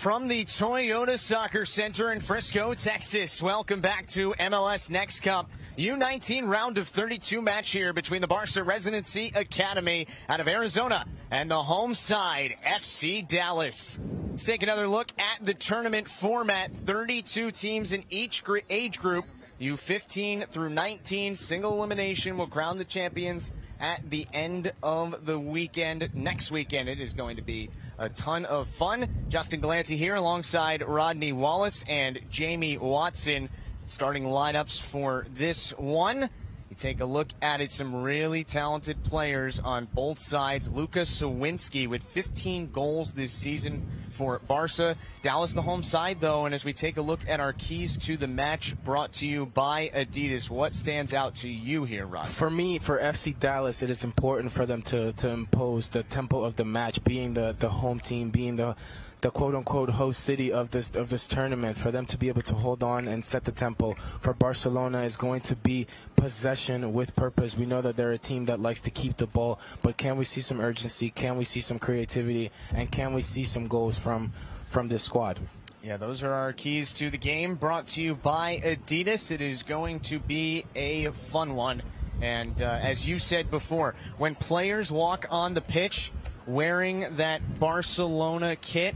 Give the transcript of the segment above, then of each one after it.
From the Toyota Soccer Center in Frisco, Texas, welcome back to MLS Next Cup. U19 round of 32 match here between the Barca Residency Academy out of Arizona and the home side, FC Dallas. Let's take another look at the tournament format. 32 teams in each age group. U15 through 19, single elimination will crown the champions at the end of the weekend. Next weekend, it is going to be a ton of fun. Justin Galanti here alongside Rodney Wallace and Jamie Watson. Starting lineups for this one. You take a look at it, some really talented players on both sides. Luka Sawinski with 15 goals this season for Barca. Dallas the home side though, and as we take a look at our keys to the match brought to you by Adidas, what stands out to you here, Rod? For me, for FC Dallas, it is important for them to, to impose the tempo of the match, being the, the home team, being the the quote unquote host city of this of this tournament for them to be able to hold on and set the tempo for Barcelona is going to be possession with purpose. We know that they're a team that likes to keep the ball, but can we see some urgency? Can we see some creativity? And can we see some goals from from this squad? Yeah, those are our keys to the game brought to you by Adidas. It is going to be a fun one. And uh, as you said before, when players walk on the pitch wearing that Barcelona kit,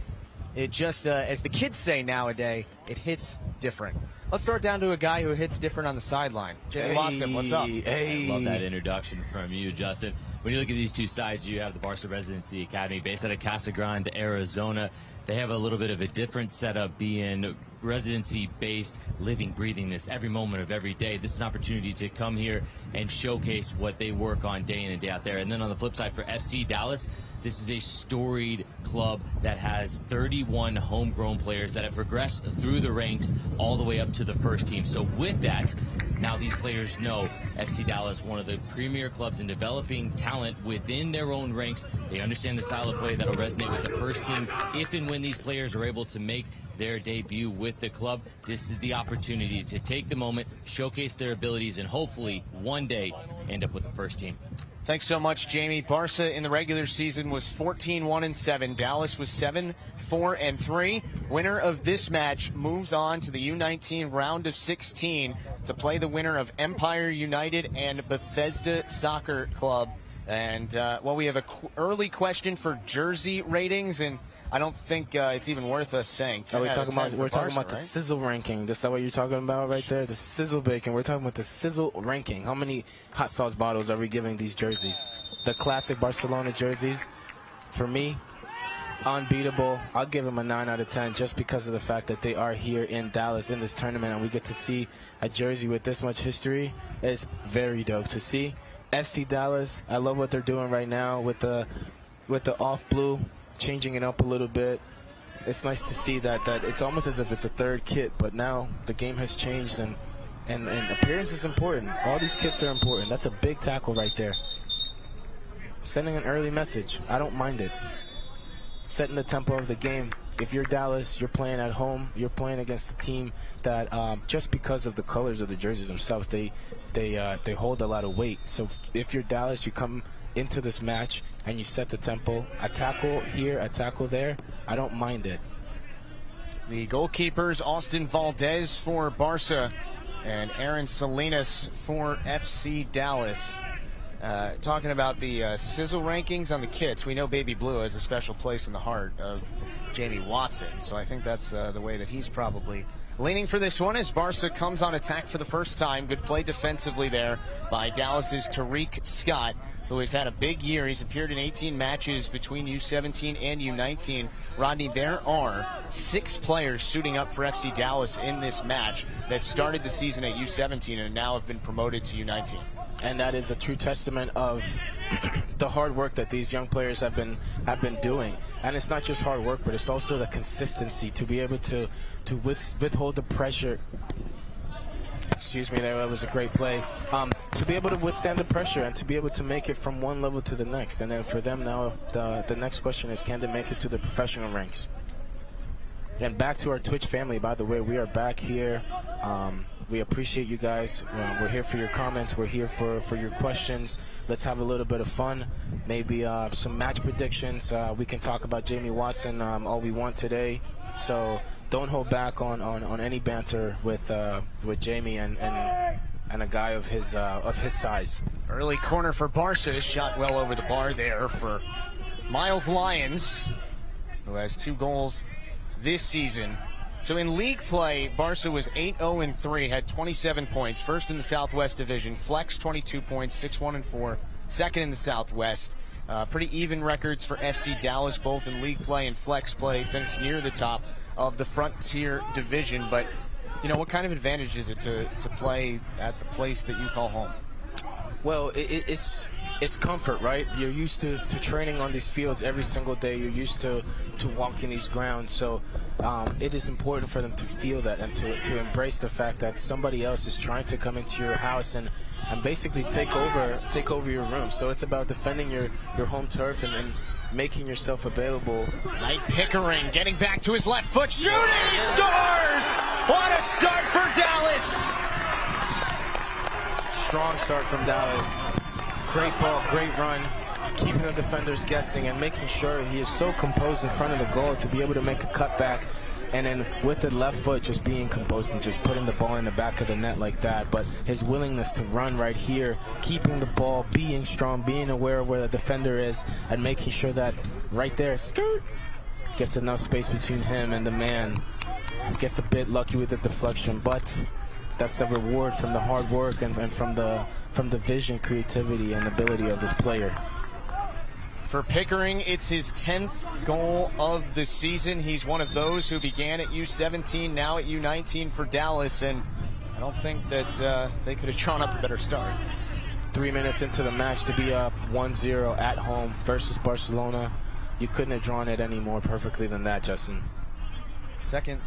it just, uh, as the kids say nowadays, it hits different. Let's throw it down to a guy who hits different on the sideline. Jay hey, Watson, what's up? Hey. I love that introduction from you, Justin. When you look at these two sides, you have the Barca Residency Academy based out of Casa Grande, Arizona. They have a little bit of a different setup being residency based, living, breathing this every moment of every day. This is an opportunity to come here and showcase what they work on day in and day out there. And then on the flip side for FC Dallas, this is a storied club that has 31 homegrown players that have progressed through the ranks all the way up to the first team. So with that, now these players know FC Dallas, one of the premier clubs in developing talent within their own ranks. They understand the style of play that'll resonate with the first team if and when these players are able to make their debut with the club. This is the opportunity to take the moment, showcase their abilities, and hopefully one day end up with the first team. Thanks so much, Jamie. Barca in the regular season was 14-1 and 7. Dallas was 7-4 and 3. Winner of this match moves on to the U19 round of 16 to play the winner of Empire United and Bethesda Soccer Club. And uh, well, we have a qu- early question for jersey ratings and I don't think uh, it's even worth us saying. Are we talking about we're talking about right? the sizzle ranking. Is that what you're talking about right there? The sizzle bacon. We're talking about the sizzle ranking. How many hot sauce bottles are we giving these jerseys? The classic Barcelona jerseys. For me, unbeatable. I'll give them a 9 out of 10 just because of the fact that they are here in Dallas in this tournament and we get to see a jersey with this much history. It's very dope to see. FC Dallas, I love what they're doing right now with the with the off blue changing it up a little bit. It's nice to see that that it's almost as if it's a third kit, but now the game has changed and and, and appearance is important. All these kits are important. That's a big tackle right there. Sending an early message. I don't mind it. Setting the tempo of the game. If you're Dallas, you're playing at home. You're playing against a team that um, just because of the colors of the jerseys themselves, they they uh, they hold a lot of weight. So if you're Dallas, you come into this match and you set the tempo. A tackle here, a tackle there. I don't mind it. The goalkeepers, Austin Valdez for Barca and Aaron Salinas for FC Dallas. Uh, talking about the uh, sizzle rankings on the kits, we know Baby Blue has a special place in the heart of Jamie Watson, so I think that's uh, the way that he's probably leaning for this one as Barca comes on attack for the first time. Good play defensively there by Dallas's Tariq Scott who has had a big year. He's appeared in 18 matches between U17 and U19. Rodney, there are six players suiting up for FC Dallas in this match that started the season at U17 and now have been promoted to U19. And that is a true testament of the hard work that these young players have been have been doing. And it's not just hard work, but it's also the consistency to be able to to withhold the pressure excuse me, that was a great play. Um, to be able to withstand the pressure and to be able to make it from one level to the next. And then for them now, the, the next question is can they make it to the professional ranks? And back to our Twitch family, by the way, we are back here. Um, We appreciate you guys. Uh, we're here for your comments. We're here for, for your questions. Let's have a little bit of fun. Maybe uh, some match predictions. Uh, we can talk about Jamie Watson um, all we want today. So don't hold back on, on, on any banter with uh, with Jamie and, and and a guy of his uh, of his size. Early corner for Barca shot well over the bar there for Miles Lyons, who has two goals this season. So in league play, Barca was 8-0 and 3, had 27 points, first in the Southwest Division. Flex 22 points, 6-1 and 4, second in the Southwest. Uh, pretty even records for FC Dallas, both in league play and flex play, finished near the top of the Frontier Division. But you know, what kind of advantage is it to to play at the place that you call home? Well, it, it's it's comfort, right? You're used to, to training on these fields every single day. You're used to, to walking these grounds. So um, it is important for them to feel that and to, to embrace the fact that somebody else is trying to come into your house and, and basically take over take over your room. So it's about defending your, your home turf and, and making yourself available. Nighte Pickering getting back to his left foot, shooting, he scores! What a start for Dallas! Strong start from Dallas. Great ball, great run, keeping the defenders guessing and making sure he is so composed in front of the goal to be able to make a cutback and then with the left foot just being composed and just putting the ball in the back of the net like that. But his willingness to run right here, keeping the ball, being strong, being aware of where the defender is, and making sure that right there, skirt, gets enough space between him and the man. Gets a bit lucky with the deflection, but that's the reward from the hard work and, and from the from the vision, creativity, and ability of this player. For Pickering, it's his 10th goal of the season. He's one of those who began at U17, now at U19 for Dallas, and I don't think that uh, they could have drawn up a better start. Three minutes into the match to be up 1-0 at home versus Barcelona. You couldn't have drawn it any more perfectly than that, Justin. Second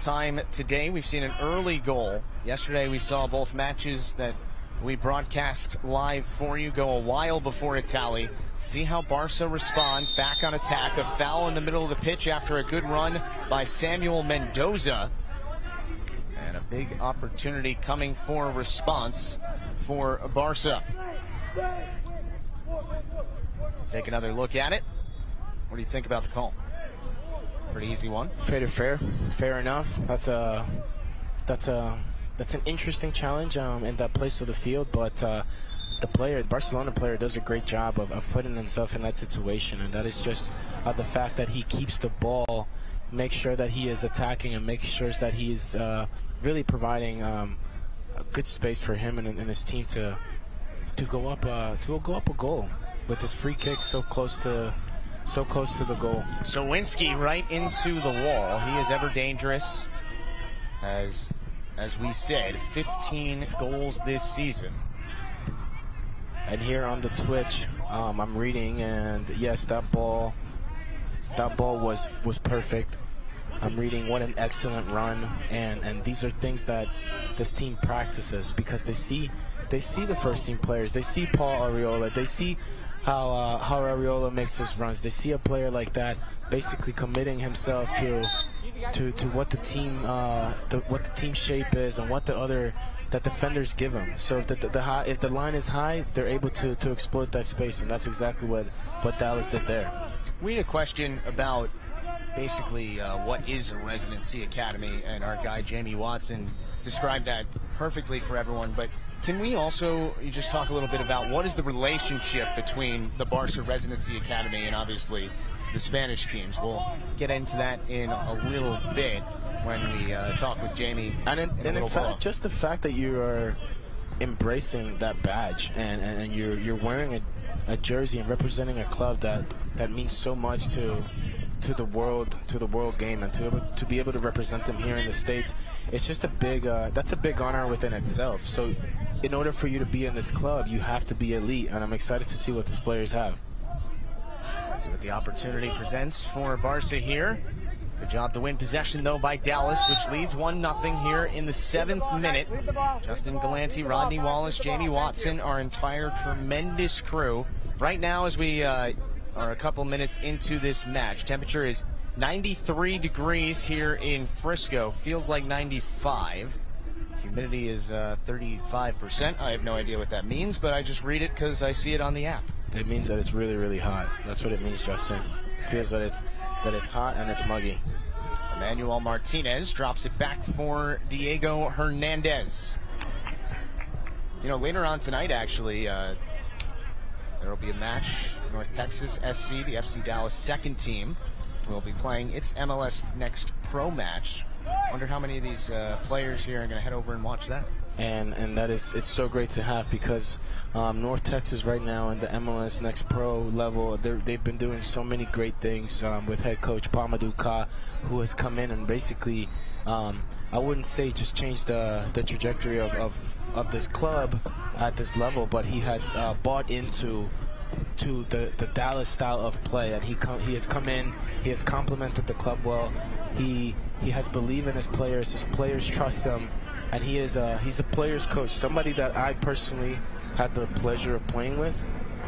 time today, we've seen an early goal. Yesterday we saw both matches that we broadcast live for you. Go a while before a tally. See how Barca responds back on attack. A foul in the middle of the pitch after a good run by Samuel Mendoza. And a big opportunity coming for a response for Barca. Take another look at it. What do you think about the call? Pretty easy one. Fair to fair. Fair enough. That's a, that's a, that's an interesting challenge um, in that place of the field, but uh, the player, the Barcelona player, does a great job of, of, putting himself in that situation, and that is just uh, the fact that he keeps the ball, makes sure that he is attacking, and makes sure that he's uh, really providing um, a good space for him and, and, his team to to go up uh, to go up a goal with his free kick so close to so close to the goal. Sawinski right into the wall. He is ever dangerous. As as we said, 15 goals this season. And here on the Twitch, um, I'm reading, and yes, that ball, that ball was was perfect. I'm reading what an excellent run, and and these are things that this team practices because they see they see the first team players, they see Paul Arriola, they see how uh, how Arriola makes his runs. They see a player like that basically committing himself to to to what the team uh, the, what the team shape is and what the other that defenders give them. So if the, the, the high, if the line is high, they're able to to exploit that space, and that's exactly what what Dallas did there. We had a question about basically uh, what is a residency academy, and our guy Jamie Watson described that perfectly for everyone. But can we also just talk a little bit about what is the relationship between the Barca Residency Academy and obviously the Spanish teams. We'll get into that in a little bit when we uh, talk with Jamie. And in, in, in fact, just the fact that you are embracing that badge and, and you're you're wearing a, a jersey and representing a club that that means so much to to the world to the world game and to to be able to represent them here in the states it's just a big uh, that's a big honor within itself so in order for you to be in this club you have to be elite and i'm excited to see what these players have See what the opportunity presents for Barca here. Good job to win possession though by Dallas, which leads 1-0 here in the seventh minute. Justin Galanti, Rodney Wallace, Jamie Watson, our entire tremendous crew. Right now as we uh, are a couple minutes into this match. Temperature is 93 degrees here in Frisco. Feels like 95. Humidity is uh, 35%. I have no idea what that means, but I just read it because I see it on the app. It means that it's really, really hot. That's what it means, Justin. It feels that it's that it's hot and it's muggy. Emmanuel Martinez drops it back for Diego Hernandez. You know, later on tonight, actually, uh, there will be a match. North Texas SC, the FC Dallas second team, will be playing its MLS Next Pro match. Wonder how many of these uh, players here are going to head over and watch that. And and that is it's so great to have because um, North Texas right now in the MLS Next Pro level they've been doing so many great things um, with head coach Pa-Modou Kah, who has come in and basically um, I wouldn't say just changed the the trajectory of, of of this club at this level, but he has uh, bought into to the, the Dallas style of play, and he he has come in, he has complemented the club well. He he has believed in his players. His players trust him, and he is a he's a players coach. Somebody that I personally had the pleasure of playing with,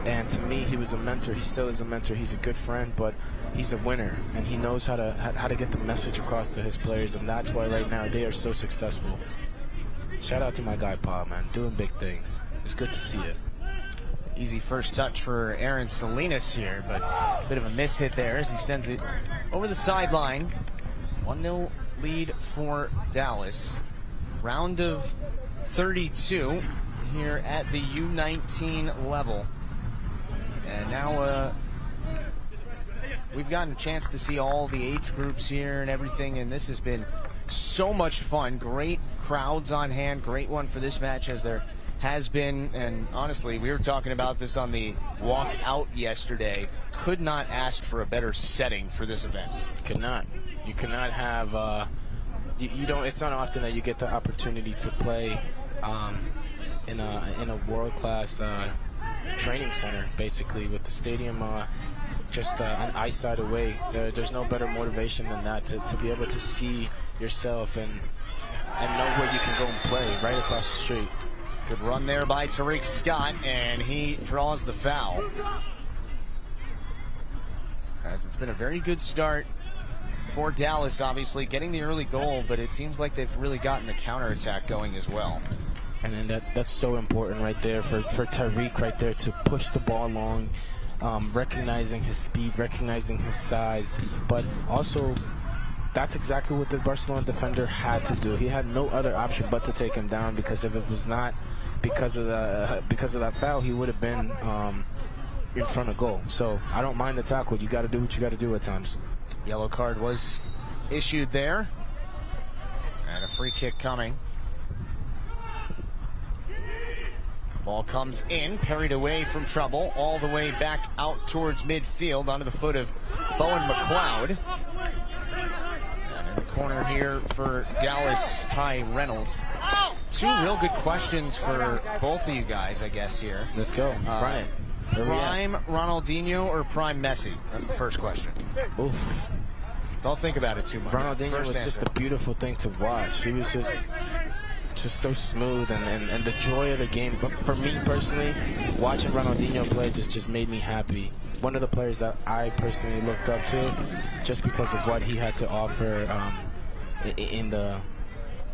and to me, he was a mentor. He still is a mentor. He's a good friend, but he's a winner, and he knows how to how to get the message across to his players, and that's why right now they are so successful. Shout out to my guy Paul, man, doing big things. It's good to see it. Easy first touch for Aaron Salinas here, but a bit of a miss hit there as he sends it over the sideline. 1-0 lead for Dallas. Round of 32 here at the U19 level. And now, uh, we've gotten a chance to see all the age groups here and everything, and this has been so much fun. Great crowds on hand. Great one for this match as there has been, and honestly, we were talking about this on the walk out yesterday. Could not ask for a better setting for this event. Could not. You cannot have. Uh, you, you, don't. It's not often that you get the opportunity to play um, in a in a world class uh, training center, basically, with the stadium. Uh, just uh, an eyesight away. There, there's no better motivation than that to, to be able to see yourself and and know where you can go and play right across the street. Good run there by Tariq Scott, and he draws the foul. As it's been a very good start for Dallas, obviously, getting the early goal, but it seems like they've really gotten the counterattack going as well. And then that that's so important right there for, for Tariq right there to push the ball along, um, recognizing his speed, recognizing his size, but also that's exactly what the Barcelona defender had to do. He had no other option but to take him down because if it was not because of the because of that foul, he would have been um, in front of goal. So I don't mind the tackle. You got to do what you got to do at times. Yellow card was issued there, and a free kick coming. Ball comes in, parried away from trouble, all the way back out towards midfield onto the foot of Bowen McLeod. And in the corner here for Dallas, Ty Reynolds. Two real good questions for both of you guys, I guess, here. Let's go. Uh, Brian. Prime Ronaldinho or Prime Messi? That's the first question. Oof. Don't think about it too much. Ronaldinho first was answer. just a beautiful thing to watch. He was just just so smooth and, and, and the joy of the game. But for me personally, watching Ronaldinho play just, just made me happy. One of the players that I personally looked up to just because of what he had to offer um, in the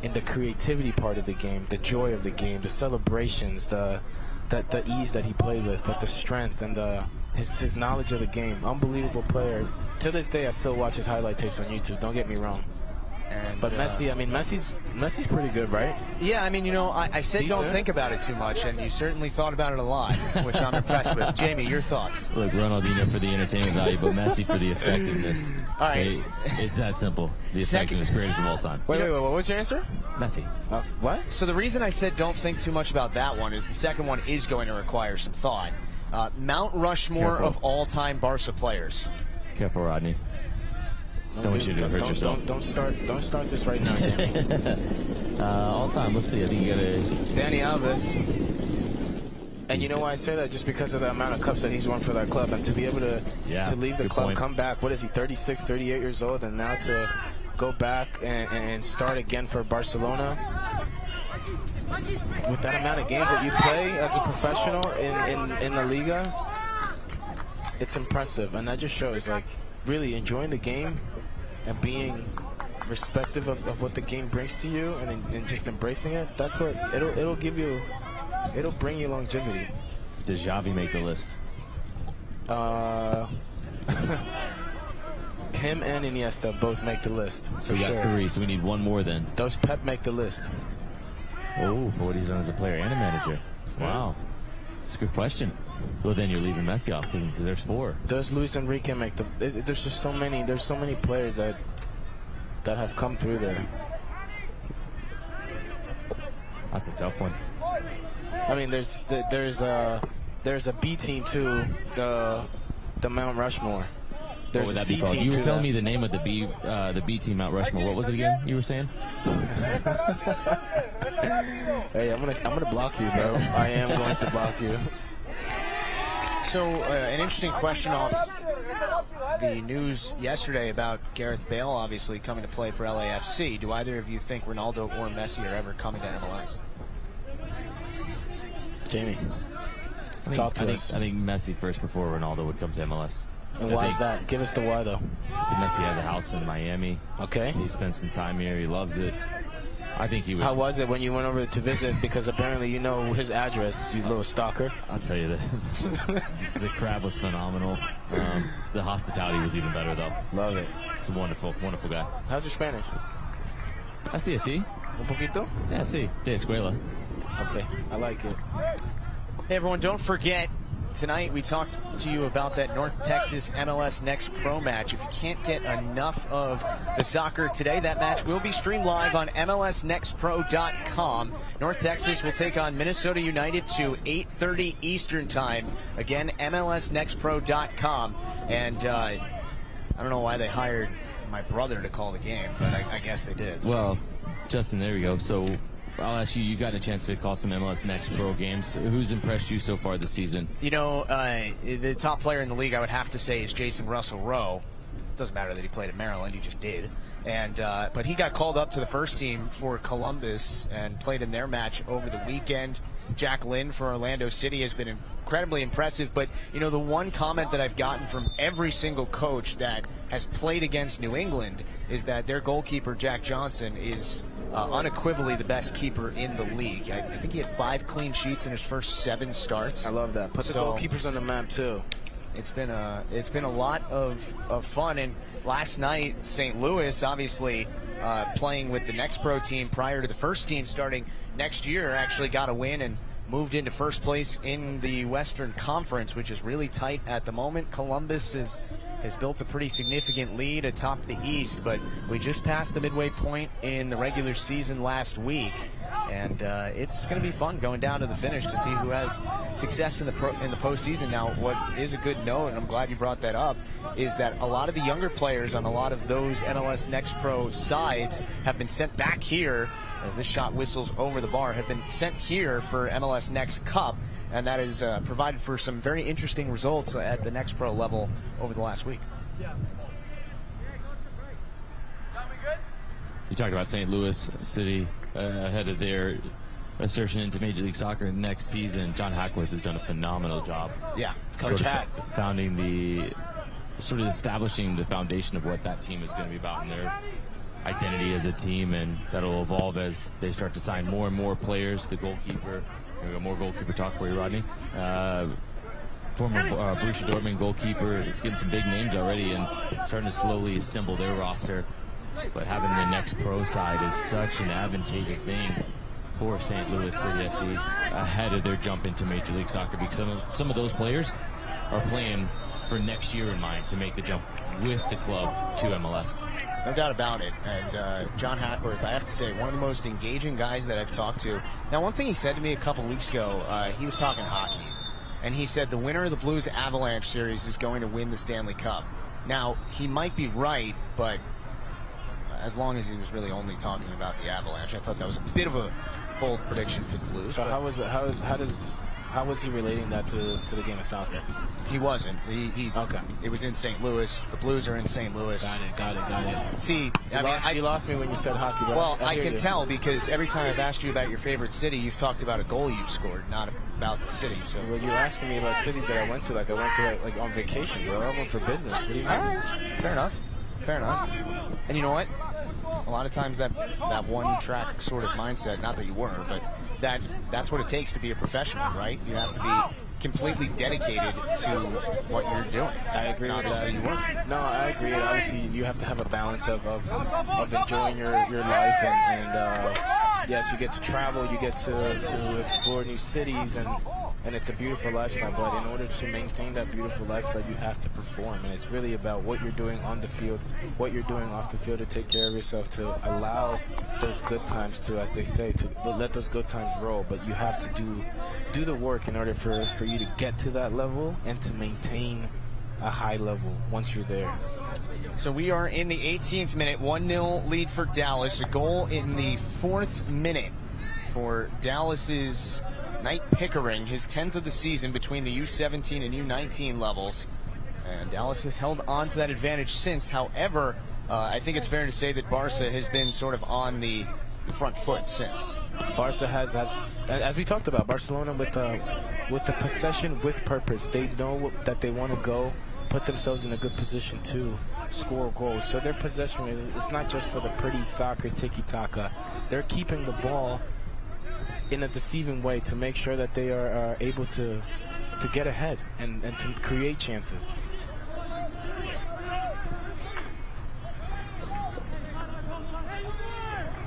in the creativity part of the game, the joy of the game, the celebrations, the the, the ease that he played with, but the strength and the his, his knowledge of the game. Unbelievable player. To this day, I still watch his highlight tapes on YouTube. Don't get me wrong. And, But uh, Messi, I mean, Messi's Messi's pretty good, right? Yeah, I mean, you know, I, I said He's don't good. think about it too much, and you certainly thought about it a lot, which I'm impressed with. Jamie, your thoughts? Look, Ronaldinho for the entertainment value, but Messi for the effectiveness. All right. Hey, it's that simple. The Second- effectiveness greatest of all time. Wait, wait, wait. What was your answer? Messi. Uh, what? So the reason I said don't think too much about that one is the second one is going to require some thought. Uh, Mount Rushmore Careful. of all-time Barca players. Careful, Rodney. Don't want you to don't, hurt don't, yourself. Don't, don't start. Don't start this right now, Danny. Uh, all time. Let's see. I think you gotta. Dani Alves. And you know why I say that? Just because of the amount of cups that he's won for that club, and to be able to Yeah, to leave the club, point. come back. What is he? 36, 38 years old, and now to go back and, and start again for Barcelona. With that amount of games that you play as a professional in in, in La Liga, it's impressive, and that just shows like really enjoying the game and being respective of, of what the game brings to you, and, and just embracing it. That's what it'll it'll give you. It'll bring you longevity. Does Xavi make the list? Uh, him and Iniesta both make the list. So we got sure. three, so we need one more then. Does Pep make the list? Oh, for what he's done as a player and a manager. Wow. That's a good question. Well, then you're leaving Messi off because there's four. Does Luis Enrique make the? There's just so many. There's so many players that that have come through there. That's a tough one. I mean, there's there's a there's a B team too. The the Mount Rushmore. What would that be called? You were telling that. me the name of the B, uh, the B team Mount Rushmore. What was it again? You were saying? Hey, I'm gonna I'm gonna block you, bro. I am going to block you. So, uh, an interesting question off the news yesterday about Gareth Bale obviously coming to play for LAFC. Do either of you think Ronaldo or Messi are ever coming to MLS? Jamie, I think, Talk to I think, us. I think Messi first before Ronaldo would come to MLS. and why is that? Give us the why though. Messi has a house in Miami. Okay. He spent some time here. He loves it. I think he would. How was it when you went over to visit? Because apparently you know his address, you little stalker. I'll tell you, the, the crab was phenomenal. Um, the hospitality was even better, though. Love it. He's a wonderful, wonderful guy. How's your Spanish? Así, así. Un poquito? Yeah, sí. De escuela. Okay, I like it. Hey everyone, don't forget, tonight we talked to you about that North Texas MLS Next Pro match. If you can't get enough of the soccer today, that match will be streamed live on MLSNextPro.com. North Texas will take on Minnesota United to 8.30 Eastern Time. Again, MLSNextPro.com. And, uh, I don't know why they hired my brother to call the game, but I, I guess they did. Well, Justin, there we go. So I'll ask you, you got a chance to call some MLS Next Pro games. Who's impressed you so far this season? You know, uh, the top player in the league, I would have to say, is Jacen Russell-Rowe. Doesn't matter that he played at Maryland; he just did. And uh, but he got called up to the first team for Columbus and played in their match over the weekend. Jack Lynn for Orlando City has been incredibly impressive. But you know, the one comment that I've gotten from every single coach that has played against New England is that their goalkeeper Jack Johnson is uh, unequivocally the best keeper in the league. I, I think he had five clean sheets in his first seven starts. I love that. Put the So- goalkeepers on the map too. It's been a it's been a lot of, of fun. And last night, St. Louis obviously uh, playing with the next pro team prior to the first team starting next year actually got a win and moved into first place in the Western Conference, which is really tight at the moment. Columbus is has built a pretty significant lead atop the East, but we just passed the midway point in the regular season last week, and uh, it's going to be fun going down to the finish to see who has success in the pro, in the postseason. Now, what is a good note, and I'm glad you brought that up, is that a lot of the younger players on a lot of those MLS Next Pro sides have been sent back here. As this shot whistles over the bar, have been sent here for MLS Next Cup, and that has uh, provided for some very interesting results at the Next Pro level over the last week. You talked about St. Louis City uh, ahead of their assertion into Major League Soccer next season. John Hackworth has done a phenomenal job. Yeah, Coach Hack. founding the, sort of establishing the foundation of what that team is going to be about and their identity as a team, and that'll evolve as they start to sign more and more players. The goalkeeper, we got more goalkeeper talk for you, Rodney. Uh, former uh, Borussia Dortmund goalkeeper is getting some big names already and starting to slowly assemble their roster. But having the next pro side is such an advantageous thing for St. Louis City SC ahead of their jump into Major League Soccer because some of, some of those players are playing for next year in mind to make the jump with the club to MLS. No doubt about it. And uh, John Hackworth, I have to say, one of the most engaging guys that I've talked to. Now, one thing he said to me a couple weeks ago, uh, he was talking hockey, and he said the winner of the Blues Avalanche series is going to win the Stanley Cup. Now, he might be right, but as long as he was really only talking about the Avalanche, I thought that was a bit of a bold prediction for the Blues. So how was it? How how does how was he relating that to, to the game of soccer? He wasn't. He, he Okay. It was in St. Louis. The Blues are in St. Louis. Got it, got it, got it. See, You, I mean, lost, I, you lost me when you said hockey. Well, I, hear can you. tell because every time I've asked you about your favorite city, you've talked about a goal you've scored, not about the city. So, Well, you're asking me about cities that I went to. Like I went to like, like on vacation, bro. I went for business. What do you mean? right, fair enough, fair enough. And you know what? A lot of times that that one track sort of mindset, not that you were, but that that's what it takes to be a professional, right? You have to be completely dedicated to what you're doing. I agree with that. you weren't. No, I agree. Obviously, you have to have a balance of of, of enjoying your, your life and, and uh, yes, you get to travel, you get to to explore new cities, and and it's a beautiful lifestyle. But in order to maintain that beautiful lifestyle, you have to perform, and it's really about what you're doing on the field, what you're doing off the field to take care of yourself, to allow those good times to, as they say, to let those good times roll. But you have to do do the work in order for for you to get to that level and to maintain a high level once you're there. So we are in the 18th minute, 1-0 lead for Dallas. A goal in the fourth minute for Dallas's Nighte Pickering, his 10th of the season between the U17 and U19 levels. And Dallas has held on to that advantage since. However, uh, I think it's fair to say that Barca has been sort of on the front foot since. Barca has, has as we talked about, Barcelona with the with the possession with purpose. They know that they want to go, put themselves in a good position to score goals. So their possession is not just for the pretty soccer tiki taka. They're keeping the ball in a deceiving way to make sure that they are, are able to to get ahead and, and to create chances.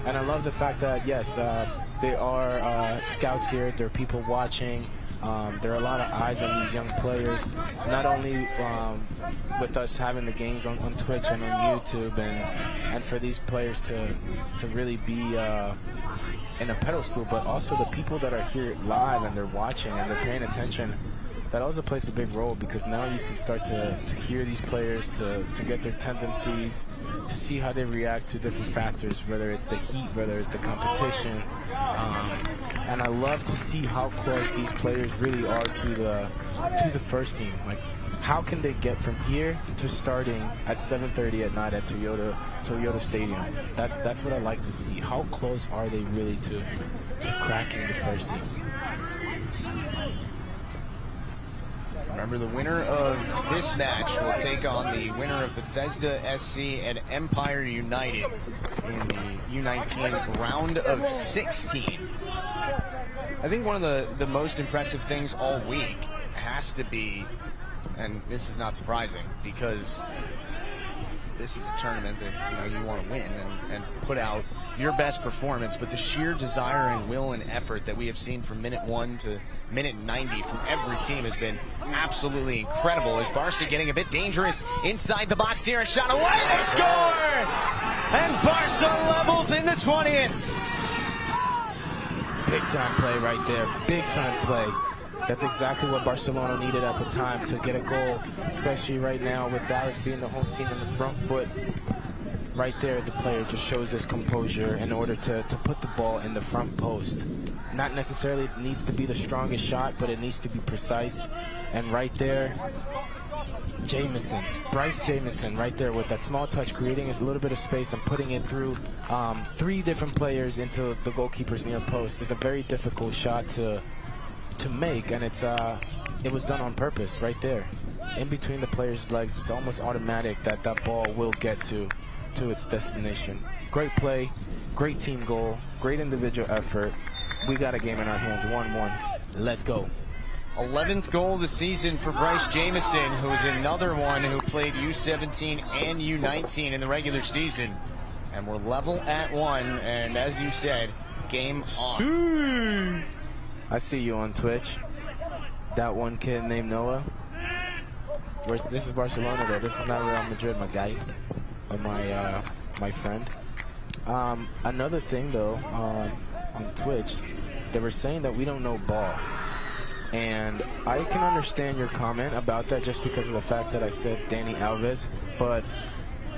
And I love the fact that yes, uh, there are uh, scouts here. There are people watching. Um, there are a lot of eyes on these young players. Not only um, with us having the games on, on Twitch and on YouTube, and and for these players to to really be uh, in a pedestal, but also the people that are here live and they're watching and they're paying attention. That also plays a big role because now you can start to, to hear these players, to, to get their tendencies, to see how they react to different factors, whether it's the heat, whether it's the competition. Um, and I love to see how close these players really are to the to the first team. Like, how can they get from here to starting at 7:30 at night at Toyota Toyota Stadium? That's that's what I like to see. How close are they really to to cracking the first team? Remember, the winner of this match will take on the winner of Bethesda SC and Empire United in the U19 round of 16. I think one of the, the most impressive things all week has to be, and this is not surprising, because this is a tournament that you know you want to win and, and put out your best performance, but the sheer desire and will and effort that we have seen from minute one to minute 90 from every team has been absolutely incredible. Is Barca getting a bit dangerous inside the box here? A shot away, they score! And Barca levels in the 20th. Big time play right there. Big time play. That's exactly what Barcelona needed at the time to get a goal, especially right now with Dallas being the home team in the front foot. Right there, the player just shows his composure in order to, to put the ball in the front post. Not necessarily needs to be the strongest shot, but it needs to be precise. And right there, Jameson, Bryce Jameson, right there with that small touch, creating a little bit of space and putting it through um, three different players into the goalkeeper's near post. It's a very difficult shot to to make, and it's uh, it was done on purpose, right there, in between the player's legs. It's almost automatic that that ball will get to to its destination. Great play, great team goal, great individual effort. We got a game in our hands, one-one. Let's go. 11th goal of the season for Bryce Jamison, who's another one who played U17 and U19 in the regular season. And we're level at one, and as you said, game on. I see you on Twitch. That one kid named Noah. We're, this is Barcelona though. This is not Real Madrid, my guy. Or my, uh, my friend. Um, another thing though, um, on Twitch, they were saying that we don't know ball. And I can understand your comment about that just because of the fact that I said Dani Alves, but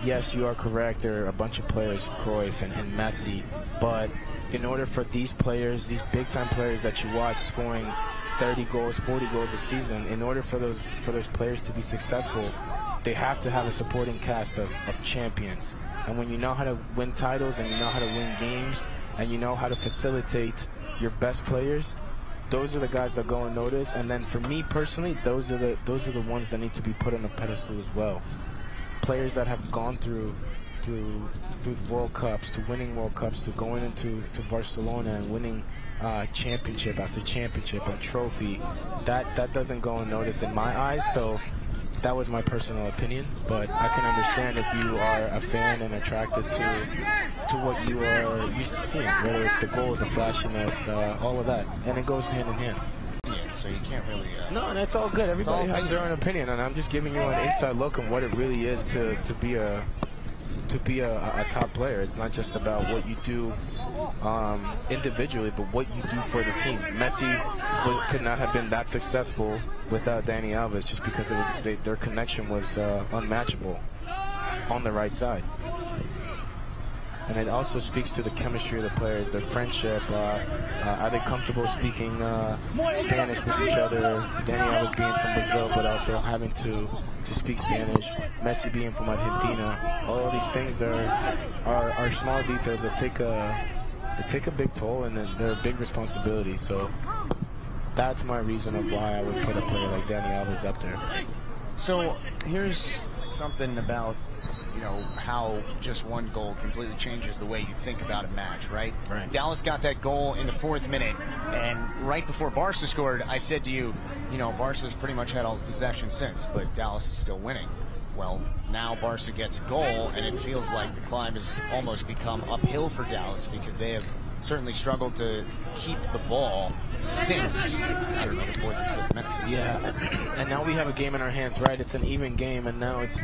yes, you are correct. There are a bunch of players, Cruyff and, and Messi, but in order for these players, these big time players that you watch scoring 30 goals, 40 goals a season. In order for those for those players to be successful, they have to have a supporting cast of, of champions. And when you know how to win titles and you know how to win games and you know how to facilitate your best players, those are the guys that go unnoticed. And then for me personally, those are the those are the ones that need to be put on a pedestal as well. Players that have gone through through through World Cups, to winning World Cups, to going into to Barcelona and winning uh, championship after championship and trophy. That that doesn't go unnoticed in my eyes. So that was my personal opinion, but I can understand if you are a fan and attracted to to what you are used to seeing, whether it's the goal, the flashiness, uh, all of that, and it goes hand in hand. Yeah, so you can't really. Uh, No, that's all good. Everybody all has their own opinion, and I'm just giving you an inside look on what it really is to to be a to be a, a top player. It's not just about what you do um, individually, but what you do for the team. Messi was, could not have been that successful without Dani Alves, just because was, they, their connection was uh, unmatchable on the right side. And it also speaks to the chemistry of the players, their friendship. Uh, uh, are they comfortable speaking uh, Spanish with each other? Dani Alves being from Brazil, but also having to to speak Spanish. Messi being from Argentina. All of these things are are, are small details that take a they take a big toll and they're a big responsibility. So that's my reason of why I would put a player like Dani Alves up there. So here's something about you know how just one goal completely changes the way you think about a match, right? Right. Dallas got that goal in the fourth minute, and right before Barca scored, I said to you, you know, Barca's pretty much had all the possession since, but Dallas is still winning. Well, now Barca gets a goal, and it feels like the climb has almost become uphill for Dallas because they have certainly struggled to keep the ball since I don't know the fourth or fifth minute. Yeah, and now we have a game in our hands, right? It's an even game, and now it's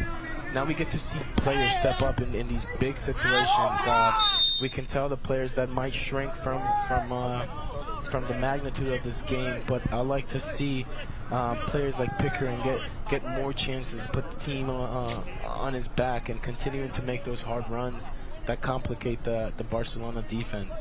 now we get to see players step up in, in these big situations. Uh, we can tell the players that might shrink from from uh, from the magnitude of this game, but I like to see um, players like Pickering get get more chances, put the team uh, uh, on his back, and continuing to make those hard runs that complicate the the Barcelona defense.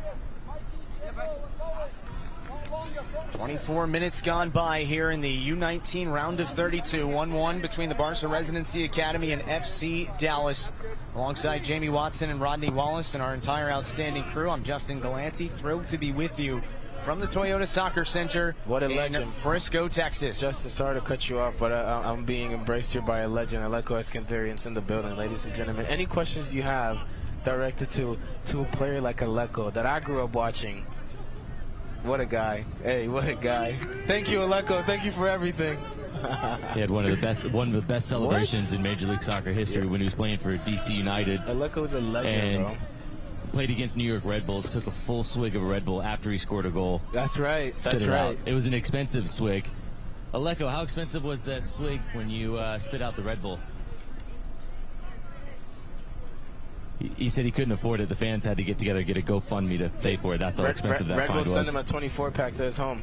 24 minutes gone by here in the U19 round of 32. 1-1 between the Barca Residency Academy and FC Dallas. Alongside Jamie Watson and Rodney Wallace and our entire outstanding crew, I'm Justin Galanti. Thrilled to be with you from the Toyota Soccer Center What a in legend. Frisco, Texas. Justin, sorry to cut you off, but uh, I'm being embraced here by a legend, Alecko Eskandarian's in the building, ladies and gentlemen. Any questions you have directed to to a player like Alecko that I grew up watching? What a guy! Hey, what a guy! Thank you, Alecko. Thank you for everything. He had one of the best one of the best celebrations in Major League Soccer history when he was playing for DC United. Alecko is a legend, And bro. played against New York Red Bulls, took a full swig of a Red Bull after he scored a goal. That's right. That's it right. out. It was an expensive swig. Alecko, how expensive was that swig when you uh, spit out the Red Bull? He, he said he couldn't afford it. The fans had to get together, get a GoFundMe to pay for it. That's how Red, expensive Red, that Red Bull find send him a 24 pack to his home.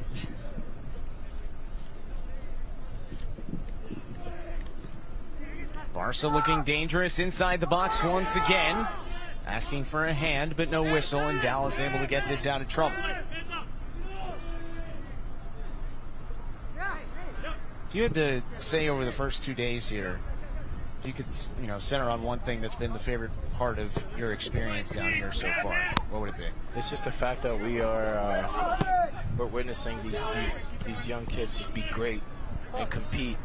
Barca looking dangerous inside the box once again. Asking for a hand, but no whistle, and Dallas able to get this out of trouble. If you had to say over the first two days here, if you could, you know, center on one thing that's been the favorite part of your experience down here so far, what would it be? It's just the fact that we are uh, we're witnessing these these these young kids be great and compete,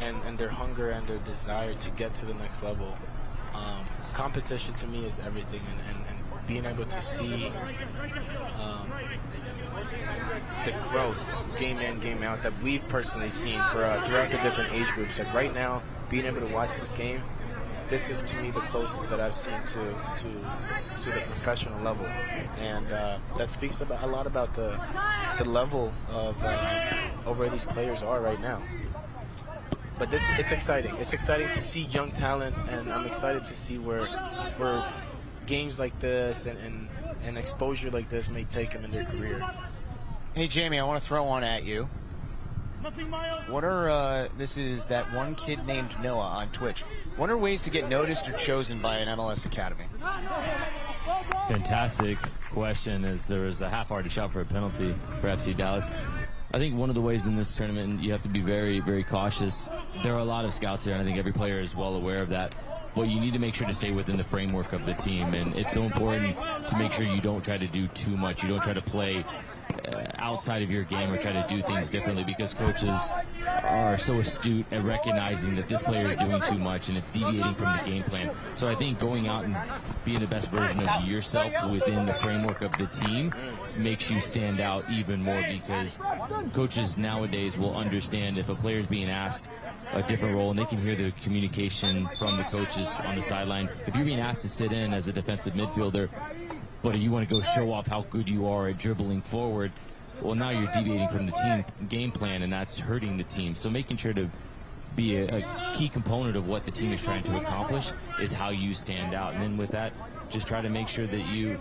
and and their hunger and their desire to get to the next level. Um, competition to me is everything, and, and, and being able to see um, the growth game in game out that we've personally seen for uh, throughout the different age groups. Like right now, being able to watch this game this is to me the closest that I've seen to to to the professional level, and uh, that speaks about a lot about the the level of uh, of where these players are right now. But this it's exciting. It's exciting to see young talent, and I'm excited to see where where games like this and and, and exposure like this may take them in their career. Hey Jamie, I want to throw one at you. What are uh, this is that one kid named Noah on Twitch? What are ways to get noticed or chosen by an MLS academy? Fantastic question. As there was a half-hearted shot for a penalty for FC Dallas. I think one of the ways in this tournament you have to be very, very cautious. There are a lot of scouts there, and I think every player is well aware of that. But you need to make sure to stay within the framework of the team, and it's so important to make sure you don't try to do too much. You don't try to play uh, outside of your game or try to do things differently because coaches are so astute at recognizing that this player is doing too much and it's deviating from the game plan. So I think going out and being the best version of yourself within the framework of the team makes you stand out even more because coaches nowadays will understand if a player is being asked a different role and they can hear the communication from the coaches on the sideline. If you're being asked to sit in as a defensive midfielder, but you want to go uh, show off how good you are at dribbling forward, well, now you're deviating from the team game plan, and that's hurting the team. So making sure to be a, a, key component of what the team is trying to accomplish is how you stand out. And then with that, just try to make sure that you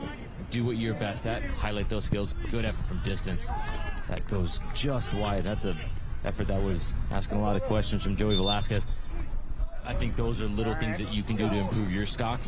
do what you're best at, highlight those skills, good effort from distance. That goes just wide. That's a effort that was asking a lot of questions from Joey Velasquez. I think those are little things that you can do to improve your stock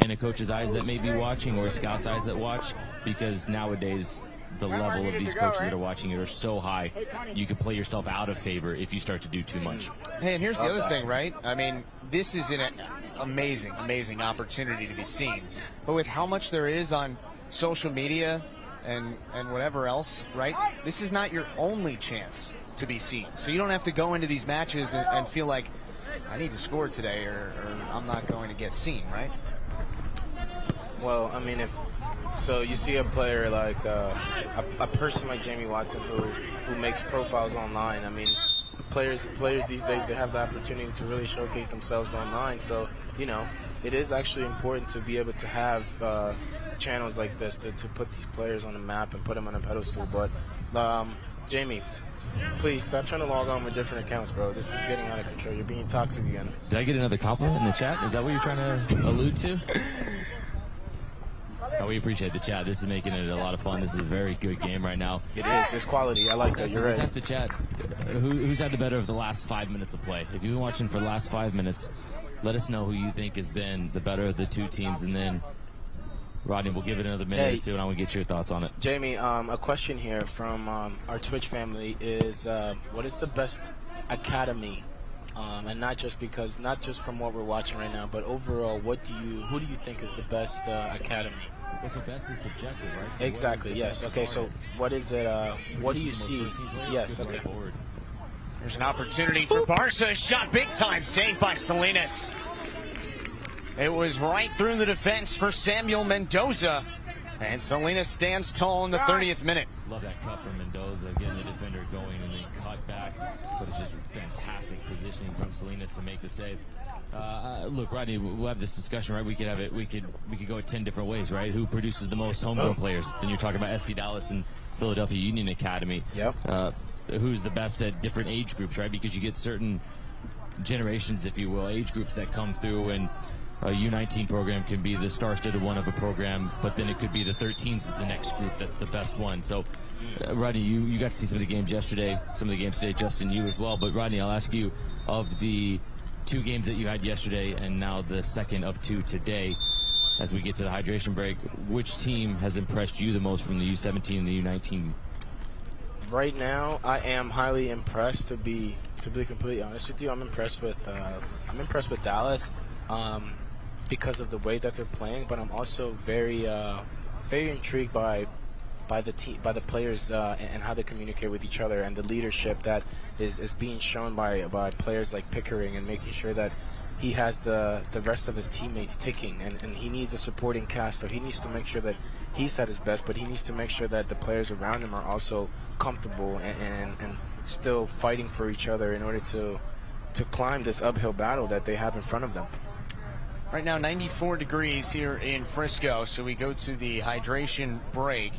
in a coach's eyes that may be watching or a scout's eyes that watch because nowadays the level of these coaches that are watching it are so high, you could play yourself out of favor if you start to do too much. Hey, and here's the other thing, right? I mean, this is an amazing, amazing opportunity to be seen. But with how much there is on social media and, and whatever else, right? This is not your only chance to be seen. So you don't have to go into these matches and, and feel like, I need to score today or, or I'm not going to get seen, right? Well, I mean, if so, you see a player like uh, a, a, person like Jamie Watson who who makes profiles online. I mean, players players these days they have the opportunity to really showcase themselves online. So you know, it is actually important to be able to have uh, channels like this to, to put these players on the map and put them on a pedestal. But um, Jamie, Please stop trying to log on with different accounts, bro. This is getting out of control. You're being toxic again. Did I get another compliment in the chat? Is that what you're trying to allude to? Oh, we appreciate the chat. This is making it a lot of fun. This is a very good game right now. It is. It's quality. I like that. You're right. That's the chat. Who, who's had the better of the last five minutes of play? If you've been watching for the last five minutes, let us know who you think has been the better of the two teams, and then Rodney, we'll give it another minute hey, or two, and I want to get your thoughts on it. Jamie, um, a question here from um, our Twitch family is: uh, What is the best academy um, and not just because, not just from what we're watching right now, but overall, what do you, who do you think is the best uh, academy? Well, so best is subjective, right? So exactly. Yes. Okay. So what is it? Uh, what do you see? Yes. Okay. There's an opportunity for Barca. Shot big time. Saved by Salinas. It was right through the defense for Samuel Mendoza. And Salinas stands tall in the 30th minute. Love that cut from Mendoza, getting the defender going and then cut back. But it's just fantastic positioning from Salinas to make the save. Uh, look, Rodney, we'll have this discussion, right? We could have it. We could we could go ten different ways, right? Who produces the most homegrown oh. players? Then you're talking about FC Dallas and Philadelphia Union Academy. Yep. Uh, who's the best at different age groups, right? Because you get certain generations, if you will, age groups that come through and a U19 program can be the star-studded one of a program, but then it could be the 13s is the next group that's the best one. So, uh, Rodney, you, you got to see some of the games yesterday, some of the games today, Justin, you as well. But Rodney, I'll ask you, of the two games that you had yesterday and now the second of two today, as we get to the hydration break, which team has impressed you the most from the U17 and the U19? Right now, I am highly impressed. To be to be completely honest with you, I'm impressed with uh, I'm impressed with Dallas. Um, because of the way that they're playing, but I'm also very, uh, very intrigued by by the team, by the players, uh, and, how they communicate with each other, and the leadership that is, is being shown by by players like Pickering, and making sure that he has the the rest of his teammates ticking, and, and he needs a supporting cast, so he needs to make sure that he's at his best, but he needs to make sure that the players around him are also comfortable and, and, and still fighting for each other in order to to climb this uphill battle that they have in front of them. Right now, 94 degrees here in Frisco, so we go to the hydration break.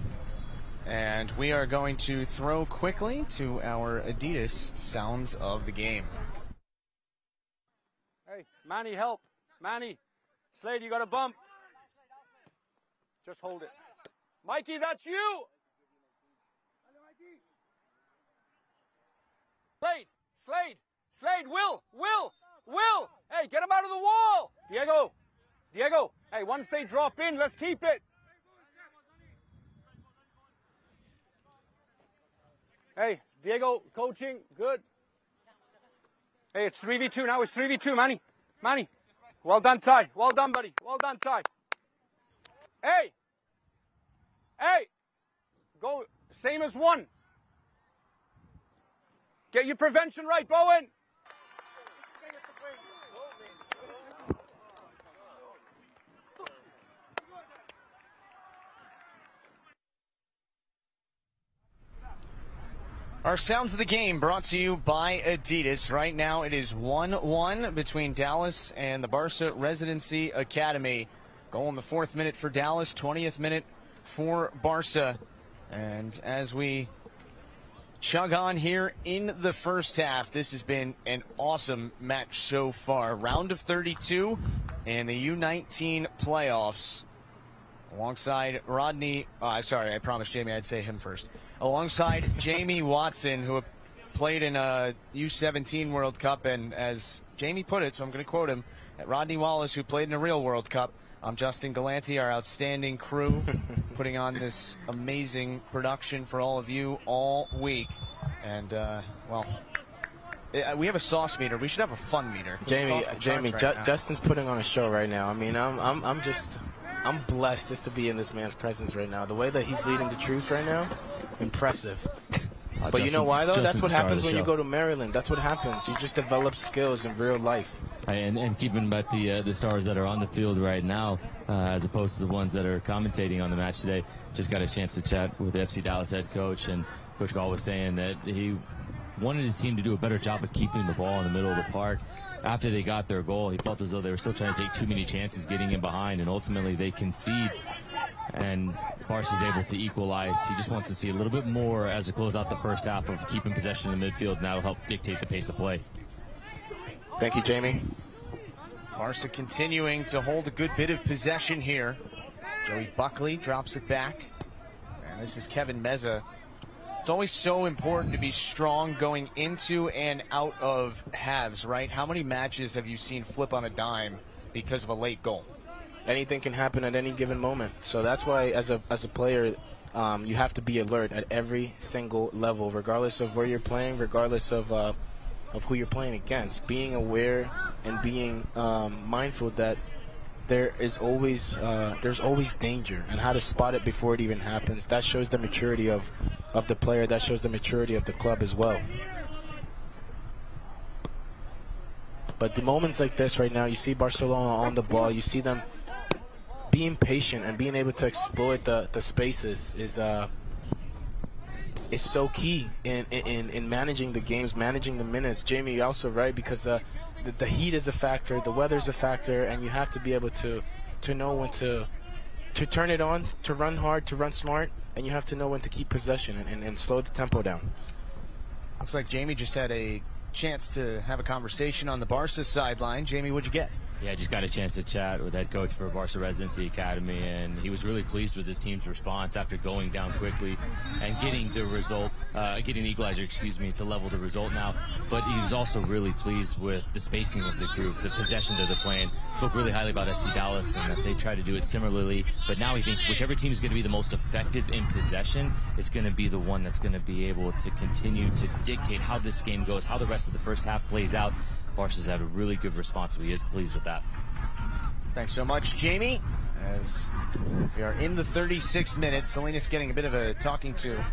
And we are going to throw quickly to our Adidas sounds of the game. Hey, Manny, help. Manny. Slade, you got a bump. Just hold it. Mikey, that's you. Slade, Slade, Slade, Will, Will, Will. Hey, get him out of the wall. Diego, Diego. Hey, once they drop in, let's keep it. Hey, Diego, coaching, good. Hey, it's 3v2 now. It's 3v2, Manny. Manny. Well done, Ty. Well done, buddy. Well done, Ty. Hey! Hey! Go, same as one. Get your prevention right, Bowen. Our sounds of the game brought to you by Adidas. Right now it is 1-1 between Dallas and the Barca Residency Academy. Goal in the fourth minute for Dallas, 20th minute for Barca. And as we chug on here in the first half, this has been an awesome match so far. Round of 32 and the U19 playoffs alongside Rodney. Uh, sorry, I promised Jamie I'd say him first. Alongside Jamie Watson, who played in a U17 World Cup, and as Jamie put it, so I'm going to quote him, Rodney Wallace, who played in a real World Cup. I'm Justin Galanti, our outstanding crew, putting on this amazing production for all of you all week. And, uh, well, eh, we have a sauce meter. We should have a fun meter. Jamie, Jamie, right Ju- Justin's putting on a show right now. I mean, I'm, I'm, I'm just, I'm blessed just to be in this man's presence right now. The way that he's leading the troops right now, impressive. Uh, but Justin, you know why though? Justin's That's what happens when you go to Maryland. That's what happens. You just develop skills in real life. And, and keeping about the uh, the stars that are on the field right now, uh, as opposed to the ones that are commentating on the match today. Just got a chance to chat with FC Dallas head coach, and Coach Gall was saying that he wanted his team to do a better job of keeping the ball in the middle of the park after they got their goal, he felt as though they were still trying to take too many chances getting in behind, and ultimately they concede. And Barca is able to equalize. He just wants to see a little bit more as they close out the first half of keeping possession in the midfield, and that'll help dictate the pace of play. Thank you, Jamie. Barca continuing to hold a good bit of possession here. Joey Buckley drops it back. And this is Kevin Meza it's always so important to be strong going into and out of halves, right? How many matches have you seen flip on a dime because of a late goal? Anything can happen at any given moment. So that's why, as a as a player, um, you have to be alert at every single level, regardless of where you're playing, regardless of uh, of who you're playing against. Being aware and being um, mindful that there is always uh, there's always danger, and how to spot it before it even happens. That shows the maturity of of the player. That shows the maturity of the club as well. But the moments like this right now, you see Barcelona on the ball. You see them being patient and being able to exploit the, the spaces is uh is so key in, in in managing the games, managing the minutes. Jamie, you're also right because uh, the, the heat is a factor, the weather is a factor, and you have to be able to to know when to to turn it on, to run hard, to run smart, and you have to know when to keep possession and, and, and slow the tempo down. Looks like Jamie just had a chance to have a conversation on the Barca sideline. Jamie, what'd you get? Yeah, I just got a chance to chat with head coach for Barca Residency Academy, and he was really pleased with his team's response after going down quickly and getting the result, uh, getting the equalizer, excuse me, to level the result now. But he was also really pleased with the spacing of the group, the possession that they're playing. Spoke really highly about FC Dallas and that they try to do it similarly. But now he thinks whichever team is going to be the most effective in possession is going to be the one that's going to be able to continue to dictate how this game goes, how the rest of the first half plays out. Barca's had a really good response, he is pleased with that. Thanks so much, Jamie. As we are in the 36 minutes, Salinas getting a bit of a talking to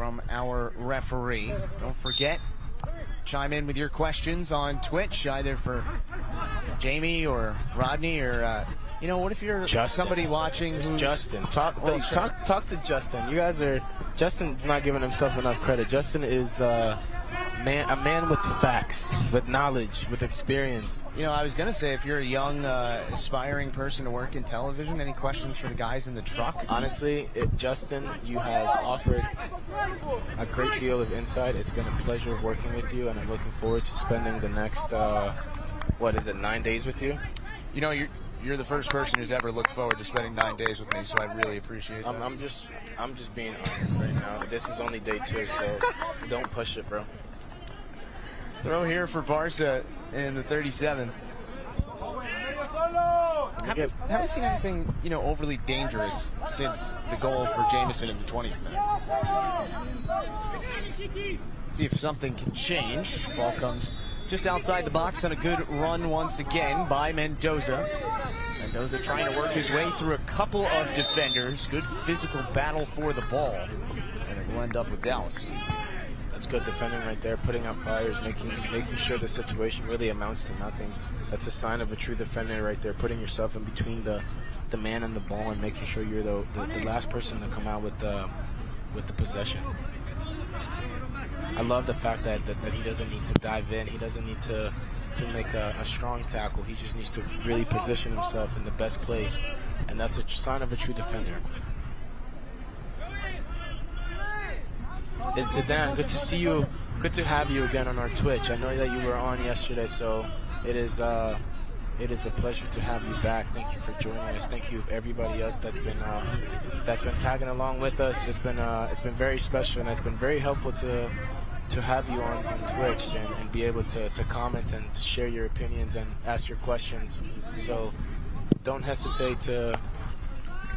from our referee. Don't forget, chime in with your questions on Twitch, either for Jamie or Rodney or, uh, you know, what if you're Justin. somebody watching who's... Justin. Talk, talk, talk to Justin. You guys are, Justin's not giving himself enough credit. Justin is, uh, man, a man with facts, with knowledge, with experience. You know, I was gonna say, if you're a young, uh, aspiring person to work in television, any questions for the guys in the truck? Honestly, it, Justin, you have offered a great deal of insight. It's been a pleasure working with you, and I'm looking forward to spending the next, uh, what is it, nine days with you? You know, you're you're the first person who's ever looked forward to spending nine days with me, so I really appreciate I'm, I'm just, I'm just being honest right now. This is only day two, so don't push it, bro. Throw here for Barca in the 37th. Haven't, haven't seen anything, you know, overly dangerous since the goal for Jamison in the 20th minute. See if something can change. Ball comes just outside the box on a good run once again by Mendoza. Mendoza trying to work his way through a couple of defenders. Good physical battle for the ball. And it will end up with Dallas. That's good defending right there, putting out fires, making making sure the situation really amounts to nothing. That's a sign of a true defender right there, putting yourself in between the the man and the ball and making sure you're the the, the last person to come out with the with the possession. I love the fact that, that, that he doesn't need to dive in. He doesn't need to to make a, a, strong tackle. He just needs to really position himself in the best place, and that's a sign of a true defender. It's Zidane. Good to see you. Good to have you again on our Twitch. I know that you were on yesterday, so it is uh, it is a pleasure to have you back. Thank you for joining us. Thank you everybody else that's been uh, that's been tagging along with us. It's been uh, it's been very special and it's been very helpful to to have you on, on Twitch and, and be able to, to comment and to share your opinions and ask your questions. So don't hesitate to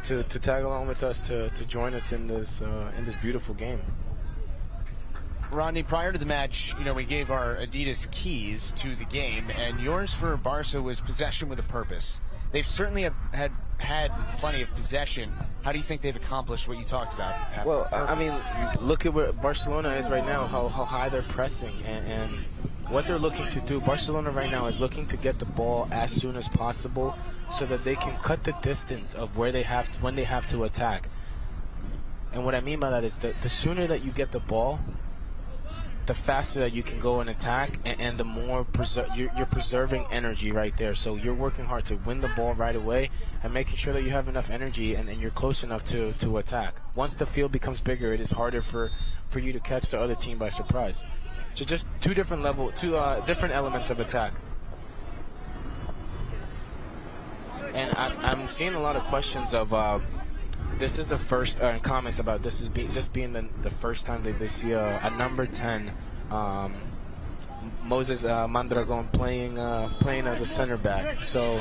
to, to tag along with us to, to join us in this uh, in this beautiful game. Rodney, prior to the match, you know, we gave our Adidas keys to the game, and yours for Barca was possession with a purpose. They've certainly have had had plenty of possession. How do you think they've accomplished what you talked about? Well, I mean, look at where Barcelona is right now, how, how high they're pressing, and, and what they're looking to do. Barcelona right now is looking to get the ball as soon as possible so that they can cut the distance of where they have to, when they have to attack. And what I mean by that is that the sooner that you get the ball, the faster that you can go and attack, and, and the more preser- you're, you're, preserving energy right there. So you're working hard to win the ball right away, and making sure that you have enough energy and, and you're close enough to to attack. Once the field becomes bigger, it is harder for for you to catch the other team by surprise. So just two different level, two uh, different elements of attack. And I, am seeing a lot of questions of. Uh, this is the first uh, comments about this is be, this being the, the first time that they see a, a number ten um, Moses uh, playing uh, playing as a center back. So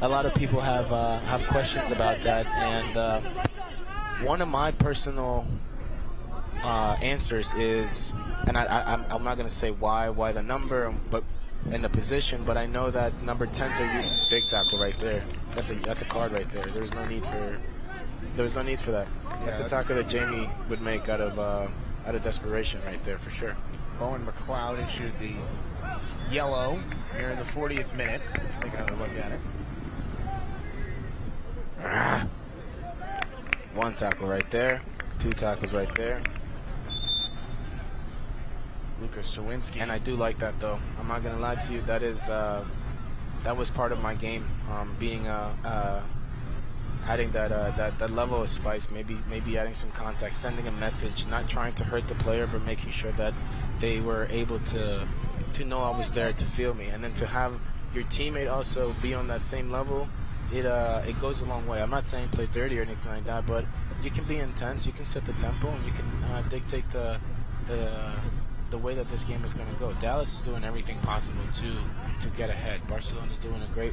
a lot of people have uh, have questions about that, and uh, one of my personal uh, answers is, and I, I'm not going to say why why the number, but in the position, but I know that number 10's are big tackle right there. That's a that's a card right there. There's no need for there was no need for that. Yeah, that's, a tackle that Jamie would make out of uh, out of desperation right there for sure. Bowen McLeod issued the yellow here in the 40th minute. Take another look at it. Ah. One tackle right there. Two tackles right there. Lucas Sawinski. And I do like that though. I'm not gonna lie to you. That is uh, that was part of my game. Um, being a, a adding that, uh, that that level of spice, maybe maybe adding some context, sending a message, not trying to hurt the player, but making sure that they were able to to know I was there to feel me, and then to have your teammate also be on that same level, it uh it goes a long way. I'm not saying play dirty or anything like that, but you can be intense, you can set the tempo, and you can uh, dictate the the the way that this game is going to go. Dallas is doing everything possible to to get ahead. Barcelona is doing a great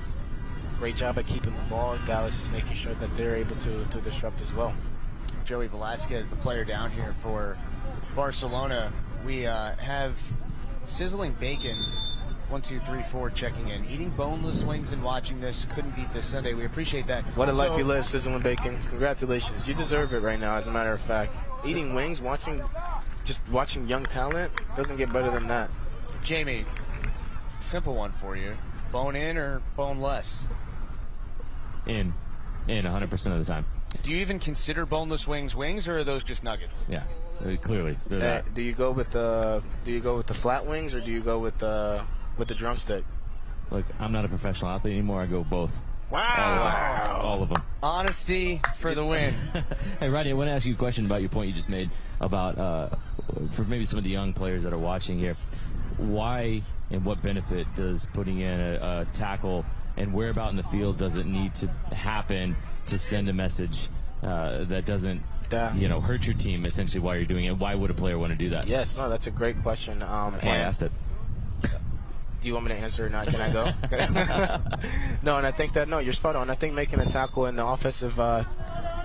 great job at keeping the ball. Dallas is making sure that they're able to, to disrupt as well. Joey Velasquez, the player down here for Barcelona. We uh, have sizzling bacon. One, two, three, four, checking in. Eating boneless wings and watching this. Couldn't beat this Sunday. We appreciate that. What a life you live, sizzling bacon. Congratulations. You deserve it right now, as a matter of fact. Eating wings, watching, just watching young talent doesn't get better than that. Jamie, simple one for you. Bone in or bone less? In in 100% of the time. Do you even consider boneless wings wings, or are those just nuggets? Yeah, uh, clearly. Uh, do you go with the Do you go with the flat wings, or do you go with the with the drumstick? Look, I'm not a professional athlete anymore. I go both. Wow. All, all of them. Honesty for the win. hey, Rodney, I want to ask you a question about your point you just made about uh, for maybe some of the young players that are watching here. Why and what benefit does putting in a, a tackle and where about in the field does it need to happen to send a message uh, that doesn't you know hurt your team essentially while you're doing it why would a player want to do that yes no that's a great question um, that's why i asked it do you want me to answer or not? Can I go? no, and I think that no, you're spot on. I think making a tackle in the offensive uh,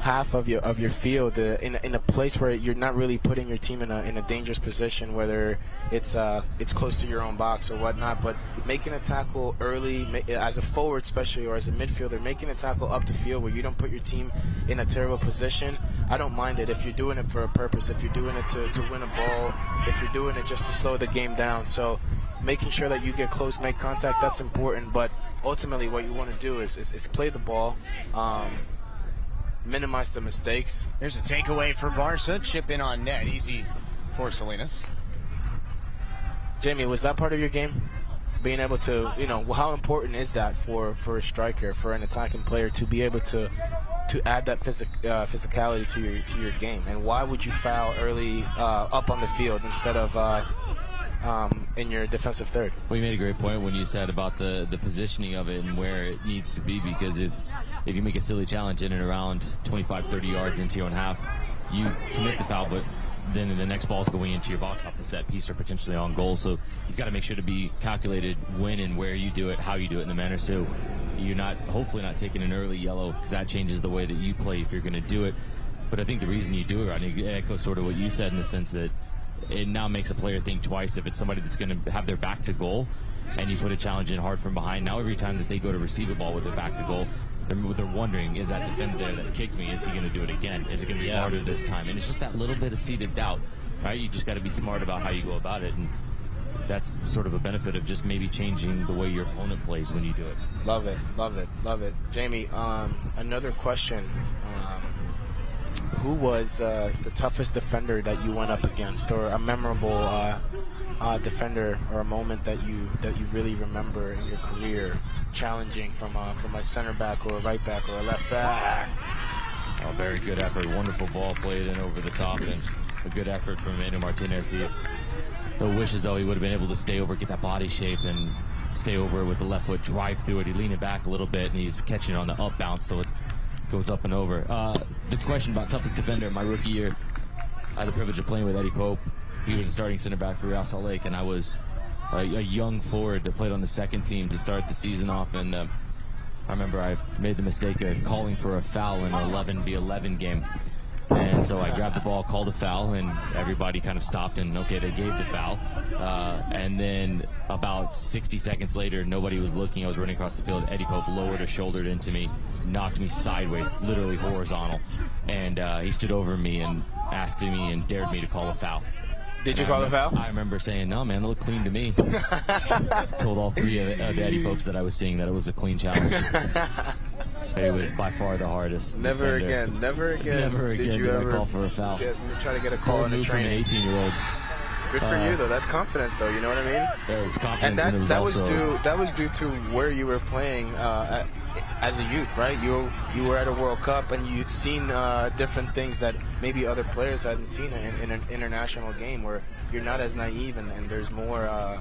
half of your of your field uh, in in a place where you're not really putting your team in a in a dangerous position, whether it's uh it's close to your own box or whatnot. But making a tackle early as a forward, especially or as a midfielder, making a tackle up the field where you don't put your team in a terrible position. I don't mind it if you're doing it for a purpose, if you're doing it to, to win a ball, if you're doing it just to slow the game down. So making sure that you get close, make contact, that's important. But ultimately, what you want to do is, is, is play the ball, um, minimize the mistakes. There's a takeaway for Barca. Chip in on net. Easy for Salinas. Jamie, was that part of your game? Being able to, you know, how important is that for, for a striker, for an attacking player to be able to to add that physic, uh, physicality to your to your game? And why would you foul early uh, up on the field instead of uh, um, in your defensive third. Well, you made a great point when you said about the, the positioning of it and where it needs to be because if, if you make a silly challenge in and around 25, 30 yards into your own half, you commit the foul, but then the next ball is going into your box off the set piece or potentially on goal. So you've got to make sure to be calculated when and where you do it, how you do it in the manner. So you're not, hopefully not taking an early yellow because that changes the way that you play if you're going to do it. But I think the reason you do it, Rodney, echoes sort of what you said in the sense that it now makes a player think twice if it's somebody that's going to have their back to goal and you put a challenge in hard from behind. Now every time that they go to receive a ball with their back to goal, they're, they're wondering, is that defender that kicked me, is he going to do it again? Is it going to be yeah. harder this time? And it's just that little bit of seeded doubt, right? You just got to be smart about how you go about it. And that's sort of a benefit of just maybe changing the way your opponent plays when you do it. Love it, love it, love it. Jamie, um, another question. Um, who was uh, the toughest defender that you went up against, or a memorable uh, uh, defender, or a moment that you that you really remember in your career, challenging from a, from a center back or a right back or a left back? A very good effort, wonderful ball played in over the top, and a good effort from Emmanuel Martinez. He, he wishes though he would have been able to stay over, get that body shape, and stay over with the left foot, drive through it. He leaned it back a little bit, and he's catching on the up bounce, so it goes up and over. Uh, the question about toughest defender in my rookie year, I had the privilege of playing with Eddie Pope. He was a starting center back for Real Salt Lake, and I was a, a, young forward that played on the second team to start the season off. And uh, I remember I made the mistake of calling for a foul in an 11 v 11 game. And so I grabbed the ball, called a foul, and everybody kind of stopped and okay, they gave the foul. Uh, and then about 60 seconds later, nobody was looking. I was running across the field. Eddie Pope lowered a shoulder into me, knocked me sideways, literally horizontal. And uh, he stood over me and asked me and dared me to call a foul. Did you call a foul? I remember saying, no, man, it looked clean to me. Told all three of, of Eddie Popes that I was seeing that it was a clean challenge. it was by far the hardest. Never defender. again. Never again. Never again. Did you ever call for a foul? Get, try to get a call in a training. From an 18 year old. Good for uh, you though. That's confidence though. You know what I mean? There was confidence. And that's and that was due that was due to where you were playing uh, at, as a youth, right? You you were at a World Cup and you'd seen uh, different things that maybe other players hadn't seen in, in an international game, where you're not as naive and, and there's more uh,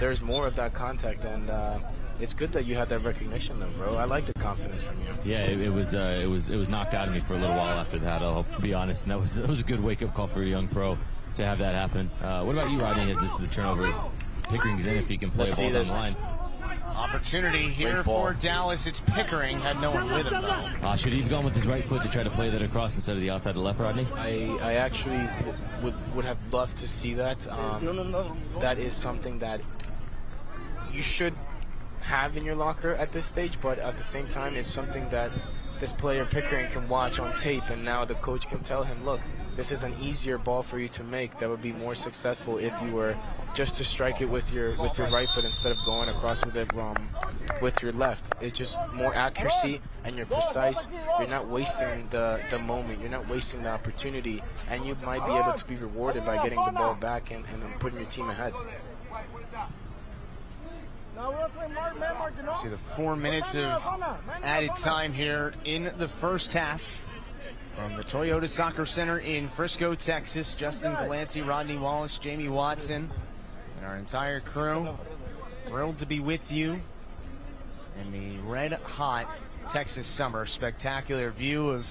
there's more of that contact and uh, it's good that you had that recognition though, bro. I like the confidence from you. Yeah, it, it was uh, it was it was knocked out of me for a little while after that. I'll be honest, and that was that was a good wake up call for a young pro to have that happen. Uh, what about you, Rodney? As this is a turnover, Pickering's in if he can play Let's a ball down the line. Opportunity here for Dallas. It's Pickering. Had no one with him though. Uh, should he have gone with his right foot to try to play that across instead of the outside of left, Rodney? I, I actually would would have loved to see that. Um, no, no, no. That is something that you should have in your locker at this stage, but at the same time, it's something that this player Pickering can watch on tape, and now the coach can tell him, look, this is an easier ball for you to make that would be more successful if you were just to strike it with your with your right foot instead of going across with it um, with your left. It's just more accuracy and you're precise. You're not wasting the the moment. You're not wasting the opportunity, and you might be able to be rewarded by getting the ball back and, and putting your team ahead. See the four minutes of added time here in the first half. From the Toyota Soccer Center in Frisco, Texas, Justin Galanti, Rodney Wallace, Jamie Watson, and our entire crew. Thrilled to be with you in the red hot Texas summer. Spectacular view of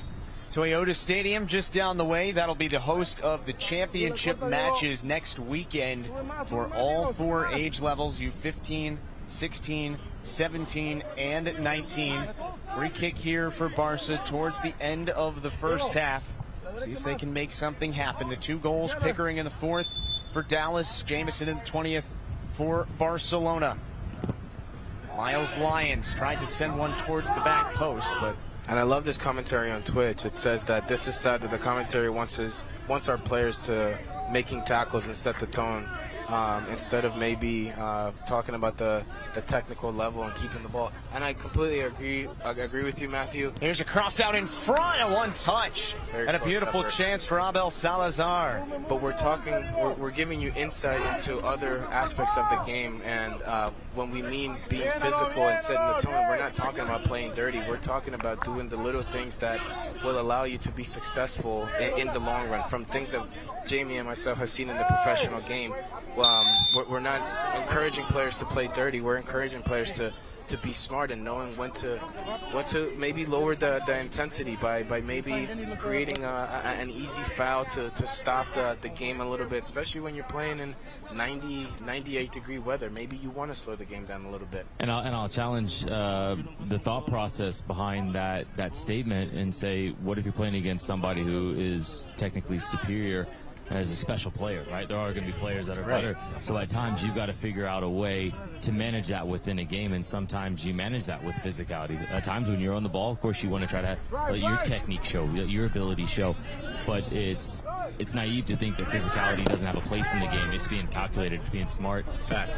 Toyota Stadium just down the way. That'll be the host of the championship matches next weekend for all four age levels, you 15, 16, 17, and 19. Free kick here for Barca towards the end of the first half. See if they can make something happen. The two goals, Pickering in the fourth for Dallas, Jamison in the 20th for Barcelona. Miles Lyons tried to send one towards the back post, but and I love this commentary on Twitch. It says that this is sad that the commentary wants his, wants our players to making tackles and set the tone um, instead of maybe uh, talking about the, the technical level and keeping the ball. And I completely agree. I agree with you, Matthew. Here's a cross out in front, a one touch, Very and a beautiful effort. chance for Abel Salazar. But we're talking, we're, we're, giving you insight into other aspects of the game, and uh, when we mean being physical and setting the tone, we're not talking about playing dirty. We're talking about doing the little things that will allow you to be successful in, in the long run. From things that Jamie and myself have seen in the professional game, um, we're, we're not encouraging players to play dirty. We're encouraging players to to be smart and knowing when to when to maybe lower the, the intensity by, by maybe creating a, a, an easy foul to, to stop the, the game a little bit, especially when you're playing in 90, 98 degree weather. Maybe you want to slow the game down a little bit. And I'll, and I'll challenge uh, the thought process behind that, that statement and say, what if you're playing against somebody who is technically superior? As a special player, right? There are going to be players that are right. better. So at times you've got to figure out a way to manage that within a game, and sometimes you manage that with physicality. At times when you're on the ball, of course, you want to try to let your technique show, let your ability show. But it's it's naive to think that physicality doesn't have a place in the game. It's being calculated. It's being smart. Facts.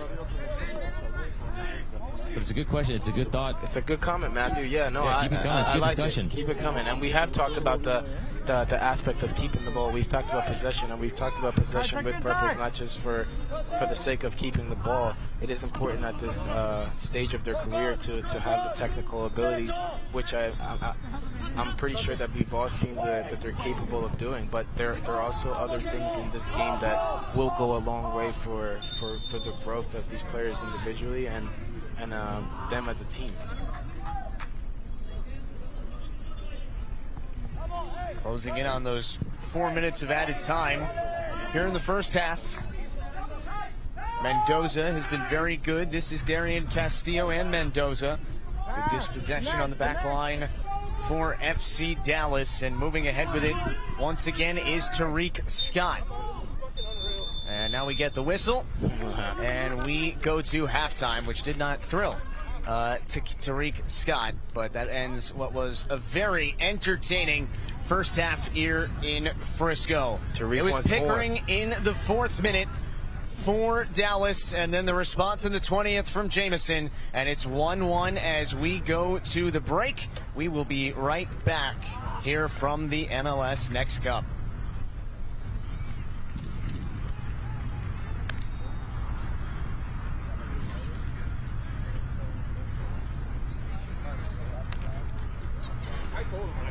But it's a good question. It's a good thought. It's a good comment, Matthew. Yeah, no, yeah, keep I, it coming. I, I like discussion. It. Keep it coming. And we have talked about the the, the aspect of keeping the ball. We've talked about possession, and we've talked about possession with purpose, not just for for the sake of keeping the ball. It is important at this uh, stage of their career to, to have the technical abilities, which I, I I'm pretty sure that we've all seen the, that they're capable of doing. But there there are also other things in this game that will go a long way for for, for the growth of these players individually and and um, them as a team. Closing in on those four minutes of added time here in the first half. Mendoza has been very good. This is Darian Castillo and Mendoza. Good dispossession on the back line for FC Dallas and moving ahead with it once again is Tariq Scott. And now we get the whistle and we go to halftime, which did not thrill uh, to Tariq Scott, but that ends what was a very entertaining first half here in Frisco. Tariq it was Pickering fourth. in the fourth minute for Dallas, and then the response in the 20th from Jamison, and it's 1-1 as we go to the break. We will be right back here from the MLS Next Cup. I told him.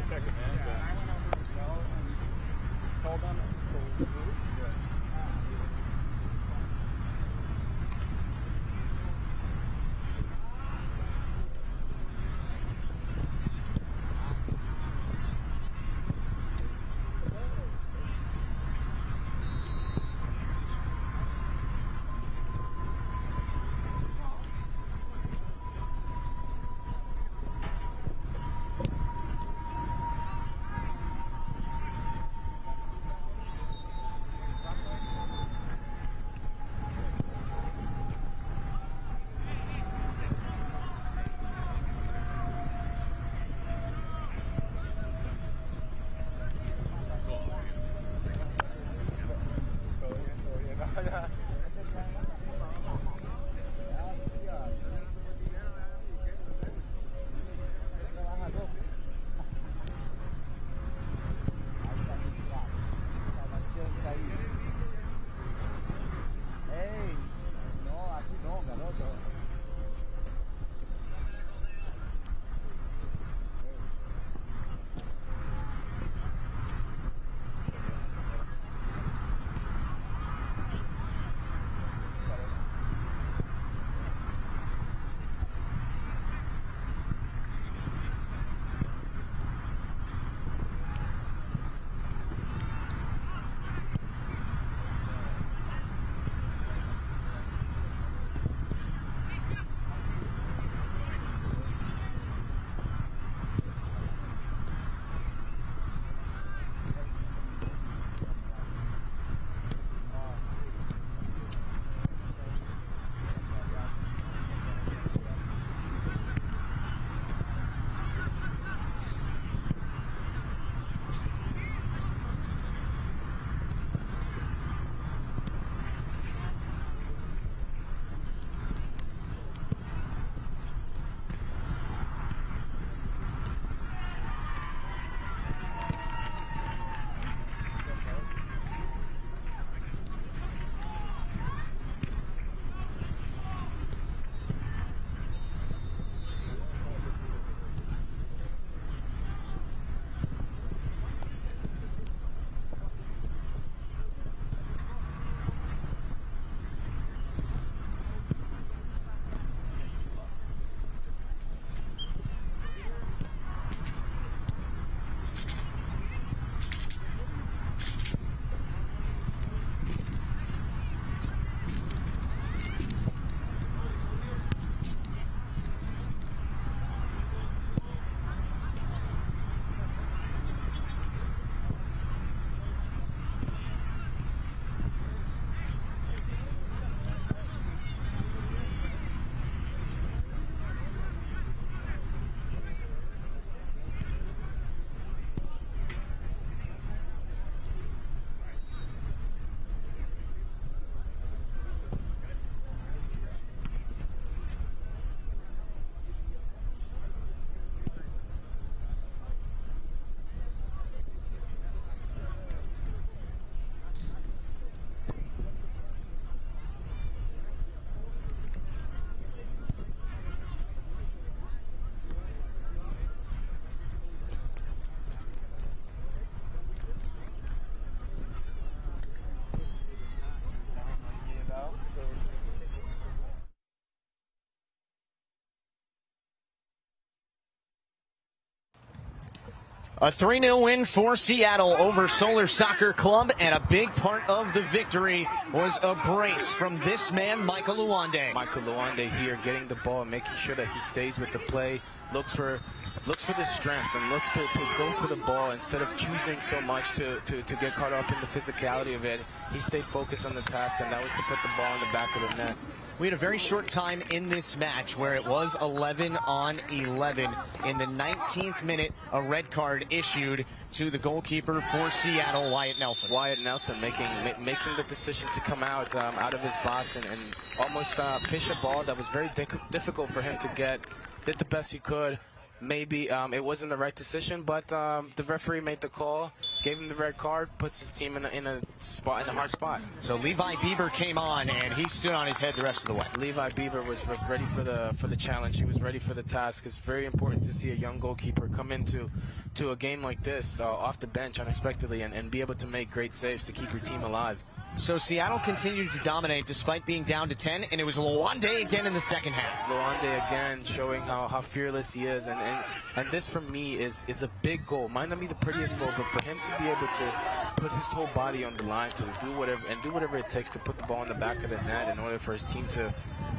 A 3-0 win for Seattle over Solar Soccer Club, and a big part of the victory was a brace from this man, Michael Luande. Michael Luande here getting the ball, and making sure that he stays with the play, looks for looks for the strength and looks to, to go for the ball instead of choosing so much to, to, to get caught up in the physicality of it. He stayed focused on the task, and that was to put the ball in the back of the net. We had a very short time in this match where it was 11 on 11. In the 19th minute, a red card issued to the goalkeeper for Seattle, Wyatt Nelson. Wyatt Nelson making making the decision to come out um, out of his box and, and almost uh, fish a ball that was very difficult for him to get. Did the best he could. Maybe um, it wasn't the right decision, but um, the referee made the call, gave him the red card, puts his team in a, in a spot in a hard spot. So Levi Bieber came on and he stood on his head the rest of the way. Levi Beaver was, was ready for the for the challenge. He was ready for the task. It's very important to see a young goalkeeper come into to a game like this uh, off the bench unexpectedly and, and be able to make great saves to keep your team alive. So Seattle continued to dominate despite being down to 10, and it was Luande again in the second half. Luande again showing how, how fearless he is, and, and and this for me is is a big goal. Might not be the prettiest goal, but for him to be able to put his whole body on the line to do whatever and do whatever it takes to put the ball in the back of the net in order for his team to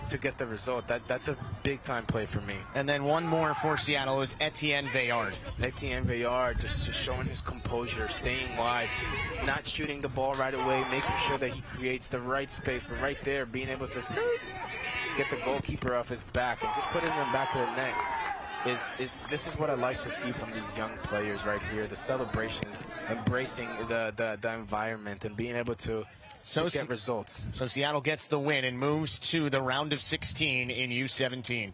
to get the result. That that's a big time play for me. And then one more for Seattle is Etienne Veillard. Etienne Veillard just, just showing his composure, staying wide, not shooting the ball right away, making sure that he creates the right space, but right there, being able to get the goalkeeper off his back and just put it in the back of the net. Is, is this is what I like to see from these young players right here. The celebrations, embracing the, the, the environment and being able to So get results. So Seattle gets the win and moves to the round of 16 in U17.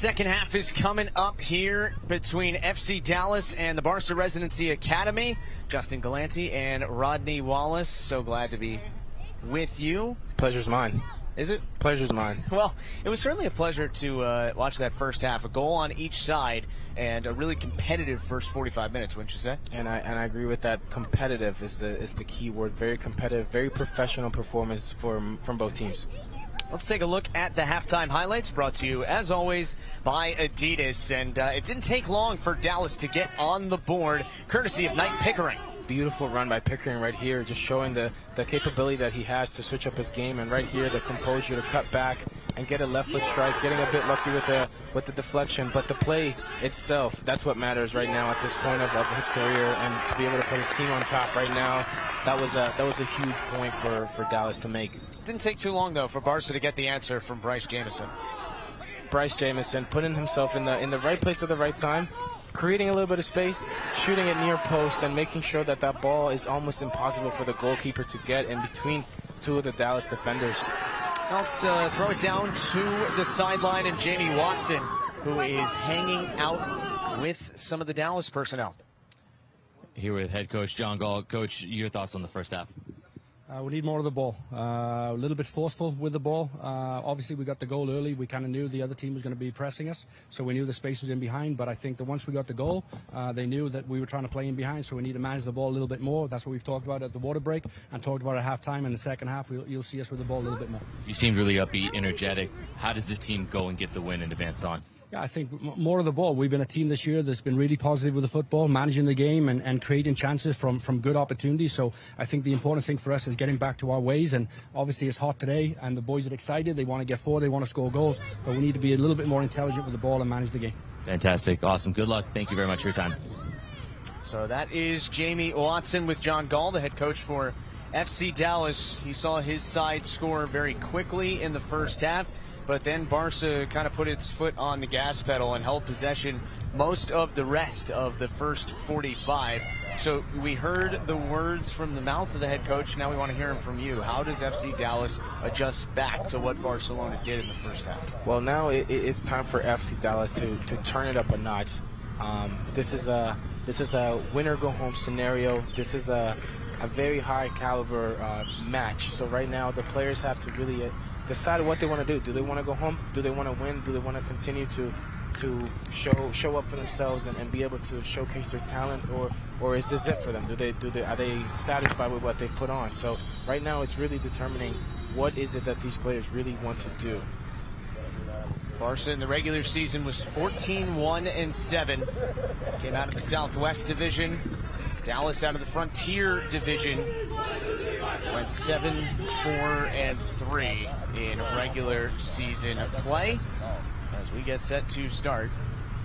Second half is coming up here between FC Dallas and the Barca Residency Academy. Justin Galanti and Rodney Wallace. So glad to be with you. Pleasure's mine. Is it? Pleasure's mine. Well, it was certainly a pleasure to uh, watch that first half. A goal on each side and a really competitive first 45 minutes, wouldn't you say? And I and I agree with that. Competitive is the is the key word. Very competitive, very professional performance from from both teams. Let's take a look at the halftime highlights brought to you, as always, by Adidas. And uh, it didn't take long for Dallas to get on the board, courtesy of Nighte Pickering. Beautiful run by Pickering right here, just showing the, the capability that he has to switch up his game. And right here, the composure to cut back and get a left foot strike, getting a bit lucky with the with the deflection. But the play itself, that's what matters right now at this point of, of his career. And to be able to put his team on top right now, that was a that was a huge point for, for Dallas to make. Didn't take too long though for Barca to get the answer from Bryce Jamison. Bryce Jamison putting himself in the in the right place at the right time, creating a little bit of space, shooting it near post, and making sure that that ball is almost impossible for the goalkeeper to get in between two of the Dallas defenders. Let's uh, throw it down to the sideline and Jamie Watson, who is hanging out with some of the Dallas personnel. Here with head coach John Gall. Coach, your thoughts on the first half? Uh, we need more of the ball. Uh, a little bit forceful with the ball. Uh, obviously, we got the goal early. We kind of knew the other team was going to be pressing us, so we knew the space was in behind. But I think that once we got the goal, uh, they knew that we were trying to play in behind, so we need to manage the ball a little bit more. That's what we've talked about at the water break and talked about at halftime. In the second half, we'll, you'll see us with the ball a little bit more. You seemed really upbeat, energetic. How does this team go and get the win and advance on? Yeah, I think more of the ball. We've been a team this year that's been really positive with the football, managing the game and, and creating chances from, from good opportunities. So I think the important thing for us is getting back to our ways. And obviously it's hot today and the boys are excited. They want to get forward. They want to score goals, but we need to be a little bit more intelligent with the ball and manage the game. Fantastic. Awesome. Good luck. Thank you very much for your time. So that is Jamie Watson with John Gall, the head coach for FC Dallas. He saw his side score very quickly in the first half but then Barca kind of put its foot on the gas pedal and held possession most of the rest of the first 45. So we heard the words from the mouth of the head coach. Now we want to hear them from you. How does FC Dallas adjust back to what Barcelona did in the first half? Well, now it, it's time for FC Dallas to, to turn it up a notch. Um, this is a this is a winner go home scenario. This is a a very high caliber uh, match. So right now the players have to really decide what they want to do. Do they want to go home? Do they want to win? Do they want to continue to to show show up for themselves and, and be able to showcase their talent, or or is this it for them? Do they do they are they satisfied with what they put on? So right now, it's really determining what is it that these players really want to do. Barca in the regular season was 14-1 and 7. Came out of the Southwest Division. Dallas out of the Frontier Division. Went 7, 4, and 3 in regular season play as we get set to start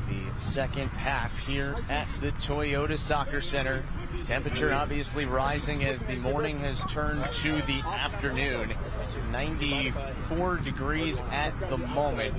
the second half here at the Toyota Soccer Center. Temperature obviously rising as the morning has turned to the afternoon. 94 degrees at the moment.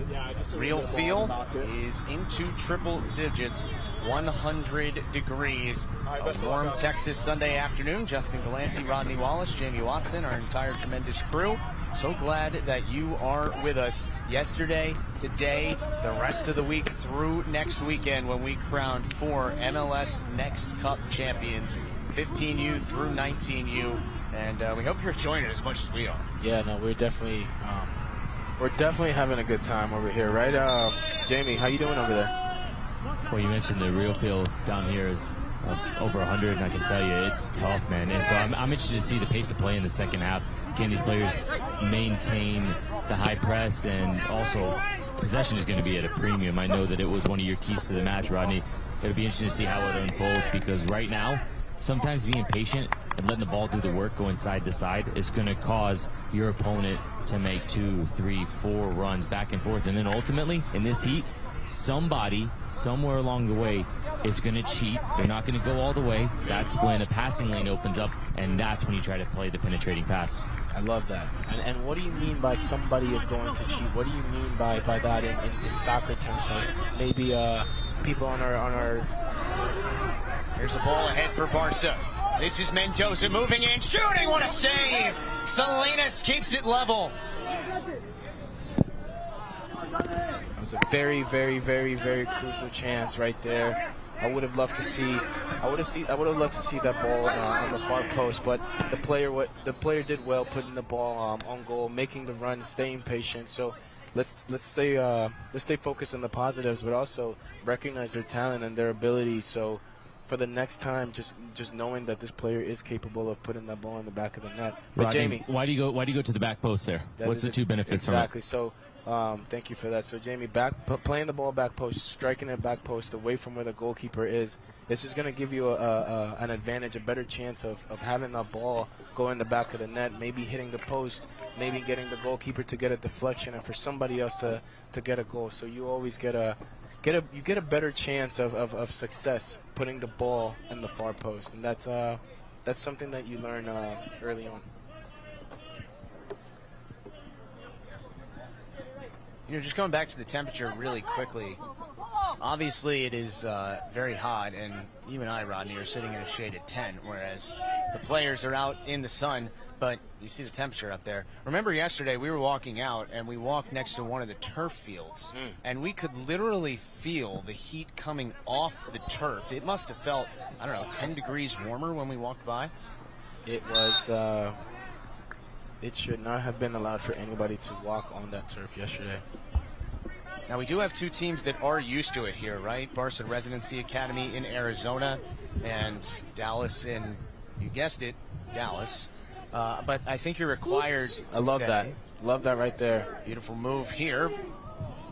Real feel is into triple digits. 100 degrees. A warm Texas Sunday afternoon. Justin Galanti, Rodney Wallace, Jamie Watson, our entire tremendous crew. So glad that you are with us yesterday, today, the rest of the week through next weekend when we crown four MLS Next Cup champions, 15U through 19U. And uh, we hope you're enjoying it as much as we are. Yeah, no, we're definitely, um, we're definitely having a good time over here, right? Uh, Jamie, how you doing over there? Well, you mentioned the real field down here is uh, over 100, and I can tell you it's tough, man. And so I'm, I'm interested to see the pace of play in the second half. Can these players maintain the high press and also possession is going to be at a premium. I know that it was one of your keys to the match, Rodney. It'll be interesting to see how it unfolds because right now, sometimes being patient and letting the ball do the work going side to side is going to cause your opponent to make two, three, four runs back and forth. And then ultimately, in this heat, somebody somewhere along the way is going to cheat. They're not going to go all the way. That's when a passing lane opens up, and that's when you try to play the penetrating pass. I love that. And, and what do you mean by somebody is going to cheat? What do you mean by, by that in, in, in soccer terms? So maybe uh, people on our on our. Here's a ball ahead for Barca. This is Mendoza moving in, shooting. What a save! Salinas keeps it level. Was a very, very, very, very crucial chance right there. I would have loved to see. I would have see. I would have loved to see that ball uh, on the far post, but the player, what the player did well, putting the ball um, on goal, making the run, staying patient. So let's let's stay uh, let's stay focused on the positives, but also recognize their talent and their ability. So for the next time, just just knowing that this player is capable of putting that ball in the back of the net. But Rodney, Jamie, why do you go? Why do you go to the back post there? What's the two benefits exactly? So. Um, thank you for that. So Jamie, back playing the ball back post, striking it back post away from where the goalkeeper is. This is going to give you a, a, an advantage, a better chance of, of having that ball go in the back of the net, maybe hitting the post, maybe getting the goalkeeper to get a deflection, and for somebody else to, to get a goal. So you always get a get a you get a better chance of, of, of success putting the ball in the far post, and that's uh that's something that you learn uh, early on. You know, just going back to the temperature really quickly. Obviously, it is uh, very hot, and you and I, Rodney, are sitting in a shaded tent, whereas the players are out in the sun. But you see the temperature up there. Remember yesterday we were walking out, and we walked next to one of the turf fields, and we could literally feel the heat coming off the turf. It must have felt, I don't know, 10 degrees warmer when we walked by. It was. Uh, it should not have been allowed for anybody to walk on that turf yesterday. Now we do have two teams that are used to it here, right? Barca Residency Academy in Arizona and Dallas in, you guessed it, Dallas. Uh, but I think you're required. I love say- that. Love that right there. Beautiful move here.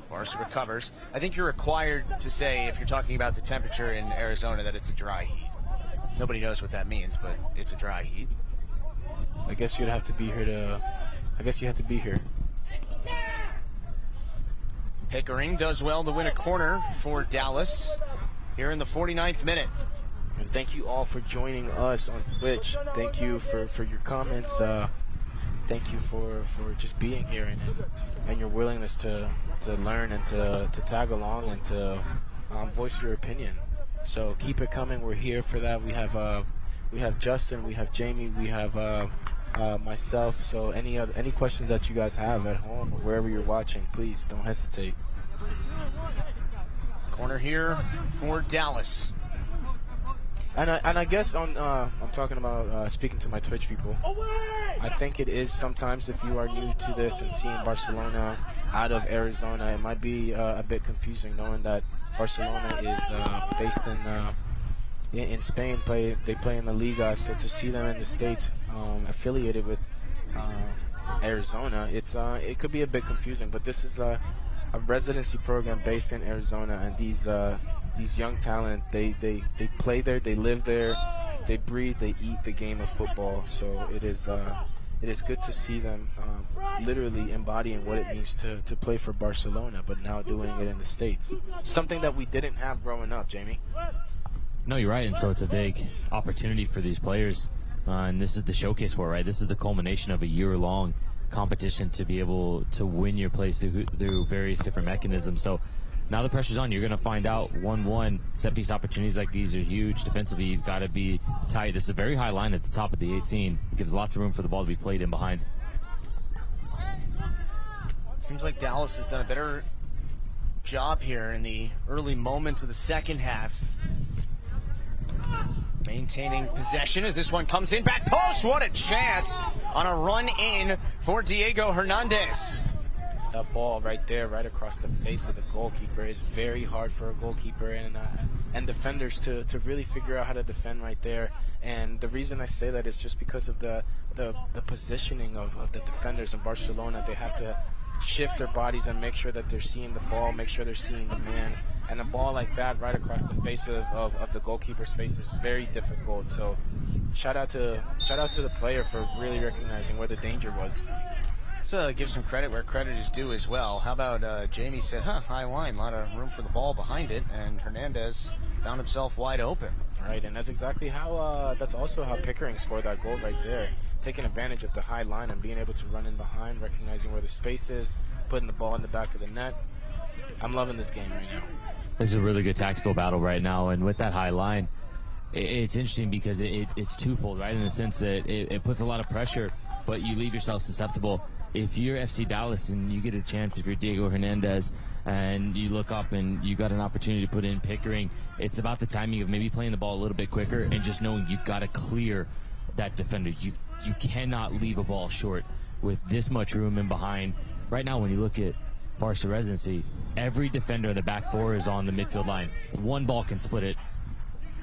Barca recovers. I think you're required to say if you're talking about the temperature in Arizona that it's a dry heat. Nobody knows what that means, but it's a dry heat. I guess you'd have to be here to. I guess you have to be here. Pickering does well to win a corner for Dallas here in the 49th minute. And thank you all for joining us on Twitch. Thank you for, for your comments. Uh, thank you for, for just being here and, and your willingness to, to learn and to, to tag along and to um, voice your opinion. So keep it coming. We're here for that. We have uh, we have Justin, we have Jamie, we have uh, uh, myself. So any other, any questions that you guys have at home or wherever you're watching, please don't hesitate. Corner here for Dallas. And I, and I guess on uh, I'm talking about uh, speaking to my Twitch people. I think it is sometimes if you are new to this and seeing Barcelona out of Arizona, it might be uh, a bit confusing knowing that Barcelona is uh, based in, uh, in in Spain. Play they play in the Liga, so to see them in the states um, affiliated with uh, Arizona, it's uh, it could be a bit confusing. But this is a, a residency program based in Arizona, and these uh, these young talent they, they they play there, they live there, they breathe, they eat the game of football. So it is uh, it is good to see them um, literally embodying what it means to, to play for Barcelona, but now doing it in the states. Something that we didn't have growing up, Jamie. No, you're right, and so it's a big opportunity for these players, uh, and this is the showcase for it, right? This is the culmination of a year-long competition to be able to win your place through, through various different mechanisms. So now the pressure's on. You're going to find out 1-1 set piece opportunities like these are huge. Defensively, you've got to be tight. This is a very high line at the top of the 18. It gives lots of room for the ball to be played in behind. Seems like Dallas has done a better job here in the early moments of the second half. Maintaining possession as this one comes in back post. What a chance on a run in for Diego Hernandez. That ball right there, right across the face of the goalkeeper, is very hard for a goalkeeper and uh, and defenders to, to really figure out how to defend right there. And the reason I say that is just because of the the, the positioning of, of the defenders in Barcelona. They have to shift their bodies and make sure that they're seeing the ball, make sure they're seeing the man. And a ball like that right across the face of, of, of the goalkeeper's face is very difficult. So shout out to shout out to the player for really recognizing where the danger was. Let's uh, give some credit where credit is due as well. How about uh, Jamie said, huh, high line, a lot of room for the ball behind it, and Hernandez found himself wide open. Right, and that's exactly how. Uh, that's also how Pickering scored that goal right there, taking advantage of the high line and being able to run in behind, recognizing where the space is, putting the ball in the back of the net. I'm loving this game right now. This is a really good tactical battle right now, and with that high line, it, it's interesting because it, it, it's twofold, right? In the sense that it, it puts a lot of pressure, but you leave yourself susceptible. If you're FC Dallas and you get a chance, if you're Diego Hernandez, and you look up and you got an opportunity to put in Pickering, it's about the timing of maybe playing the ball a little bit quicker and just knowing you've got to clear that defender. You you cannot leave a ball short with this much room in behind. Right now, when you look at Barca residency, every defender in the back four is on the midfield line. One ball can split it,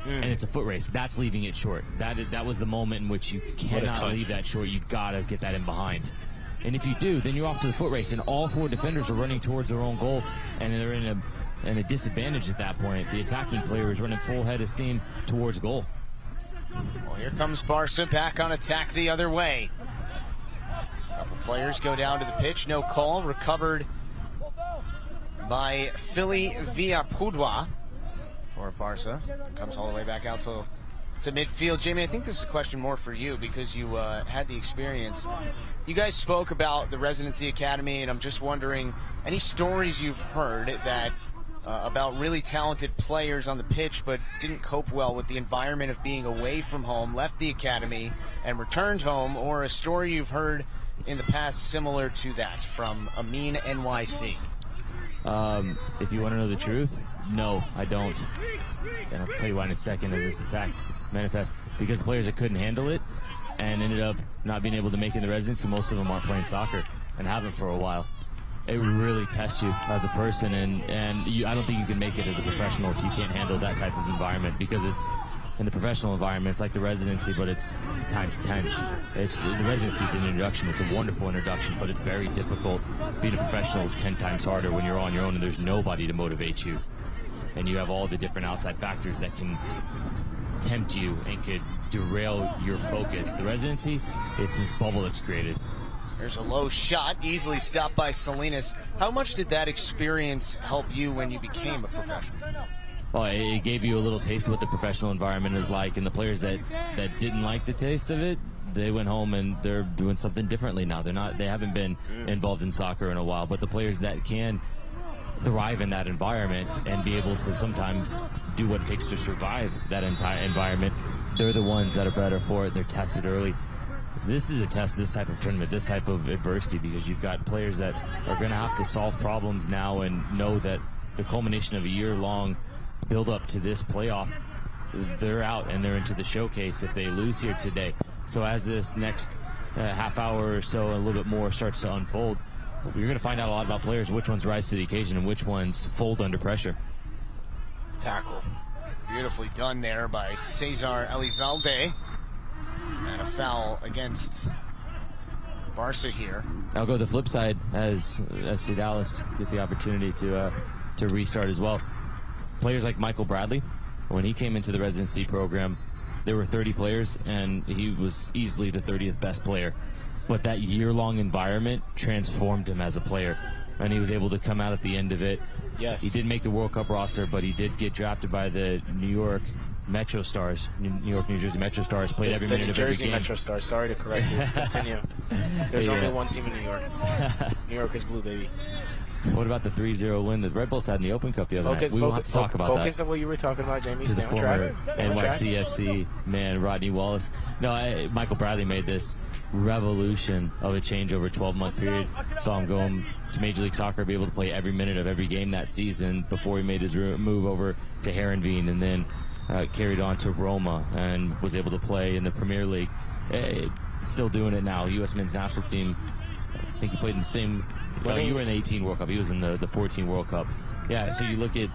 mm. and it's a foot race. That's leaving it short. That that was the moment in which you cannot leave that short. You've gotta get that in behind. And if you do, then you're off to the foot race, and all four defenders are running towards their own goal, and they're in a in a disadvantage at that point. The attacking player is running full head of steam towards goal. Well, here comes Barca back on attack the other way. A couple players go down to the pitch. No call. Recovered by Philly via Pudua for Barca. Comes all the way back out to, to midfield. Jamie, I think this is a question more for you because you uh, had the experience. You guys spoke about the Residency Academy, and I'm just wondering any stories you've heard that uh, about really talented players on the pitch, but didn't cope well with the environment of being away from home, left the academy, and returned home, or a story you've heard in the past similar to that from Amin NYC. Um, if you want to know the truth, no, I don't. And I'll tell you why in a second as this attack manifests. Because players that couldn't handle it and ended up not being able to make it in the residency, most of them aren't playing soccer and haven't for a while. It really tests you as a person and, and you, I don't think you can make it as a professional if you can't handle that type of environment because it's, in the professional environment, it's like the residency, but it's times 10. It's, the residency is an introduction. It's a wonderful introduction, but it's very difficult. Being a professional is 10 times harder when you're on your own and there's nobody to motivate you. And you have all the different outside factors that can tempt you and could derail your focus. The residency, it's this bubble that's created. There's a low shot, easily stopped by Salinas. How much did that experience help you when you became a professional? Well, it gave you a little taste of what the professional environment is like, and the players that that didn't like the taste of it, they went home and they're doing something differently now. They're not, they haven't been involved in soccer in a while, but the players that can thrive in that environment and be able to sometimes do what it takes to survive that entire environment, they're the ones that are better for it. They're tested early. This is a test, this type of tournament, this type of adversity, because you've got players that are going to have to solve problems now and know that the culmination of a year long build up to this playoff, they're out and they're into the showcase if they lose here today. So as this next uh, half hour or so, a little bit more starts to unfold, you're going to find out a lot about players, which ones rise to the occasion and which ones fold under pressure. Tackle. Beautifully done there by Cesar Elizalde. And a foul against Barca here. I'll go the flip side as FC Dallas get the opportunity to uh, to restart as well. Players like Michael Bradley, when he came into the residency program, there were 30 players and he was easily the 30th best player. But that year-long environment transformed him as a player, and he was able to come out at the end of it. Yes. He did make the World Cup roster, but he did get drafted by the New York Metro Stars, New York, New Jersey Metro Stars. Played every the minute New of every Jersey game. Metro Stars. Sorry to correct you. Continue. There's Yeah. only one team in New York. New York is blue, baby. What about the 3-0 win that Red Bulls had in the Open Cup the other Focus, night? We will focus, have to talk about focus that. on what you were talking about, Jamie. To the former. NYCFC man, Rodney Wallace. No, I, Michael Bradley made this revolution of a change over a 12 month period. Saw him going to Major League Soccer, be able to play every minute of every game that season before he made his move over to Heerenveen and then uh, carried on to Roma and was able to play in the Premier League. Eh, still doing it now. U.S. men's national team. I think he played in the same. Well, Winning- you were in the 18 World Cup. He was in the, the 14 World Cup. Yeah, so you look at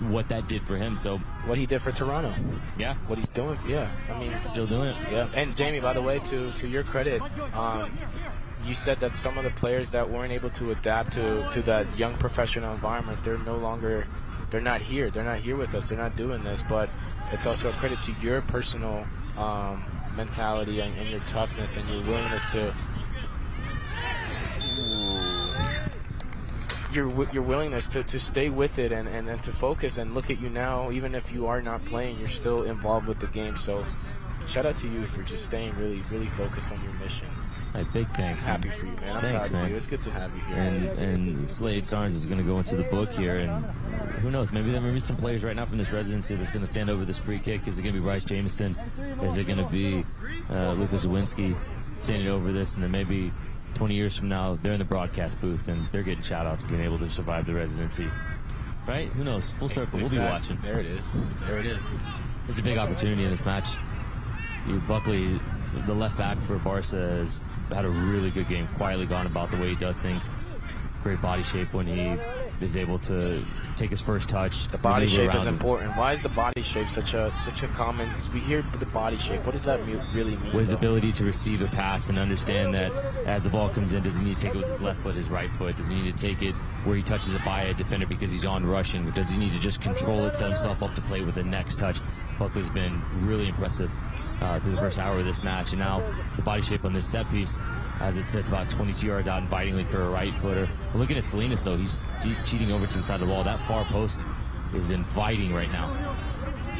what that did for him. So, What he did for Toronto. yeah, What he's doing. For, Yeah. I mean, still doing it. Yeah, and Jamie, by the way, to to your credit, um, you said that some of the players that weren't able to adapt to to that young professional environment, they're no longer, they're not here. They're not here with us. They're not doing this. But it's also a credit to your personal um, mentality and, and your toughness and your willingness to. Your, your willingness to, to stay with it and, and, and to focus and look at you now, even if you are not playing, you're still involved with the game. So shout out to you for just staying really, really focused on your mission. Hey, big thanks. man. Happy for you, man. I'm Thanks, man. It's good to have you here. And and Slade Starnes is going to go into the book here, and who knows? Maybe there may be some players right now from this residency that's going to stand over this free kick. Is it going to be Bryce Jamison? Is it going to be uh, Lucas Zawinski standing over this? And then maybe 20 years from now, they're in the broadcast booth and they're getting shout outs being able to survive the residency. Right? Who knows? Full circle. We'll be watching. There it is. There it is. There's a big opportunity in this match. Buckley, the left back for Barca, has had a really good game. Quietly gone about the way he does things. Great body shape when he is able to take his first touch. The body shape is him. important. Why is the body shape such a such a common? We hear the body shape. What does that really mean? His though? ability to receive a pass and understand that as the ball comes in, does he need to take it with his left foot, his right foot? Does he need to take it where he touches it by a defender because he's on rushing? Does he need to just control it, set himself up to play with the next touch? Buckley's been really impressive uh, through the first hour of this match, and now the body shape on this set piece as it sits about 22 yards out invitingly for a right footer. Looking at Salinas though, he's he's cheating over to the side of the wall. That far post is inviting right now.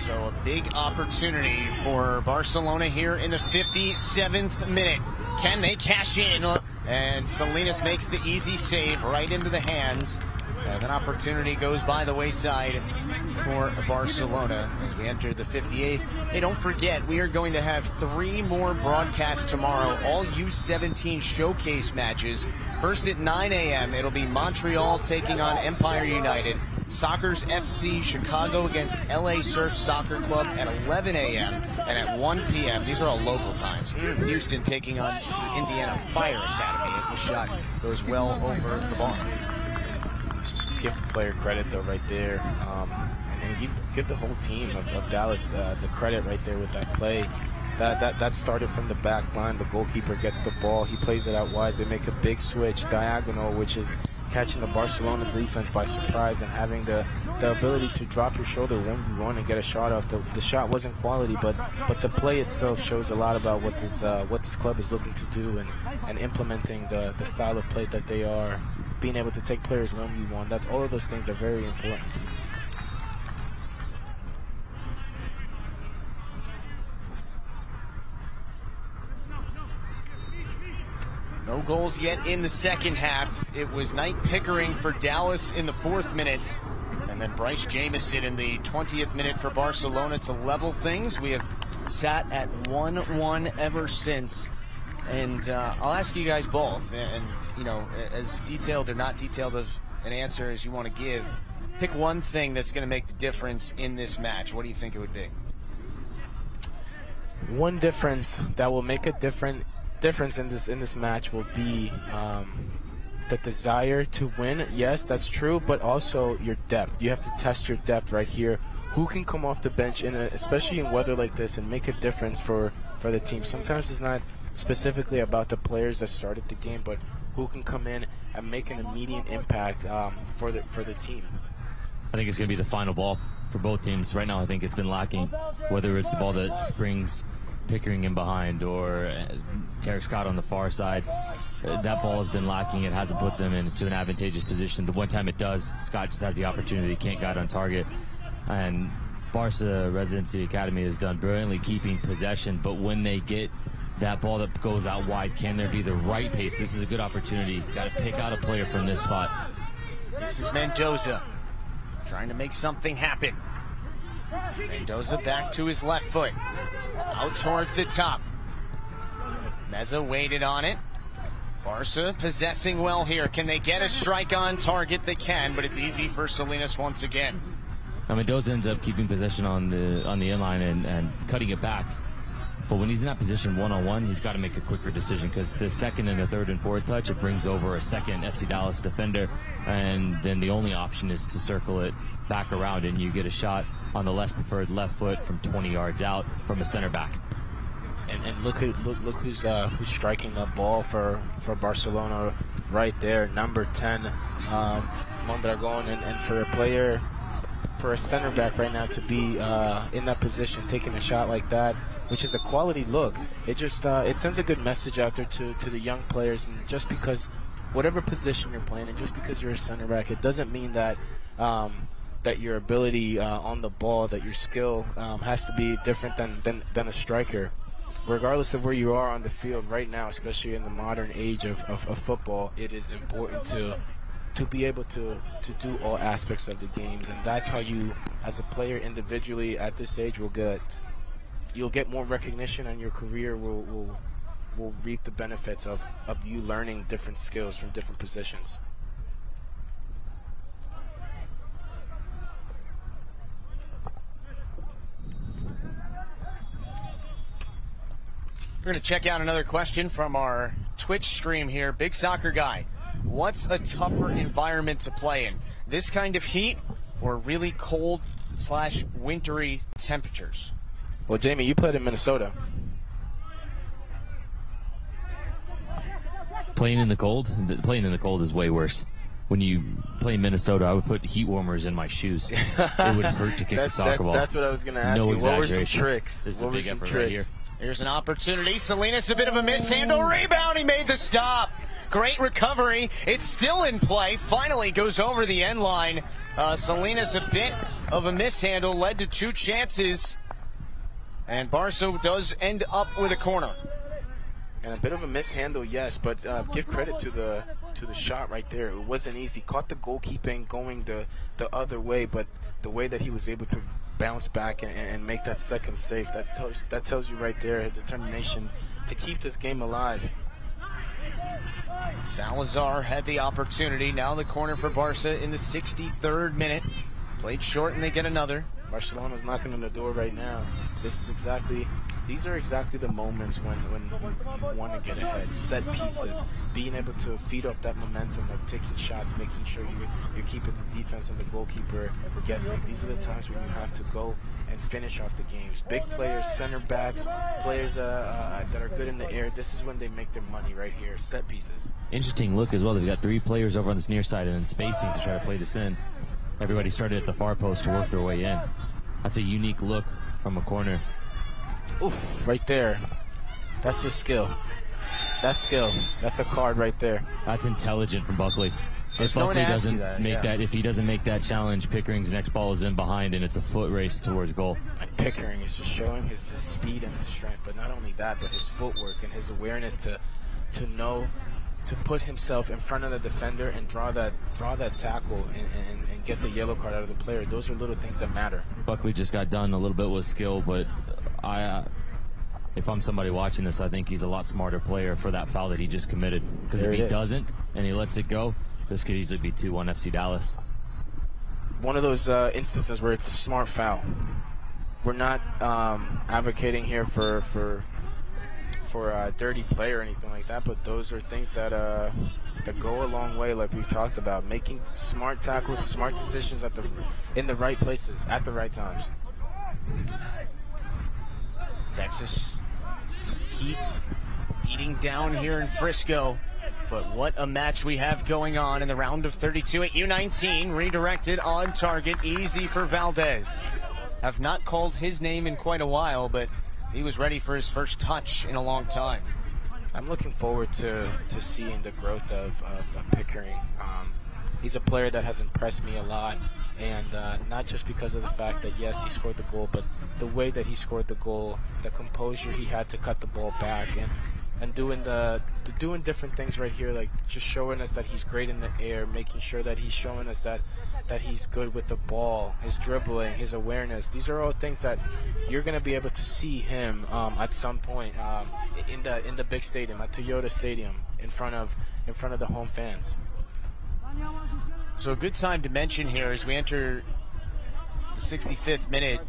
So a big opportunity for Barcelona here in the 57th minute. Can they cash in? And Salinas makes the easy save right into the hands. And an opportunity goes by the wayside for Barcelona as we enter the 58th. Hey, don't forget, we are going to have three more broadcasts tomorrow, all U17 showcase matches. First at 9 a.m., it'll be Montreal taking on Empire United. Sockers FC Chicago against LA Surf Soccer Club at 11 a.m. and at 1 p.m. These are all local times. Houston taking on Indiana Fire Academy as the shot goes well over the bar. Give the player credit though right there, um, and give, the whole team of, of Dallas uh, the credit right there with that play. That, that that started from the back line. The goalkeeper gets the ball. He plays it out wide. They make a big switch diagonal, which is catching the Barcelona defense by surprise and having the the ability to drop your shoulder when you want and get a shot off. The, the shot wasn't quality, but but the play itself shows a lot about what this uh, what this club is looking to do and and implementing the the style of play that they are being able to take players one v one. That's all of those things are very important. No goals yet in the second half. It was Nighte Pickering for Dallas in the fourth minute. And then Bryce Jamison in the 20th minute for Barcelona to level things. We have sat at 1-1 ever since. And uh, I'll ask you guys both, and you know, as detailed or not detailed of an answer as you want to give, pick one thing that's going to make the difference in this match. What do you think it would be? One difference that will make a different difference in this in this match will be um, the desire to win. Yes, that's true, but also your depth. You have to test your depth right here. Who can come off the bench in a, especially in weather like this and make a difference for for the team? Sometimes it's not specifically about the players that started the game, but who can come in and make an immediate impact um, for the for the team. I think it's going to be the final ball for both teams. Right now, I think it's been lacking, whether it's the ball that springs Pickering in behind or uh, Tarik Scott on the far side. Uh, that ball has been lacking. It hasn't put them into an advantageous position. The one time it does, Scott just has the opportunity, can't guide on target. And Barca Residency Academy has done brilliantly keeping possession, but when they get that ball that goes out wide, can there be the right pace? This is a good opportunity. Got to pick out a player from this spot. This is Mendoza trying to make something happen. Mendoza back to his left foot. Out towards the top. Meza waited on it. Barca possessing well here. Can they get a strike on target? They can, but it's easy for Salinas once again. Now Mendoza ends up keeping possession on the on the inline and, and cutting it back. But when he's in that position one on one, he's got to make a quicker decision because the second and the third and fourth touch, it brings over a second FC Dallas defender, and then the only option is to circle it back around, and you get a shot on the less preferred left foot from 20 yards out from a center back. And, and look who look look who's uh, who's striking the ball for, for Barcelona right there, number ten, um, Mondragon, and, and for a player, for a center back right now to be uh, in that position, taking a shot like that, which is a quality look. It just uh, it sends a good message out there to to the young players, and just because whatever position you're playing, and just because you're a center back, it doesn't mean that. Um, that your ability uh, on the ball, that your skill um, has to be different than, than than a striker regardless of where you are on the field right now, especially in the modern age of, of, of, football, it is important to to be able to to do all aspects of the games, and that's how you, as a player individually at this age, will get you'll get more recognition, and your career will will will reap the benefits of, of you learning different skills from different positions. We're going to check out another question from our Twitch stream here. Big soccer guy. What's a tougher environment to play in? This kind of heat or really cold slash wintry temperatures? Well, Jamie, you played in Minnesota. Playing in the cold, playing in the cold is way worse. When you play in Minnesota, I would put heat warmers in my shoes. it would hurt to kick the soccer that, ball. That's what I was going to ask no you. What were some tricks? This is what a were some effort tricks? right here. Here's an opportunity. Salinas a bit of a mishandle. Rebound. He made the stop. Great recovery. It's still in play. Finally goes over the end line. Uh, Salinas a bit of a mishandle led to two chances. And Barca does end up with a corner. And a bit of a mishandle, yes, but uh, give credit to the to the shot right there. It wasn't easy. Caught the goalkeeping going the the other way, but the way that he was able to bounce back and, and make that second safe. that tells that tells you right there his determination to keep this game alive. Salazar had the opportunity. Now the corner for Barca in the 63rd minute. Played short and they get another. Barcelona's knocking on the door right now. This is exactly, these are exactly the moments when, when you want to get ahead. Set pieces, being able to feed off that momentum of taking shots, making sure you, you're keeping the defense and the goalkeeper guessing. These are the times when you have to go and finish off the games. Big players, center backs, players uh, uh, that are good in the air. This is when they make their money right here. Set pieces. Interesting look as well. They've got three players over on this near side and then spacing to try to play this in. Everybody started at the far post to work their way in. That's a unique look from a corner. Oof, right there. That's just skill. That's skill. That's a card right there. That's intelligent from Buckley. If going Buckley doesn't that, make yeah. that, if he doesn't make that challenge, Pickering's next ball is in behind and it's a foot race towards goal. And Pickering is just showing his, his speed and his strength, but not only that, but his footwork and his awareness to to know to put himself in front of the defender and draw that draw that tackle and, and, and get the yellow card out of the player. Those are little things that matter. Buckley just got done a little bit with skill, but I, uh, if I'm somebody watching this, I think he's a lot smarter player for that foul that he just committed. Because if he it is. doesn't and he lets it go, this could easily be 2-1 FC Dallas. One of those uh, instances where it's a smart foul. We're not um, advocating here for for for a dirty play or anything like that, but those are things that uh, that go a long way, like we've talked about, making smart tackles, smart decisions at the in the right places at the right times. Texas Heat beating down here in Frisco. But what a match we have going on in the round of 32 at U19. Redirected on target. Easy for Valdez. Have not called his name in quite a while, but he was ready for his first touch in a long time. I'm looking forward to, to seeing the growth of, of, of Pickering. Um, he's a player that has impressed me a lot, and uh, not just because of the fact that yes, he scored the goal, but the way that he scored the goal, the composure he had to cut the ball back, and and doing the, the doing different things right here, like just showing us that he's great in the air, making sure that he's showing us that that he's good with the ball, his dribbling, his awareness. These are all things that you're going to be able to see him um, at some point um, in the in the big stadium at Toyota Stadium in front of in front of the home fans. So a good time to mention here as we enter the 65th minute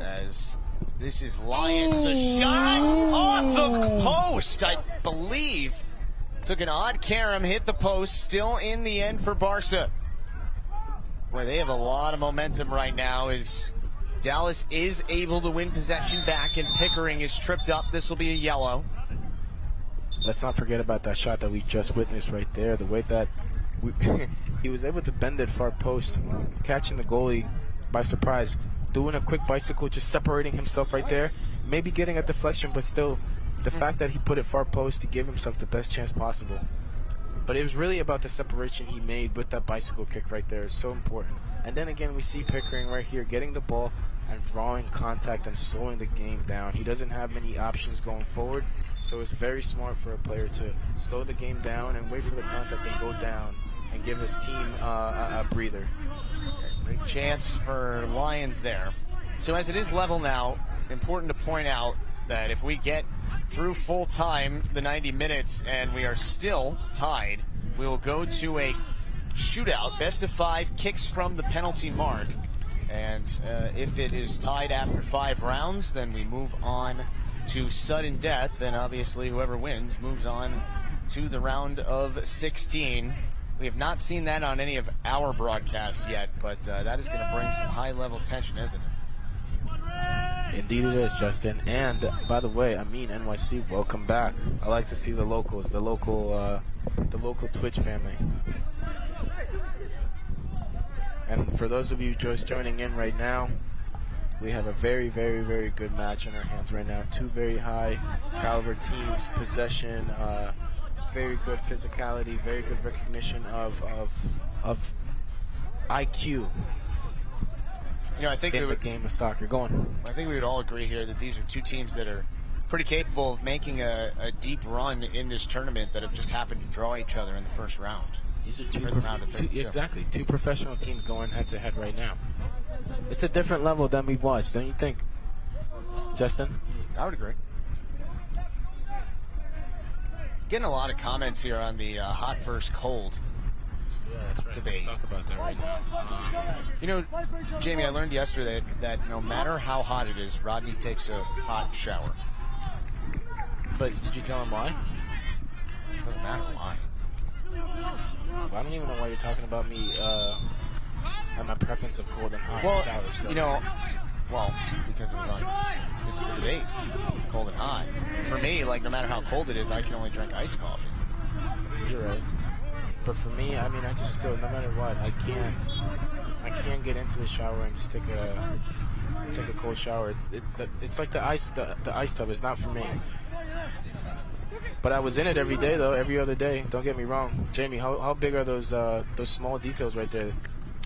as this is Lyons a shot off the post, I believe. Took an odd carom, hit the post, still in the end for Barca. Boy, they have a lot of momentum right now as Dallas is able to win possession back and Pickering is tripped up. This will be a yellow. Let's not forget about that shot that we just witnessed right there. The way that we, he was able to bend it far post, catching the goalie by surprise, doing a quick bicycle, just separating himself right there, maybe getting a deflection, but still, the fact that he put it far post to give himself the best chance possible. But it was really about the separation he made with that bicycle kick right there. It's so important. And then again, we see Pickering right here getting the ball and drawing contact and slowing the game down. He doesn't have many options going forward, so it's very smart for a player to slow the game down and wait for the contact and go down and give his team uh, a, a breather. Chance for Lyons there. So as it is level now, important to point out that if we get through full time, the 90 minutes, and we are still tied. We will go to a shootout, best of five, kicks from the penalty mark. And uh, if it is tied after five rounds, then we move on to sudden death. Then obviously whoever wins moves on to the round of 16. We have not seen that on any of our broadcasts yet, but uh, that is going to bring some high level tension, isn't it? Indeed it is, Justin. And by the way, I mean NYC, welcome back. I like to see the locals, the local, uh, the local Twitch family. And for those of you just joining in right now, we have a very, very, very good match in our hands right now. Two very high caliber teams, possession, uh, very good physicality, very good recognition of of of IQ. You know, I think in we the would, game of soccer. Go on. I think we would all agree here that these are two teams that are pretty capable of making a, a deep run in this tournament that have just happened to draw each other in the first round. These are two, the prof- two exactly two professional teams going head to head right now. It's a different level than we've watched, don't you think, Justin? I would agree. Getting a lot of comments here on the uh, hot versus cold. Debate. Talk about that right now. You know, Jamie, I learned yesterday that no matter how hot it is, Rodney takes a hot shower. but did you tell him why? It doesn't matter why. Well, I don't even know why you're talking about me. Uh, and my preference of cold and hot Well, showers. So. you know, well, because it was on, it's the debate, cold and hot. For me, like, no matter how cold it is, I can only drink iced coffee. You're right. But for me, I mean, I just still, no matter what, I can't, I can't get into the shower and just take a, take a cold shower. It's, it, it's like the ice, the, the ice tub is not for me. But I was in it every day though, every other day. Don't get me wrong, Jamie. How how big are those uh those small details right there?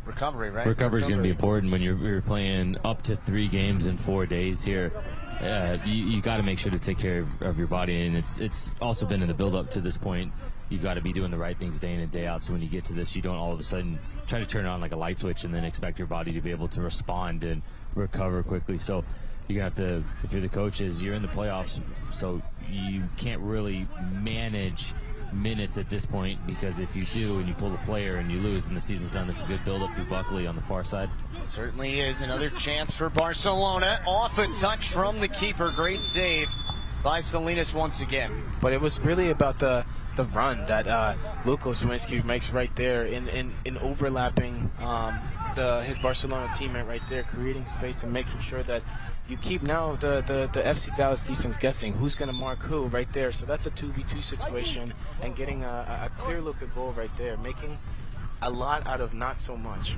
Recovery, right? Recovery is going to be important when you're, you're playing up to three games in four days here. Uh, you, you got to make sure to take care of, of your body, and it's it's also been in the build up to this point. You've got to be doing the right things day in and day out. So when you get to this, you don't all of a sudden try to turn it on like a light switch and then expect your body to be able to respond and recover quickly. So you're gonna have to, if you're the coaches, you're in the playoffs, so you can't really manage minutes at this point because if you do and you pull the player and you lose and the season's done, this is a good build up to Buckley on the far side. Certainly is another chance for Barcelona. Off a touch from the keeper. Great save by Salinas once again. But it was really about the the run that uh, Luka Sawinski makes right there in in, in overlapping um, the his Barcelona teammate right there, creating space and making sure that you keep now the, the, the FC Dallas defense guessing who's going to mark who right there. So that's a 2v2 situation and getting a, a clear look at goal right there, making a lot out of not so much.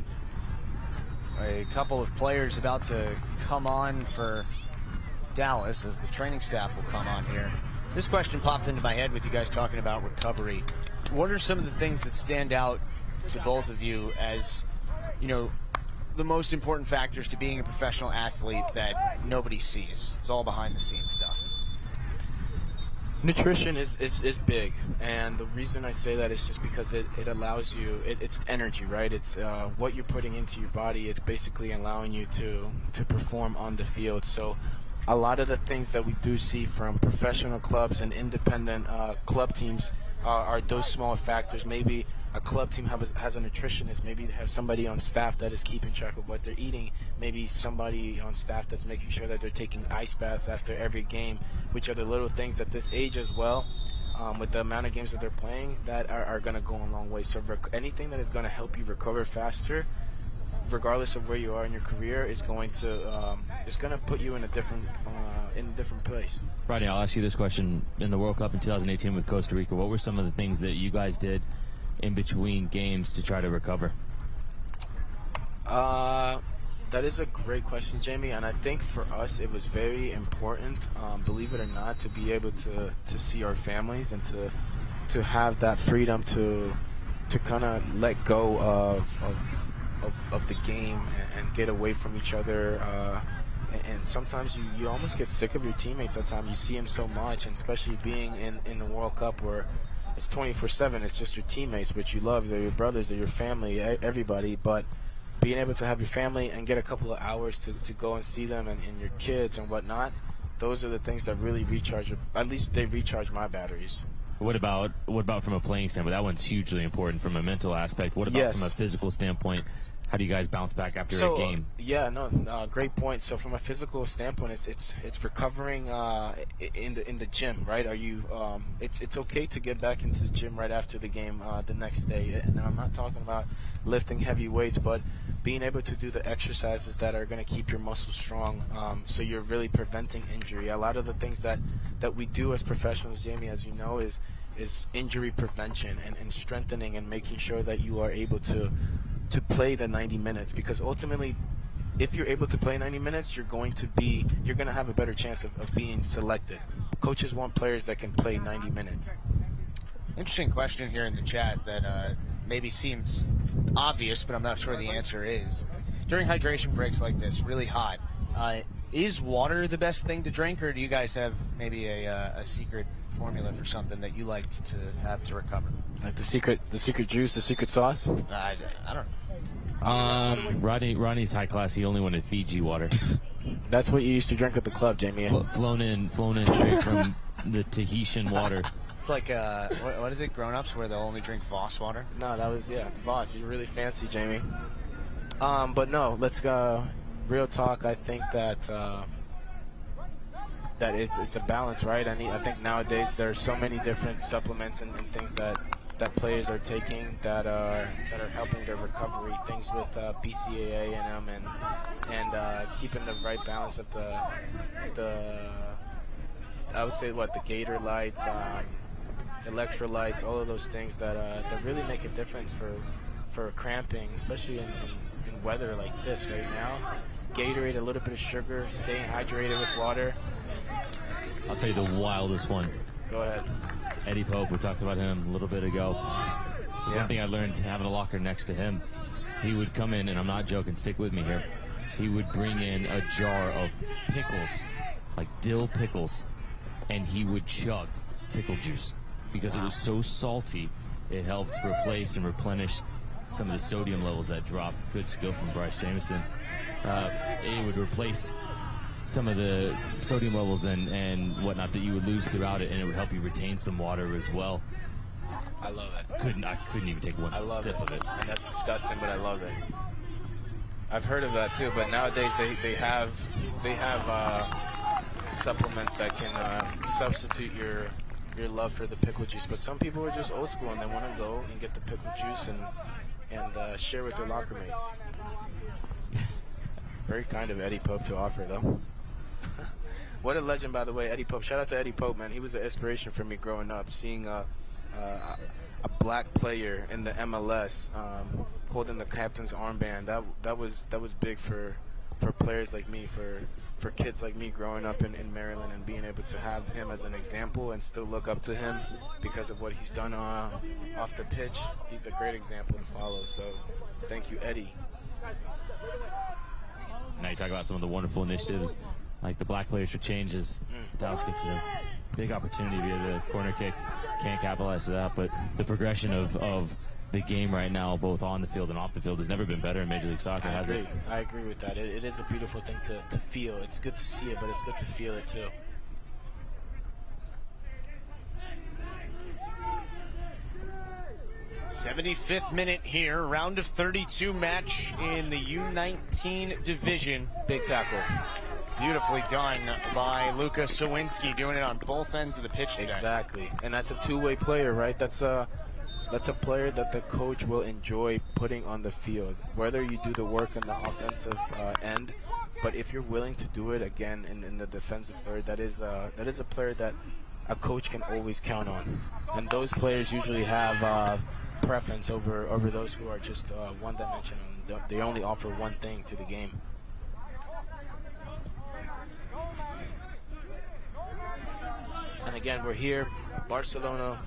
A couple of players about to come on for Dallas as the training staff will come on here. This question popped into my head with you guys talking about recovery. What are some of the things that stand out to both of you as, you know, the most important factors to being a professional athlete that nobody sees? It's all behind the scenes stuff. Nutrition is, is, is big, and the reason I say that is just because it, it allows you, it, it's energy, right? It's uh, what you're putting into your body. It's basically allowing you to, to perform on the field. So a lot of the things that we do see from professional clubs and independent uh, club teams are, are those small factors. Maybe a club team a, has a nutritionist. Maybe they have somebody on staff that is keeping track of what they're eating. Maybe somebody on staff that's making sure that they're taking ice baths after every game, which are the little things at this age as well. Um, with the amount of games that they're playing, that are, are going to go a long way. So rec- anything that is going to help you recover faster, regardless of where you are in your career, is going to um, is going to put you in a different uh, in a different place. Rodney, I'll ask you this question. In the World Cup in 2018 with Costa Rica, what were some of the things that you guys did in between games to try to recover? Uh, that is a great question, Jamie. And I think for us, it was very important, um, believe it or not, to be able to, to see our families and to to have that freedom to to kind of let go of of, of, of the game and, and get away from each other. Uh, and, sometimes you, you almost get sick of your teammates at times. You see them so much, and especially being in, in the World Cup where it's 24-7, it's just your teammates, which you love. They're your brothers, they're your family, everybody. But being able to have your family and get a couple of hours to, to go and see them and, and your kids and whatnot, those are the things that really recharge. At least they recharge my batteries. What about what about from a playing standpoint? That one's hugely important from a mental aspect. What about Yes. from a physical standpoint? How do you guys bounce back after so, a game? Yeah, no, uh, great point. So from a physical standpoint, it's it's it's recovering uh, in the in the gym, right? Are you? Um, it's it's okay to get back into the gym right after the game uh, the next day. And I'm not talking about lifting heavy weights, but being able to do the exercises that are going to keep your muscles strong. Um, so you're really preventing injury. A lot of the things that that we do as professionals, Jamie, as you know, is is injury prevention and, and strengthening and making sure that you are able to to play the 90 minutes because ultimately if you're able to play 90 minutes you're going to be you're going to have a better chance of, of being selected coaches want players that can play 90 minutes Interesting question here in the chat that uh, maybe seems obvious, but I'm not sure the answer is. During hydration breaks like this, really hot, uh, is water the best thing to drink, or do you guys have maybe a, uh, a secret formula for something that you like to have to recover? like the secret the secret juice the secret sauce I, I don't know. Um, Rodney Rodney's high class. He only wanted Fiji water, that's what you used to drink at the club jamie Flo- flown in flown in straight from the Tahitian water. It's like, uh, what, what is it, grown-ups where they'll only drink Voss water? no that was yeah Voss. you're really fancy jamie um but no let's go real talk i think that uh that it's it's a balance, right? I need, I think nowadays there are so many different supplements and, and things that that players are taking that are that are helping their recovery. Things with uh, BCAA in them and and uh, keeping the right balance of the the I would say what the Gator lights, um, electrolytes, all of those things that uh, that really make a difference for for cramping, especially in, in, in weather like this right now. Gatorade, a little bit of sugar, staying hydrated with water. I'll tell you the wildest one. Go ahead. Eddie Pope. We talked about him a little bit ago. One thing I learned having a locker next to him, he would come in, and I'm not joking. Stick with me here. He would bring in a jar of pickles, like dill pickles, and he would chug pickle juice because it was so salty. It helped replace and replenish some of the sodium levels that dropped. Good skill from Bryce Jamison. Uh, it would replace some of the sodium levels and, and whatnot that you would lose throughout it, and it would help you retain some water as well. I love it. Couldn't I couldn't even take one I love sip it. of it. And that's disgusting, but I love it. I've heard of that too, but nowadays they, they have they have uh, supplements that can uh, substitute your your love for the pickle juice. But some people are just old school and they want to go and get the pickle juice and and uh, share with their locker mates. Very kind of Eddie Pope to offer, though. what a legend, by the way, Eddie Pope. Shout out to Eddie Pope, man. He was an inspiration for me growing up. Seeing uh, uh, a black player in the MLS um, holding the captain's armband that that was that was big for for players like me, for for kids like me growing up in, in Maryland and being able to have him as an example and still look up to him because of what he's done uh, off the pitch. He's a great example to follow. So, thank you, Eddie. Now you talk about some of the wonderful initiatives, like the Black Players for Changes. Dallas mm. gets a big opportunity via the corner kick. Can't capitalize to that, but the progression of, of the game right now, both on the field and off the field, has never been better in Major League Soccer, I has agree. it? I agree with that. It, it is a beautiful thing to, to feel. It's good to see it, but it's good to feel it too. Seventy-fifth minute here, round of 32 match in the U19 division. Big tackle. Beautifully done by Luka Sawinski, doing it on both ends of the pitch today. Exactly, and that's a two-way player, right? That's a that's a player that the coach will enjoy putting on the field, whether you do the work on the offensive uh, end, but if you're willing to do it again in, in the defensive third, that is that is a player that a coach can always count on, and those players usually have uh, preference over over those who are just uh, one-dimensional. They only offer one thing to the game. And again, we're here, Barcelona,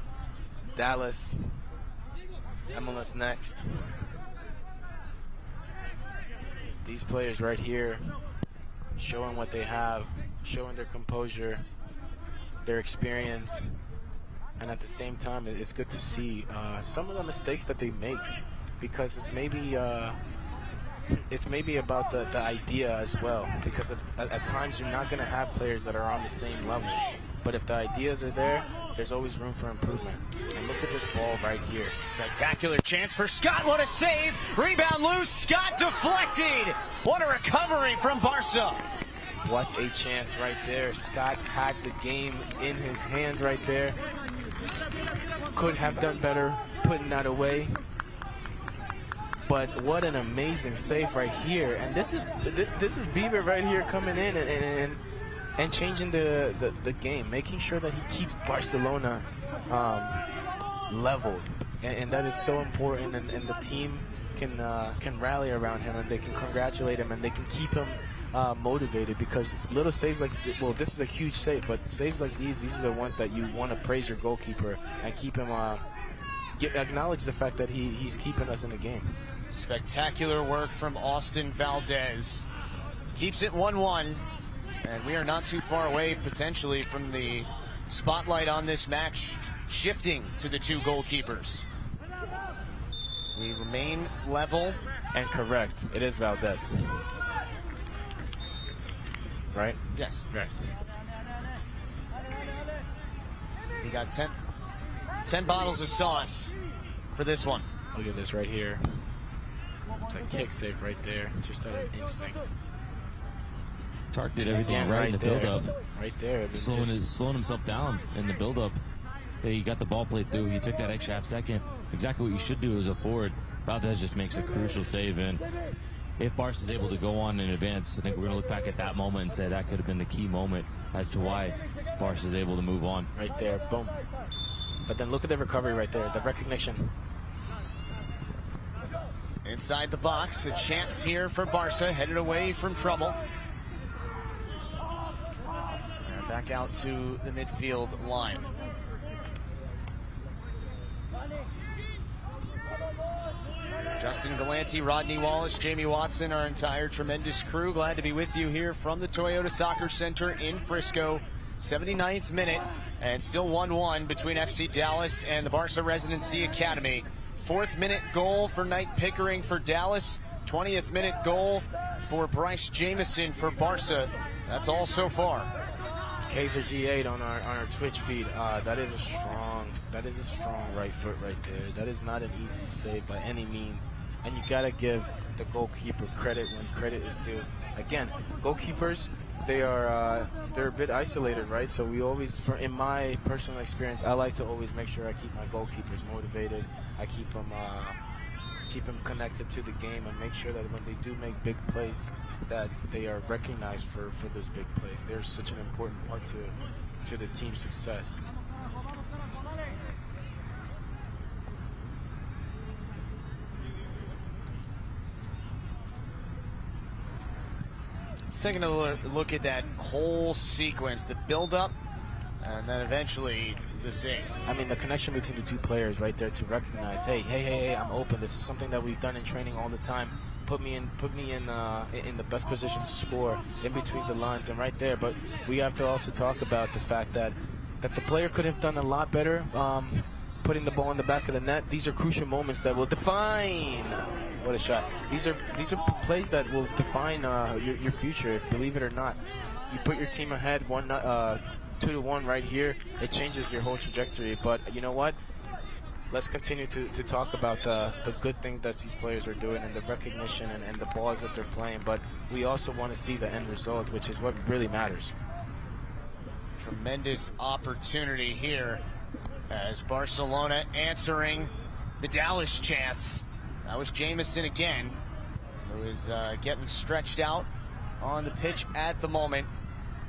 Dallas, MLS next. These players right here, showing what they have, showing their composure, their experience, and at the same time, it's good to see uh, some of the mistakes that they make because it's maybe uh, it's maybe about the, the idea as well, because at, at times you're not going to have players that are on the same level. But if the ideas are there, there's always room for improvement. And look at this ball right here. Spectacular chance for Scott. What a save. Rebound loose. Scott deflected. What a recovery from Barca. What a chance right there. Scott had the game in his hands right there. Could have done better putting that away. But what an amazing save right here. And this is this is Bieber right here coming in and, and, and changing the, the, the, game, making sure that he keeps Barcelona um, leveled. And, and, that is so important. And, and the team can uh, can rally around him and they can congratulate him and they can keep him uh, motivated because little saves like well this is a huge save but saves like these these are the ones that you want to praise your goalkeeper and keep him uh, get, acknowledge the fact that he, he's keeping us in the game. Spectacular work from Austin Valdez. Keeps it 1-1. And we are not too far away potentially from the spotlight on this match shifting to the two goalkeepers. We remain level. And correct. It is Valdez. Right? Yes. Right. He got 10, 10 bottles of sauce for this one. Look at this right here. It's a kick save right there, just out of instinct. Tarik did everything right, right in the build-up. Right there. Slowing, just... his, slowing himself down in the build-up. He got the ball played through. He took that extra half second. Exactly what you should do as a forward. Valdez just makes a crucial save. And if Barca is able to go on in advance, I think we're going to look back at that moment and say that could have been the key moment as to why Barca is able to move on. Right there. Boom. But then look at the recovery right there. The recognition. Inside the box, a chance here for Barca, headed away from trouble. And back out to the midfield line. Justin Galanti, Rodney Wallace, Jamie Watson, our entire tremendous crew. Glad to be with you here from the Toyota Soccer Center in Frisco. 79th minute and still 1-1 between FC Dallas and the Barca Residency Academy. Fourth minute goal for Nighte Pickering for Dallas. 20th minute goal for Bryce Jamison for Barca. That's all so far. Kaiser G8 on our on our Twitch feed. Uh, that is a strong that is a strong right foot right there. That is not an easy save by any means. And you gotta give the goalkeeper credit when credit is due. Again, goalkeepers they are uh, they're a bit isolated, right? So we always, for, in my personal experience, I like to always make sure I keep my goalkeepers motivated. I keep them uh, keep them connected to the game, and make sure that when they do make big plays, that they are recognized for for those big plays. They're such an important part to to the team's success. Let's take another look at that whole sequence, the build-up, and then eventually the save. I mean, the connection between the two players right there to recognize, hey, hey, hey, hey, I'm open. This is something that we've done in training all the time. Put me in, put me in, uh, in the best position to score in between the lines and right there. But we have to also talk about the fact that that the player could have done a lot better. Um, putting the ball in the back of the net. These are crucial moments that will define what a shot. These are these are plays that will define uh, your, your future. Believe it or not, you put your team ahead one uh, two to one right here. It changes your whole trajectory. But you know what? Let's continue to, to talk about the, the good things that these players are doing and the recognition and, and the balls that they're playing. But we also want to see the end result, which is what really matters. Tremendous opportunity here as Barcelona answering the Dallas chance. That was Jamison again, who is uh, getting stretched out on the pitch at the moment.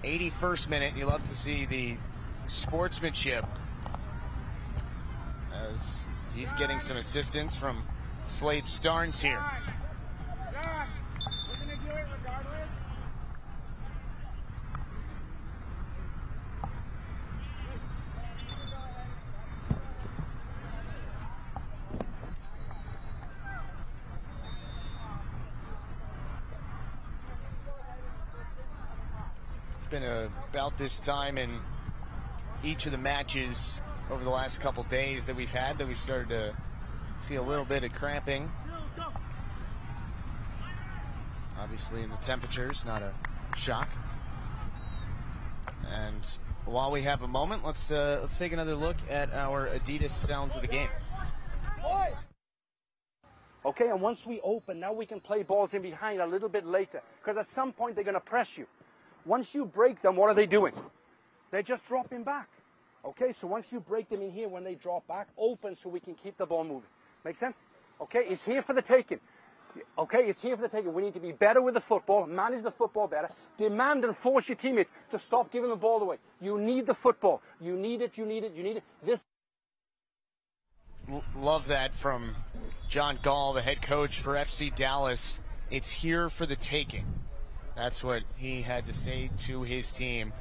81st minute. You love to see the sportsmanship as he's getting some assistance from Slade Starnes here. It's been about this time in each of the matches over the last couple days that we've had that we've started to see a little bit of cramping. Obviously, in the temperatures, not a shock. And while we have a moment, let's uh, let's take another look at our Adidas sounds of the game. Okay, and once we open, now we can play balls in behind a little bit later. Because at some point they're going to press you. Once you break them, what are they doing? They're just dropping back. Okay, so once you break them in here, when they drop back, open so we can keep the ball moving. Make sense? Okay, it's here for the taking. Okay, it's here for the taking. We need to be better with the football, manage the football better, demand and force your teammates to stop giving the ball away. You need the football. You need it, you need it, you need it. This love that from John Gall, the head coach for FC Dallas. It's here for the taking. That's what he had to say to his team.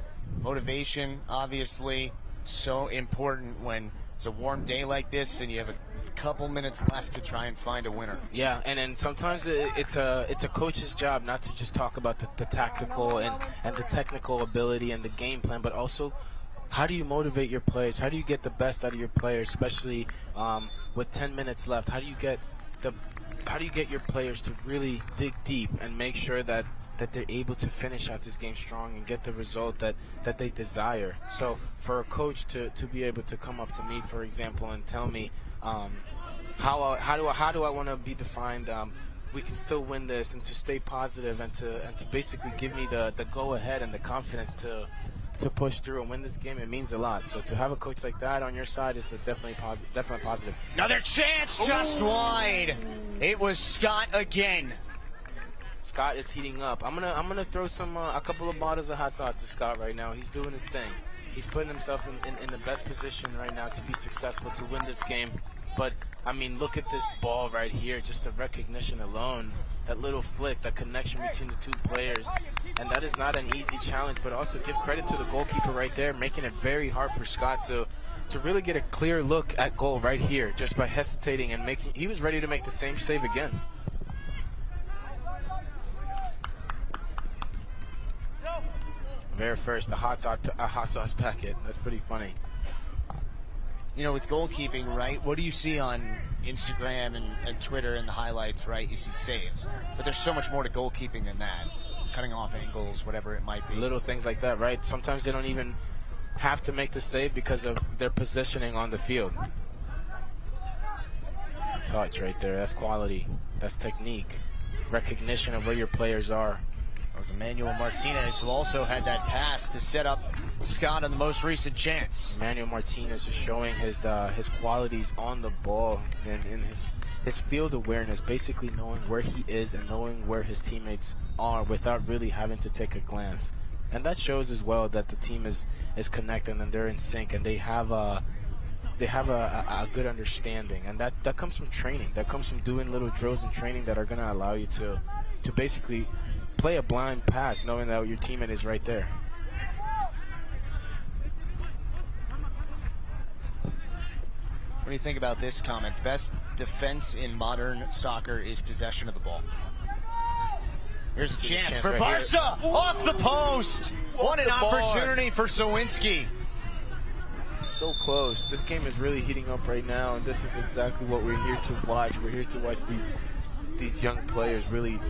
Motivation, obviously, so important when it's a warm day like this and you have a couple minutes left to try and find a winner. Yeah, and then sometimes it, it's a it's a coach's job not to just talk about the, the tactical and, and the technical ability and the game plan, but also how do you motivate your players? How do you get the best out of your players, especially um, with 10 minutes left? How do you get the how do you get your players to really dig deep and make sure that that they're able to finish out this game strong and get the result that, that they desire. So for a coach to, to be able to come up to me, for example, and tell me um, how I, how do I, how do I want to be defined? Um, we can still win this, and to stay positive, and to and to basically give me the, the go ahead and the confidence to to push through and win this game. It means a lot. So to have a coach like that on your side is definitely positive. Definitely positive. Another chance, just wide. It was Scott again. Scott is heating up. I'm gonna I'm gonna throw some uh, a couple of bottles of hot sauce to Scott right now. He's doing his thing. He's putting himself in, in, in the best position right now to be successful to win this game. But I mean, look at this ball right here. Just the recognition alone, that little flick, that connection between the two players, and that is not an easy challenge. But also give credit to the goalkeeper right there, making it very hard for Scott to to really get a clear look at goal right here, just by hesitating and making. He was ready to make the same save again. Very first, the hot sauce, a hot sauce packet. That's pretty funny. You know, with goalkeeping, right? What do you see on Instagram and, and Twitter and the highlights, right? You see saves, but there's so much more to goalkeeping than that. Cutting off angles, whatever it might be. Little things like that, right? Sometimes they don't even have to make the save because of their positioning on the field. Touch right there. That's quality. That's technique. Recognition of where your players are. Was Emmanuel Martinez who also had that pass to set up Scott on the most recent chance. Emmanuel Martinez is showing his uh, his qualities on the ball and, and his his field awareness, basically knowing where he is and knowing where his teammates are without really having to take a glance. And that shows as well that the team is is connected and they're in sync and they have a they have a, a, a good understanding and that that comes from training. That comes from doing little drills and training that are going to allow you to to basically play a blind pass knowing that your teammate is right there. What do you think about this comment? The best defense in modern soccer is possession of the ball. Here's a chance, chance for right Barca here. off the post. What an opportunity for Sawinski. So close. This game is really heating up right now, and this is exactly what we're here to watch. We're here to watch these these young players really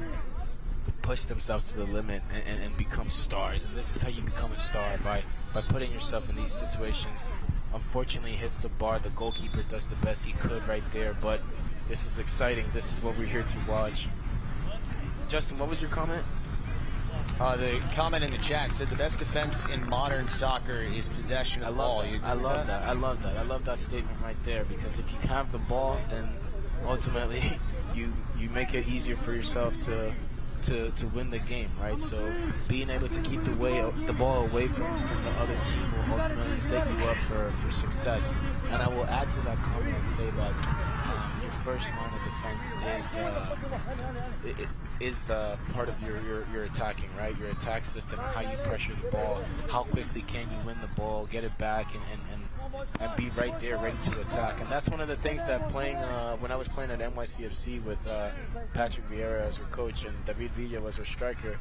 push themselves to the limit and, and, and become stars. And this is how you become a star by by putting yourself in these situations. Unfortunately, hits the bar. The goalkeeper does the best he could right there, but this is exciting. This is what we're here to watch. Justin, what was your comment? Uh, the comment in the chat said the best defense in modern soccer is possession of I the ball. that. I love that? I love that. I love that statement right there because if you have the ball, then ultimately you you make it easier for yourself to to, to win the game, right? So being able to keep the way the ball away from, from the other team will ultimately set you up for, for success. And I will add to that comment and say that um, first line of defense is uh, is uh, part of your, your your attacking, right? Your attack system, how you pressure the ball, how quickly can you win the ball, get it back, and and, and and be right there ready to attack. And that's one of the things that playing, uh, when I was playing at NYCFC with uh, Patrick Vieira as our coach and David Villa was our striker,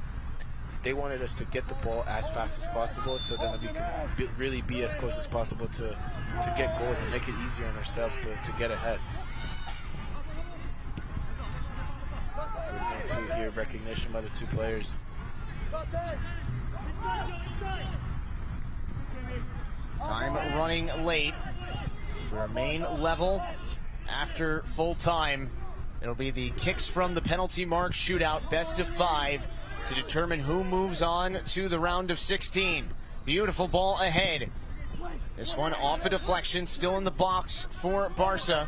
they wanted us to get the ball as fast as possible so that we could be, really be as close as possible to, to get goals and make it easier on ourselves to, to get ahead. Recognition by the two players. Time running late. Remain level after full time. It'll be the kicks from the penalty mark shootout, best of five, to determine who moves on to the round of 16. Beautiful ball ahead. This one off a deflection, still in the box for Barca.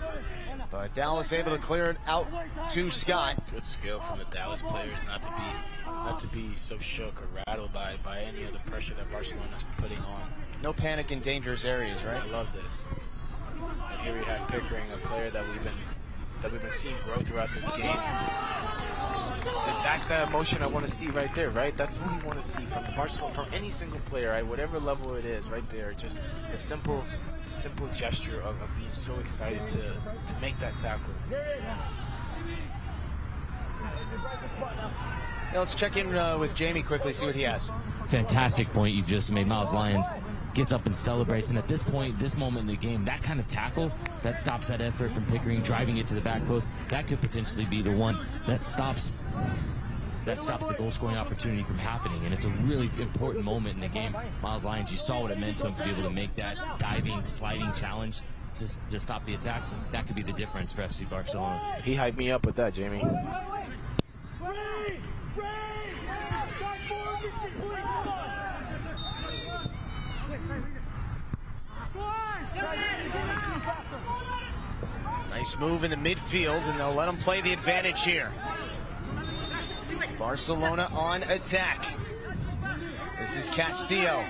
But uh, Dallas able to clear it out to Scott. Good skill from the Dallas players not to be not to be so shook or rattled by, by any of the pressure that Barcelona's putting on. No panic in dangerous areas, right? I love this. And here we have Pickering, a player that we've been that we've been seeing grow throughout this game. It's that's the emotion I want to see right there, right? That's what we want to see from Barcelona, from any single player, right? Whatever level it is, right there. Just the simple, simple gesture of, of being so excited to to make that tackle. Now let's check in uh, with Jamie quickly, see what he has. Fantastic point you've just made. Miles Lyons gets up and celebrates. And at this point, this moment in the game, that kind of tackle that stops that effort from Pickering driving it to the back post, that could potentially be the one that stops that stops the goal scoring opportunity from happening. And it's a really important moment in the game. Miles Lyons, you saw what it meant to him to be able to make that diving, sliding challenge to, to stop the attack. That could be the difference for FC Barcelona. He hyped me up with that, Jamie. Nice move in the midfield, and they'll let him play the advantage here. Barcelona on attack. This is Castillo.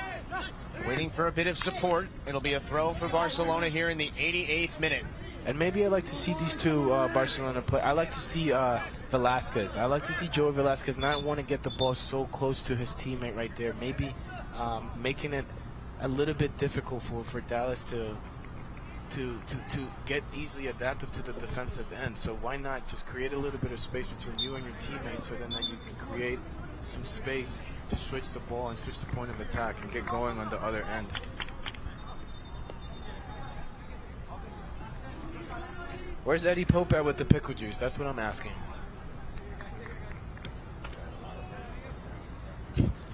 Waiting for a bit of support. It'll be a throw for Barcelona here in the 88th minute. And maybe I like to see these two uh, Barcelona play. I like to see uh, Velasquez. I like to see Joe Velasquez not want to get the ball so close to his teammate right there. Maybe um, making it a little bit difficult for, for Dallas to to, to, to get easily adaptive to the defensive end. So why not just create a little bit of space between you and your teammates so then that you can create some space to switch the ball and switch the point of attack and get going on the other end. Where's Eddie Pope at with the pickle juice? That's what I'm asking.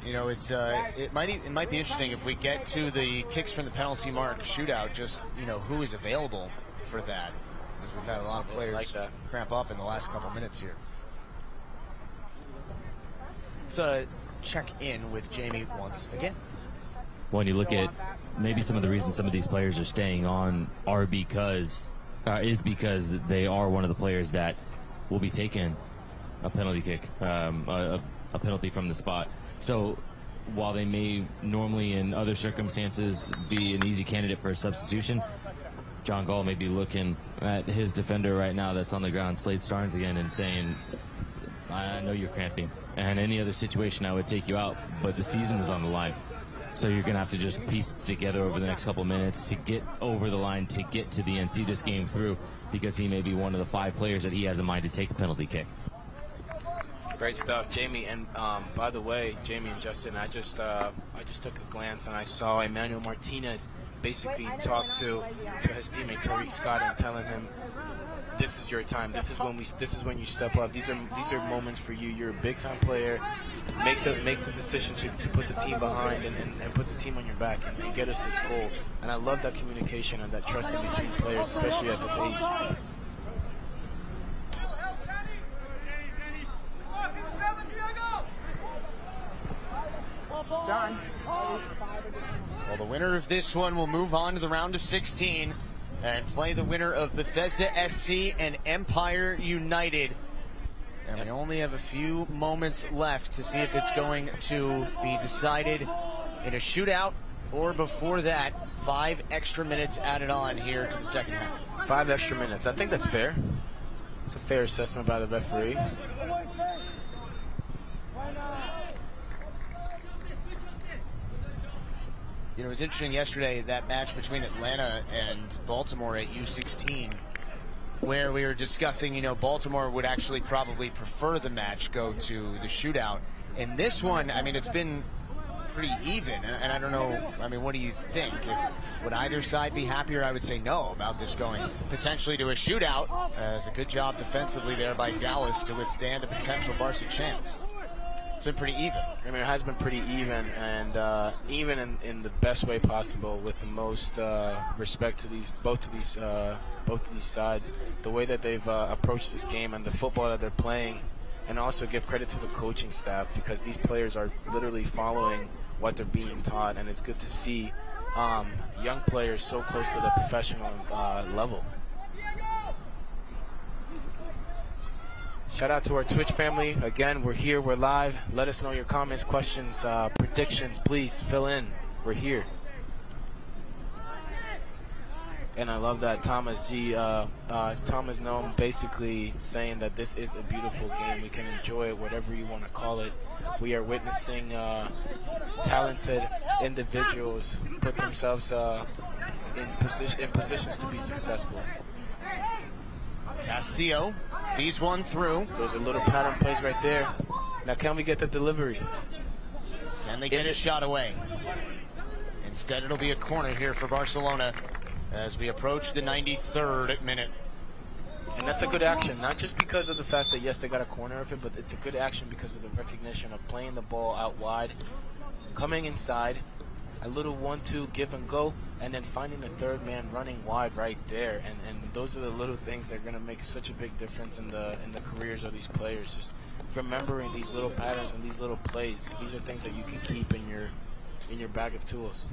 You know, it's uh, it might it might be interesting if we get to the kicks from the penalty mark shootout. Just you know, who is available for that? Because we've had a lot of players like that. cramp up in the last couple minutes here. Let's uh, check in with Jamie once again. when you look at maybe some of the reasons some of these players are staying on are because uh, is because they are one of the players that will be taking a penalty kick, um, a, a penalty from the spot. So while they may normally in other circumstances be an easy candidate for a substitution, John Gall may be looking at his defender right now that's on the ground, Slade Starnes again, and saying, I know you're cramping. And any other situation, I would take you out, but the season is on the line. So you're going to have to just piece together over the next couple minutes to get over the line, to get to the end, see this game through, because he may be one of the five players that he has in mind to take a penalty kick. Great stuff, Jamie. And um, by the way, Jamie and Justin, I just uh, I just took a glance and I saw Emmanuel Martinez basically talk to to his teammate Tarik Scott and telling him, "This is your time. This is when we. This is when you step up. These are these are moments for you. You're a big time player. Make the make the decision to, to put the team behind and, and, and put the team on your back and, and get us this goal. And I love that communication and that trust in between players, especially at this age. Well, the winner of this one will move on to the round of 16 and play the winner of Bethesda SC and Empire United. And we only have a few moments left to see if it's going to be decided in a shootout or before that. Five extra minutes added on here to the second half. Five extra minutes. I think that's fair. It's a fair assessment by the referee. You know, it was interesting yesterday that match between Atlanta and Baltimore at U16, where we were discussing, you know, Baltimore would actually probably prefer the match go to the shootout. In this one, I mean, it's been pretty even, and, and I don't know. I mean, what do you think? If would either side be happier? I would say no about this going potentially to a shootout. Uh, it's a good job defensively there by Dallas to withstand a potential Barca chance. It's been pretty even. I mean, it has been pretty even, and uh, even in, in the best way possible, with the most uh, respect to these both of these uh, both of these sides. The way that they've uh, approached this game and the football that they're playing, and also give credit to the coaching staff because these players are literally following what they're being taught, and it's good to see um, young players so close to the professional uh, level. Shout out to our Twitch family. Again, we're here, we're live. Let us know your comments, questions, uh, predictions. Please fill in. We're here. And I love that Thomas G, uh, uh, Thomas Gnome basically saying that this is a beautiful game. We can enjoy it, whatever you want to call it. We are witnessing uh, talented individuals put themselves uh, in, position, in positions to be successful. Castillo feeds one through. There's a little pattern plays right there. Now can we get the delivery? Can they get a shot away? Instead, it'll be a corner here for Barcelona as we approach the 93rd minute. And that's a good action, not just because of the fact that yes, they got a corner of it, but it's a good action because of the recognition of playing the ball out wide, coming inside, a little one-two give and go, and then finding the third man running wide right there. And and those are the little things that are going to make such a big difference in the in the careers of these players. Just remembering these little patterns and these little plays. These are things that you can keep in your in your bag of tools.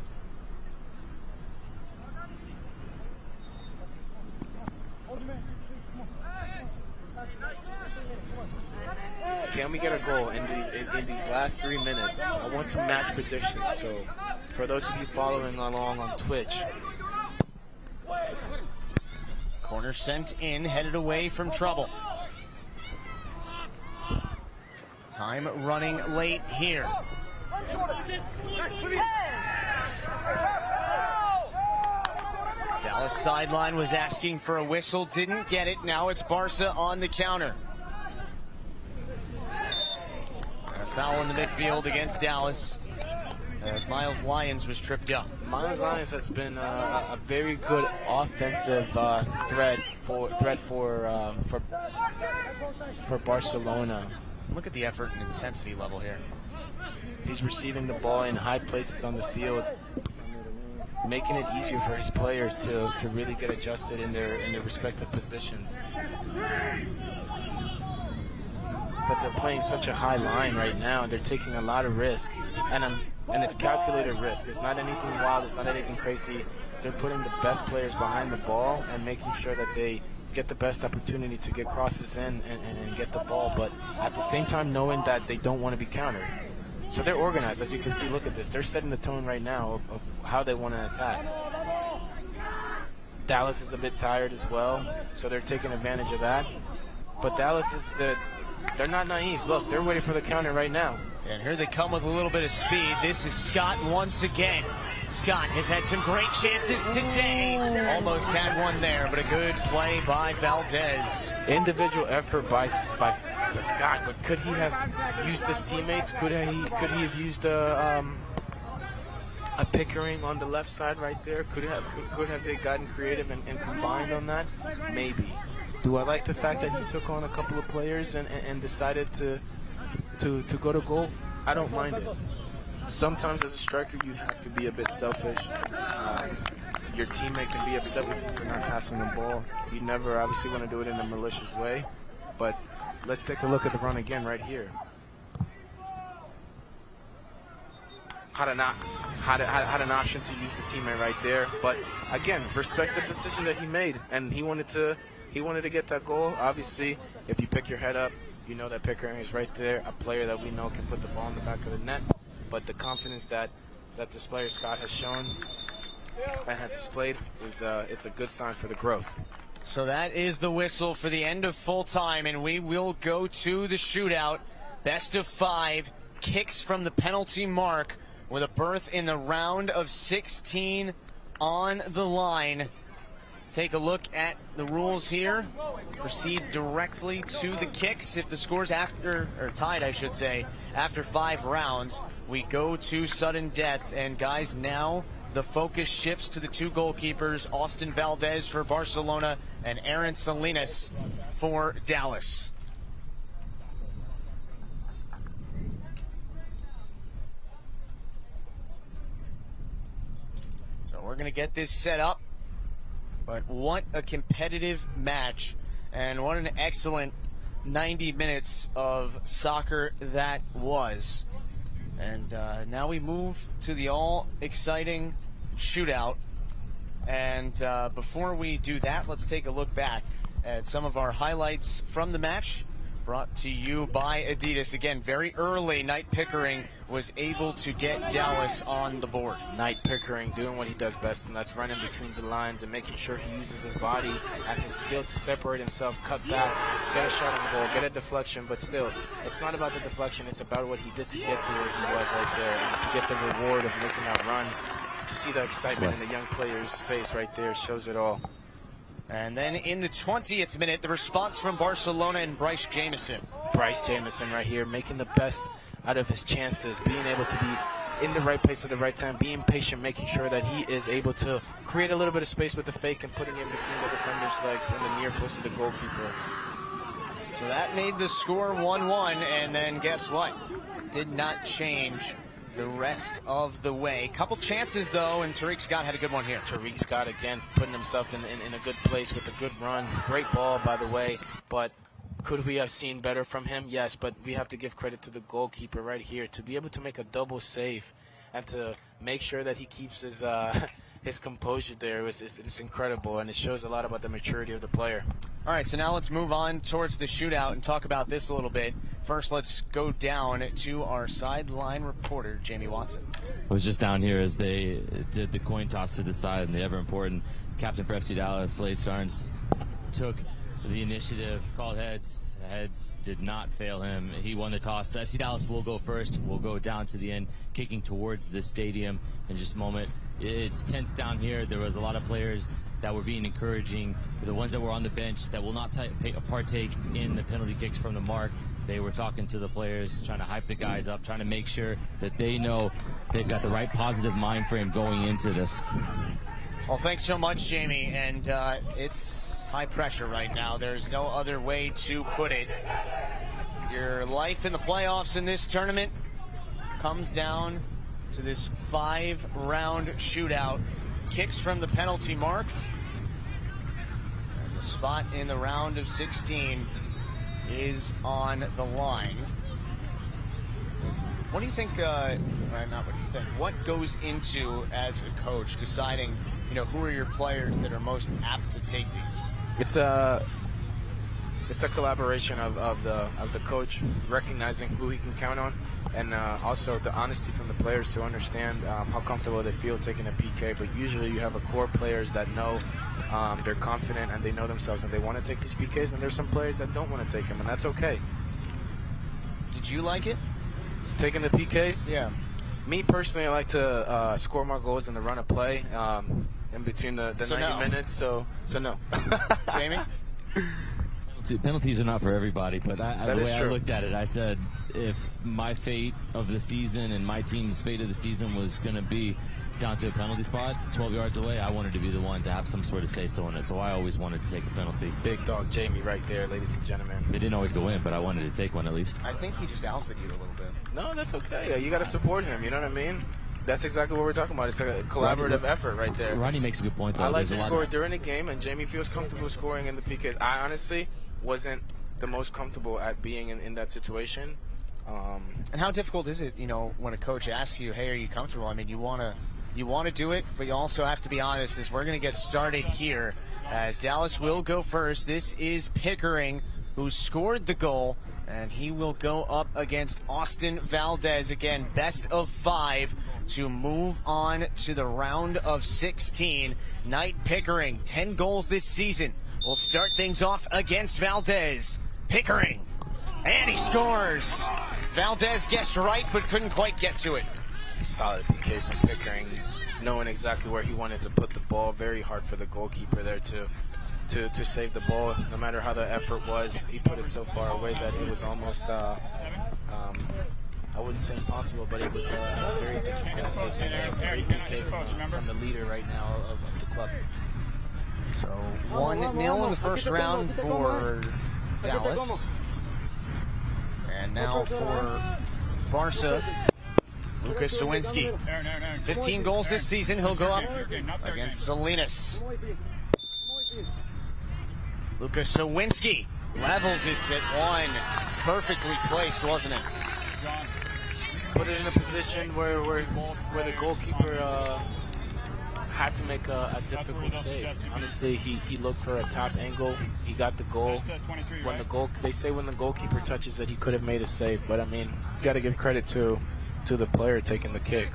Can we get a goal in these in, in, these last three minutes? I want some match predictions. So, for those of you following along on Twitch, corner sent in, headed away from trouble. Time running late here. Dallas sideline was asking for a whistle, didn't get it. Now it's Barca on the counter. A foul in the midfield against Dallas as Miles Lyons was tripped up. Miles Lyons has been uh, a very good offensive uh, threat for threat for um, for for Barcelona. Look at the effort and intensity level here. He's receiving the ball in high places on the field, making it easier for his players to, to really get adjusted in their in their respective positions. But they're playing such a high line right now. They're taking a lot of risk, and I'm, and it's calculated risk. It's not anything wild. It's not anything crazy. They're putting the best players behind the ball and making sure that they get the best opportunity to get crosses in and, and, and get the ball, but at the same time knowing that they don't want to be countered. So they're organized, as you can see. Look at this; they're setting the tone right now of, of how they want to attack. Dallas is a bit tired as well, so they're taking advantage of that. But Dallas is the they're not naive. Look, they're waiting for the counter right now. And here they come with a little bit of speed. This is Scott once again. Scott has had some great chances today. Almost had one there, but a good play by Valdez. Individual effort by, by, Scott, but could he have used his teammates? Could he could he have used a um, a Pickering on the left side right there? Could have could, could have they gotten creative and, and combined on that? Maybe. Do I like the fact that he took on a couple of players and, and, and decided to to to go to goal? I don't mind it. Sometimes as a striker, you have to be a bit selfish. Um, your teammate can be upset with you for not passing the ball. You never obviously want to do it in a malicious way, but let's take a look at the run again right here. Had an, had, a, had an option to use the teammate right there, but again, respect the decision that he made, and he wanted to he wanted to get that goal. Obviously, if you pick your head up, you know that Pickering is right there, a player that we know can put the ball in the back of the net. But the confidence that that this player Scott has shown and has displayed is uh, it's a good sign for the growth. So that is the whistle for the end of full time, and we will go to the shootout. Best of five kicks from the penalty mark with a berth in the round of 16 on the line. Take a look at the rules here. Proceed directly to the kicks. If the score's after, or tied, I should say, after five rounds, we go to sudden death. And guys, now the focus shifts to the two goalkeepers, Austin Valdez for Barcelona and Aaron Salinas for Dallas. So we're going to get this set up. But what a competitive match and what an excellent 90 minutes of soccer that was. And uh, now we move to the all exciting shootout. And uh, before we do that, let's take a look back at some of our highlights from the match brought to you by Adidas. Again, very early, Nighte Pickering was able to get Dallas on the board. Nighte Pickering doing what he does best, and that's running between the lines and making sure he uses his body and his skill to separate himself, cut back, get a shot on the goal, get a deflection, but still, it's not about the deflection, it's about what he did to get to where he was right there, and to get the reward of making that run. To see the excitement yes. in the young player's face right there shows it all. And then in the 20th minute, the response from Barcelona and Bryce Jamison. Bryce Jamison right here, making the best out of his chances, being able to be in the right place at the right time, being patient, making sure that he is able to create a little bit of space with the fake and putting it between the defender's legs in the near post of the goalkeeper. So that made the score 1-1, and then guess what? Did not change the rest of the way. Couple chances though, and Tarik Scott had a good one here. Tarik Scott again putting himself in, in, in, a good place with a good run. Great ball, by the way, but could we have seen better from him? Yes, but we have to give credit to the goalkeeper right here to be able to make a double save and to make sure that he keeps his uh, his composure there was it's, it's, incredible, and it shows a lot about the maturity of the player. All right, so now let's move on towards the shootout and talk about this a little bit. First, let's go down to our sideline reporter, Jamie Watson. I was just down here as they did the coin toss to decide, and the ever important captain for FC Dallas, Slade Starnes, took the initiative, called heads. Heads did not fail him. He won the toss. FC Dallas will go first. We'll go down to the end, kicking towards the stadium in just a moment. It's tense down here. There was a lot of players that were being encouraging. The ones that were on the bench that will not partake in the penalty kicks from the mark. They were talking to the players, trying to hype the guys up, trying to make sure that they know they've got the right positive mind frame going into this. Well, thanks so much, Jamie. And uh, it's high pressure right now. There's no other way to put it. Your life in the playoffs in this tournament comes down to this five round shootout. Kicks from the penalty mark. And the spot in the round of 16 is on the line. What do you think, uh, not what do you think, what goes into, as a coach, deciding, you know, who are your players that are most apt to take these? It's a, it's a collaboration of, of the, of the coach recognizing who he can count on and uh, also the honesty from the players to understand um, how comfortable they feel taking a PK. But usually you have a core players that know um, they're confident and they know themselves and they want to take these PKs, and there's some players that don't want to take them, and that's okay. Did you like it? Taking the PKs? Yeah. Me personally, I like to uh, score more goals in the run of play um, in between the, the so 90 no. minutes. So, so no. Jamie. penalties are not for everybody, but I, the way I looked at it, I said if my fate of the season and my team's fate of the season was going to be down to a penalty spot, 12 yards away, I wanted to be the one to have some sort of say so in it. So I always wanted to take a penalty. Big dog Jamie right there, ladies and gentlemen. They didn't always go in, but I wanted to take one at least. I think he just alphaed you a little bit. No, that's okay. You got to support him. You know what I mean? That's exactly what we're talking about. It's a collaborative Rodney, effort right there. Rodney makes a good point. Though. I like There's to score during the game, and Jamie feels comfortable scoring in the PKs. I honestly wasn't the most comfortable at being in, in that situation. Um, and how difficult is it, you know, when a coach asks you, "Hey, are you comfortable?" I mean, you want to you want to do it, but you also have to be honest. As we're going to get started here, as Dallas will go first. This is Pickering who scored the goal, and he will go up against Austin Valdez again. Best of five to move on to the round of 16. Nighte Pickering, 10 goals this season. We'll start things off against Valdez. Pickering. And he scores. Valdez guessed right, but couldn't quite get to it. Solid PK from Pickering. knowing exactly where he wanted to put the ball. Very hard for the goalkeeper there to to to save the ball. No matter how the effort was, he put it so far away that it was almost. Uh, um, I wouldn't say impossible, but it was uh, very difficult save. Great PK from, from the leader right now of, of the club. So 1 0 in the first round for Dallas. And now for Barca, Lucas Sawinski. 15 goals this season. He'll go up against Salinas. Lucas Sawinski levels this at one. Perfectly placed, wasn't it? Put it in a position where where, where the goalkeeper uh, had to make a, a difficult save. Honestly, he, he looked for a top angle. He got the goal. When the goal, they say when the goalkeeper touches it, he could have made a save. But I mean, you got to give credit to to the player taking the kick.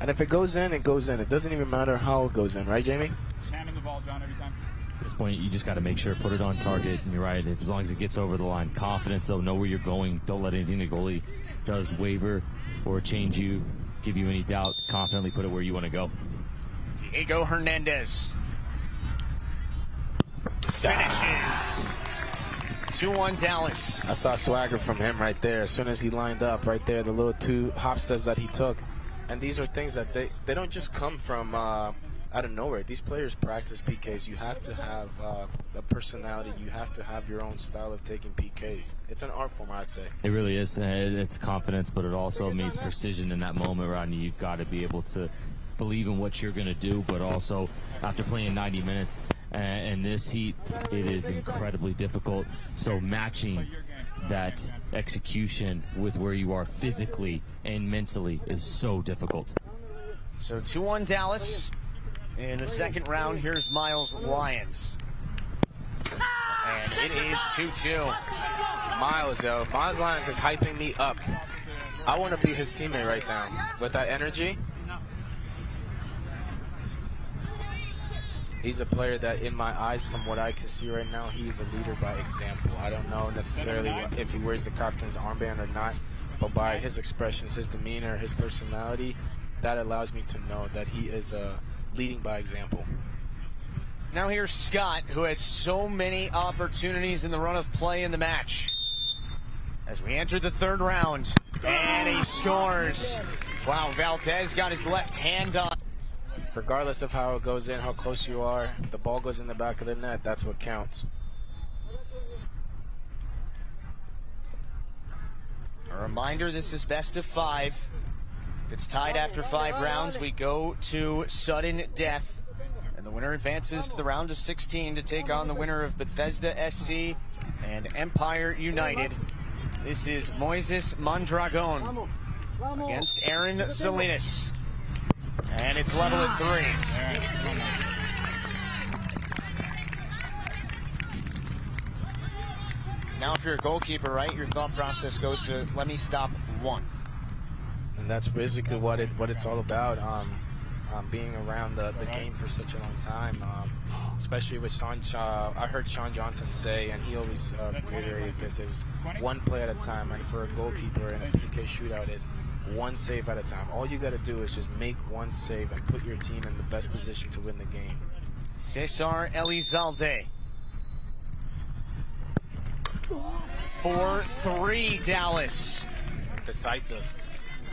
And if it goes in, it goes in. It doesn't even matter how it goes in, right, Jamie? Hand the ball, John, every time. At this point, you just got to make sure, put it on target, and you're right. As long as it gets over the line, confidence, though, know where you're going. Don't let anything the goalie does waver or change you, give you any doubt. Confidently put it where you want to go. Diego Hernandez finishes. 2-1 Dallas. I saw swagger from him right there. As soon as he lined up right there, the little two hop steps that he took. And these are things that they, they don't just come from uh, out of nowhere. These players practice PKs. You have to have uh, a personality. You have to have your own style of taking PKs. It's an art form, I'd say. It really is. It's confidence, but it also means precision in that moment, Rodney. You've got to be able to believe in what you're going to do, but also after playing 90 minutes uh, in this heat, it is incredibly difficult. So matching that execution with where you are physically and mentally is so difficult. So 2-1 Dallas. In the second round, here's Miles Lyons. And it is 2-2. Miles, yo. Miles Lyons is hyping me up. I want to be his teammate right now. With that energy, he's a player that, in my eyes, from what I can see right now, he's a leader by example. I don't know necessarily if he wears the captain's armband or not, but by his expressions, his demeanor, his personality, that allows me to know that he is uh, leading by example. Now here's Scott, who had so many opportunities in the run of play in the match. As we enter the third round, and he scores. Wow, Valdez got his left hand on regardless of how it goes in, how close you are, the ball goes in the back of the net, that's what counts. A reminder, this is best of five. If it's tied after five rounds, we go to sudden death. And the winner advances to the round of 16 to take on the winner of Bethesda SC and Empire United. This is Moises Mondragon against Aaron Salinas. And it's level at three. Now if you're a goalkeeper, right, your thought process goes to, let me stop one. And that's basically what it what it's all about. Um, um, being around the, the game for such a long time, um, especially with Sean. Uh, I heard Sean Johnson say, and he always uh, reiterated this: it was one play at a time. And for a goalkeeper in a PK shootout, is one save at a time. All you got to do is just make one save and put your team in the best position to win the game. Cesar Elizalde. 4-3 Dallas. Decisive.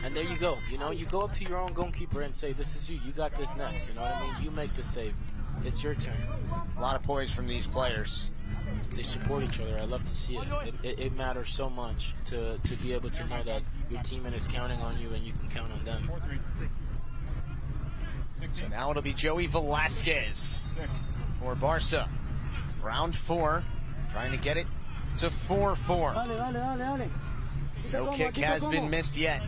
And there you go. You know, you go up to your own goalkeeper and say, this is you. You got this next. You know what I mean? You make the save. It's your turn. A lot of poise from these players they support each other. I love to see it. It, it. it, matters so much to, to be able to know that your teammate is counting on you and you can count on them. So now it'll be Joey Velasquez for Barca. Round four, trying to get it to 4-4. No kick has been missed yet.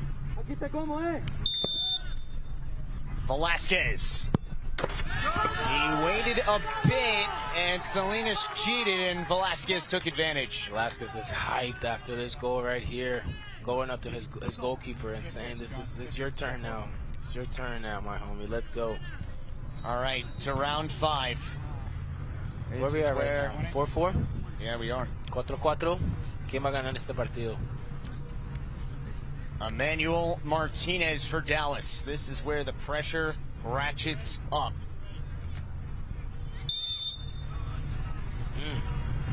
Velasquez he waited a bit, and Salinas cheated, and Velasquez took advantage. Velasquez is hyped after this goal right here, going up to his his goalkeeper and saying, "This is this is your turn now. It's your turn now, my homie. Let's go." All right, to round five. Where we are right now? Four four. Yeah, we are. Cuatro cuatro. ¿Quién va a ganar este partido? Emmanuel Martinez for Dallas. This is where the pressure ratchets up.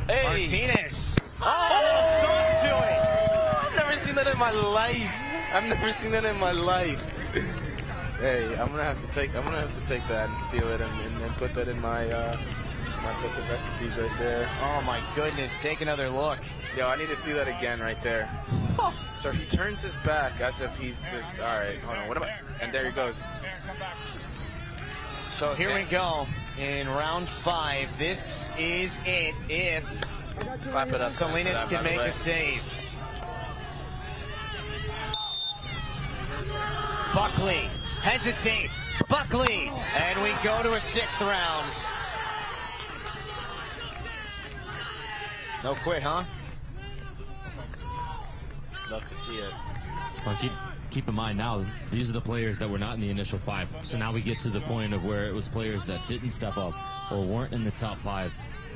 Hey! Martinez. Oh, to it. I've never seen that in my life. I've never seen that in my life. Hey, I'm gonna have to take I'm gonna have to take that and steal it and, and, and put that in my uh my book of recipes right there. Oh my goodness, take another look. Yo, I need to see that again right there. so he turns his back as if he's just alright, hold on, what am I and there he goes. So here we go in round five. This is it if Clap it up. Salinas clap can make a the save. Buckley hesitates. Buckley. And we go to a sixth round. No quit, huh? Love to see it. Well, keep in mind now, these are the players that were not in the initial five. So now we get to the point of where it was players that didn't step up or weren't in the top five.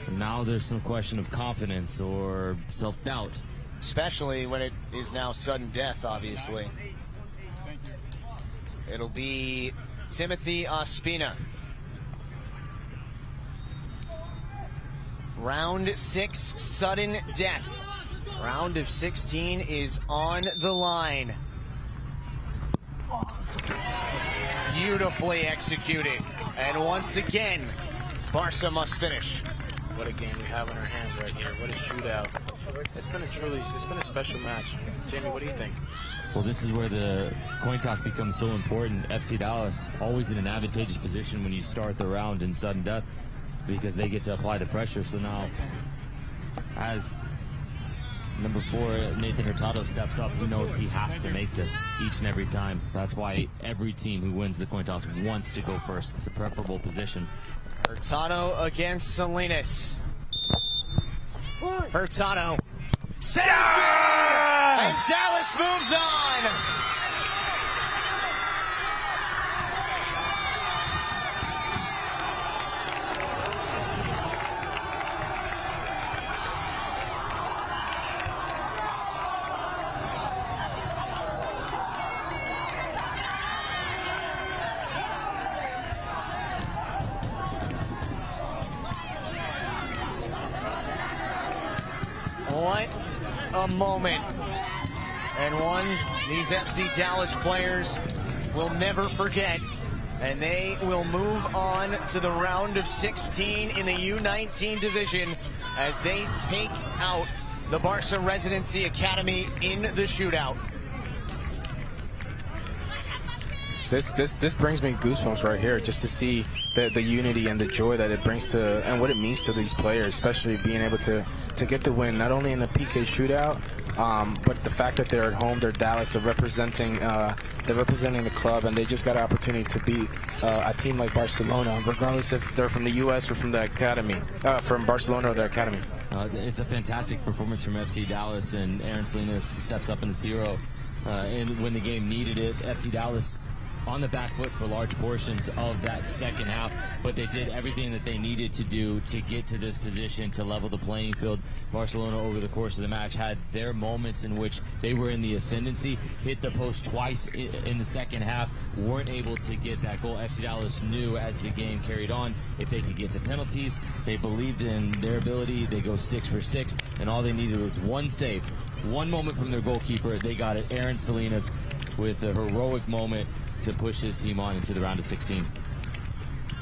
And now there's some question of confidence or self-doubt. Especially when it is now sudden death, obviously. It'll be Timothy Ospina. Round six, sudden death. Round of 16 is on the line. Beautifully executed. And once again, Barca must finish. What a game we have in our hands right here. What a shootout. It's been a truly it's been a special match. Jamie, what do you think? Well, this is where the coin toss becomes so important. FC Dallas always in an advantageous position when you start the round in sudden death because they get to apply the pressure. So now, as number four, Nathan Hurtado steps up, he knows he has to make this each and every time. That's why every team who wins the coin toss wants to go first. It's a preferable position. Hurtado against Salinas. Hurtado. Save it! And Dallas moves on! What a moment. And one Dallas players will never forget. And they will move on to the round of 16 in the U19 division as they take out the Barca Residency Academy in the shootout. This this this brings me goosebumps right here just to see the the unity and the joy that it brings to and what it means to these players, especially being able to to get the win not only in the PK shootout, um, but the fact that they're at home, they're Dallas, they're representing uh, they're representing the club, and they just got an opportunity to beat uh, a team like Barcelona, regardless if they're from the U.S. or from the academy, uh, from Barcelona or the academy. Uh, it's a fantastic performance from FC Dallas, and Aaron Salinas steps up in the zero. Uh, and when the game needed it, FC Dallas on the back foot for large portions of that second half, but they did everything that they needed to do to get to this position to level the playing field. Barcelona over the course of the match had their moments in which they were in the ascendancy, hit the post twice in, the second half, weren't able to get that goal. FC Dallas knew as the game carried on if they could get to penalties. They believed in their ability. They go six for six, and all they needed was one save, one moment from their goalkeeper. They got it. Aaron Salinas with a heroic moment to push his team on into the round of 16.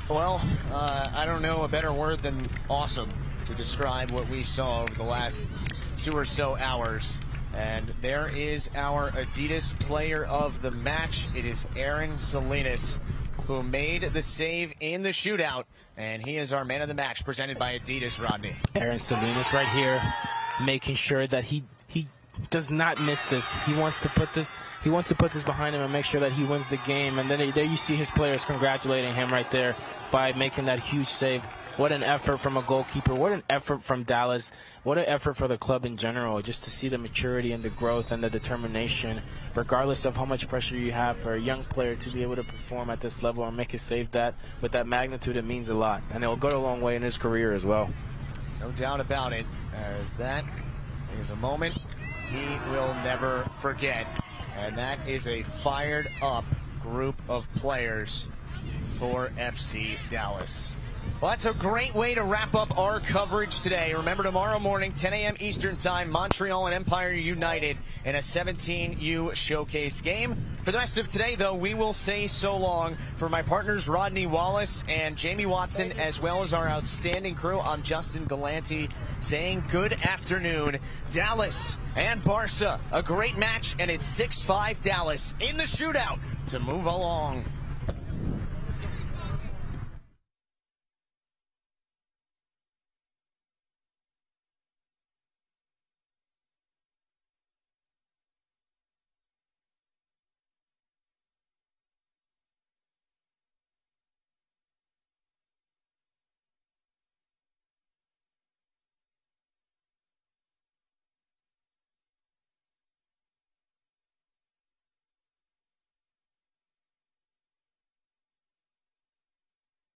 Well, uh, I don't know a better word than awesome to describe what we saw over the last two or so hours. And there is our Adidas player of the match. It is Aaron Salinas who made the save in the shootout. And he is our man of the match presented by Adidas, Rodney. Aaron Salinas right here, making sure that he he does not miss this. He wants to put this he wants to put this behind him and make sure that he wins the game. And then there you see his players congratulating him right there by making that huge save. What an effort from a goalkeeper. What an effort from Dallas. What an effort for the club in general. Just to see the maturity and the growth and the determination, regardless of how much pressure you have for a young player to be able to perform at this level and make a save that with that magnitude, it means a lot. And it will go a long way in his career as well. No doubt about it, as that is a moment he will never forget. And that is a fired up group of players for FC Dallas. Well, that's a great way to wrap up our coverage today. Remember, tomorrow morning, 10 a.m. Eastern Time, Montreal and Empire United in a 17U showcase game. For the rest of today, though, we will say so long for my partners Rodney Wallace and Jamie Watson, as well as our outstanding crew. I'm Justin Galanti saying good afternoon. Dallas and Barca, a great match, and it's 6-5 Dallas in the shootout to move along.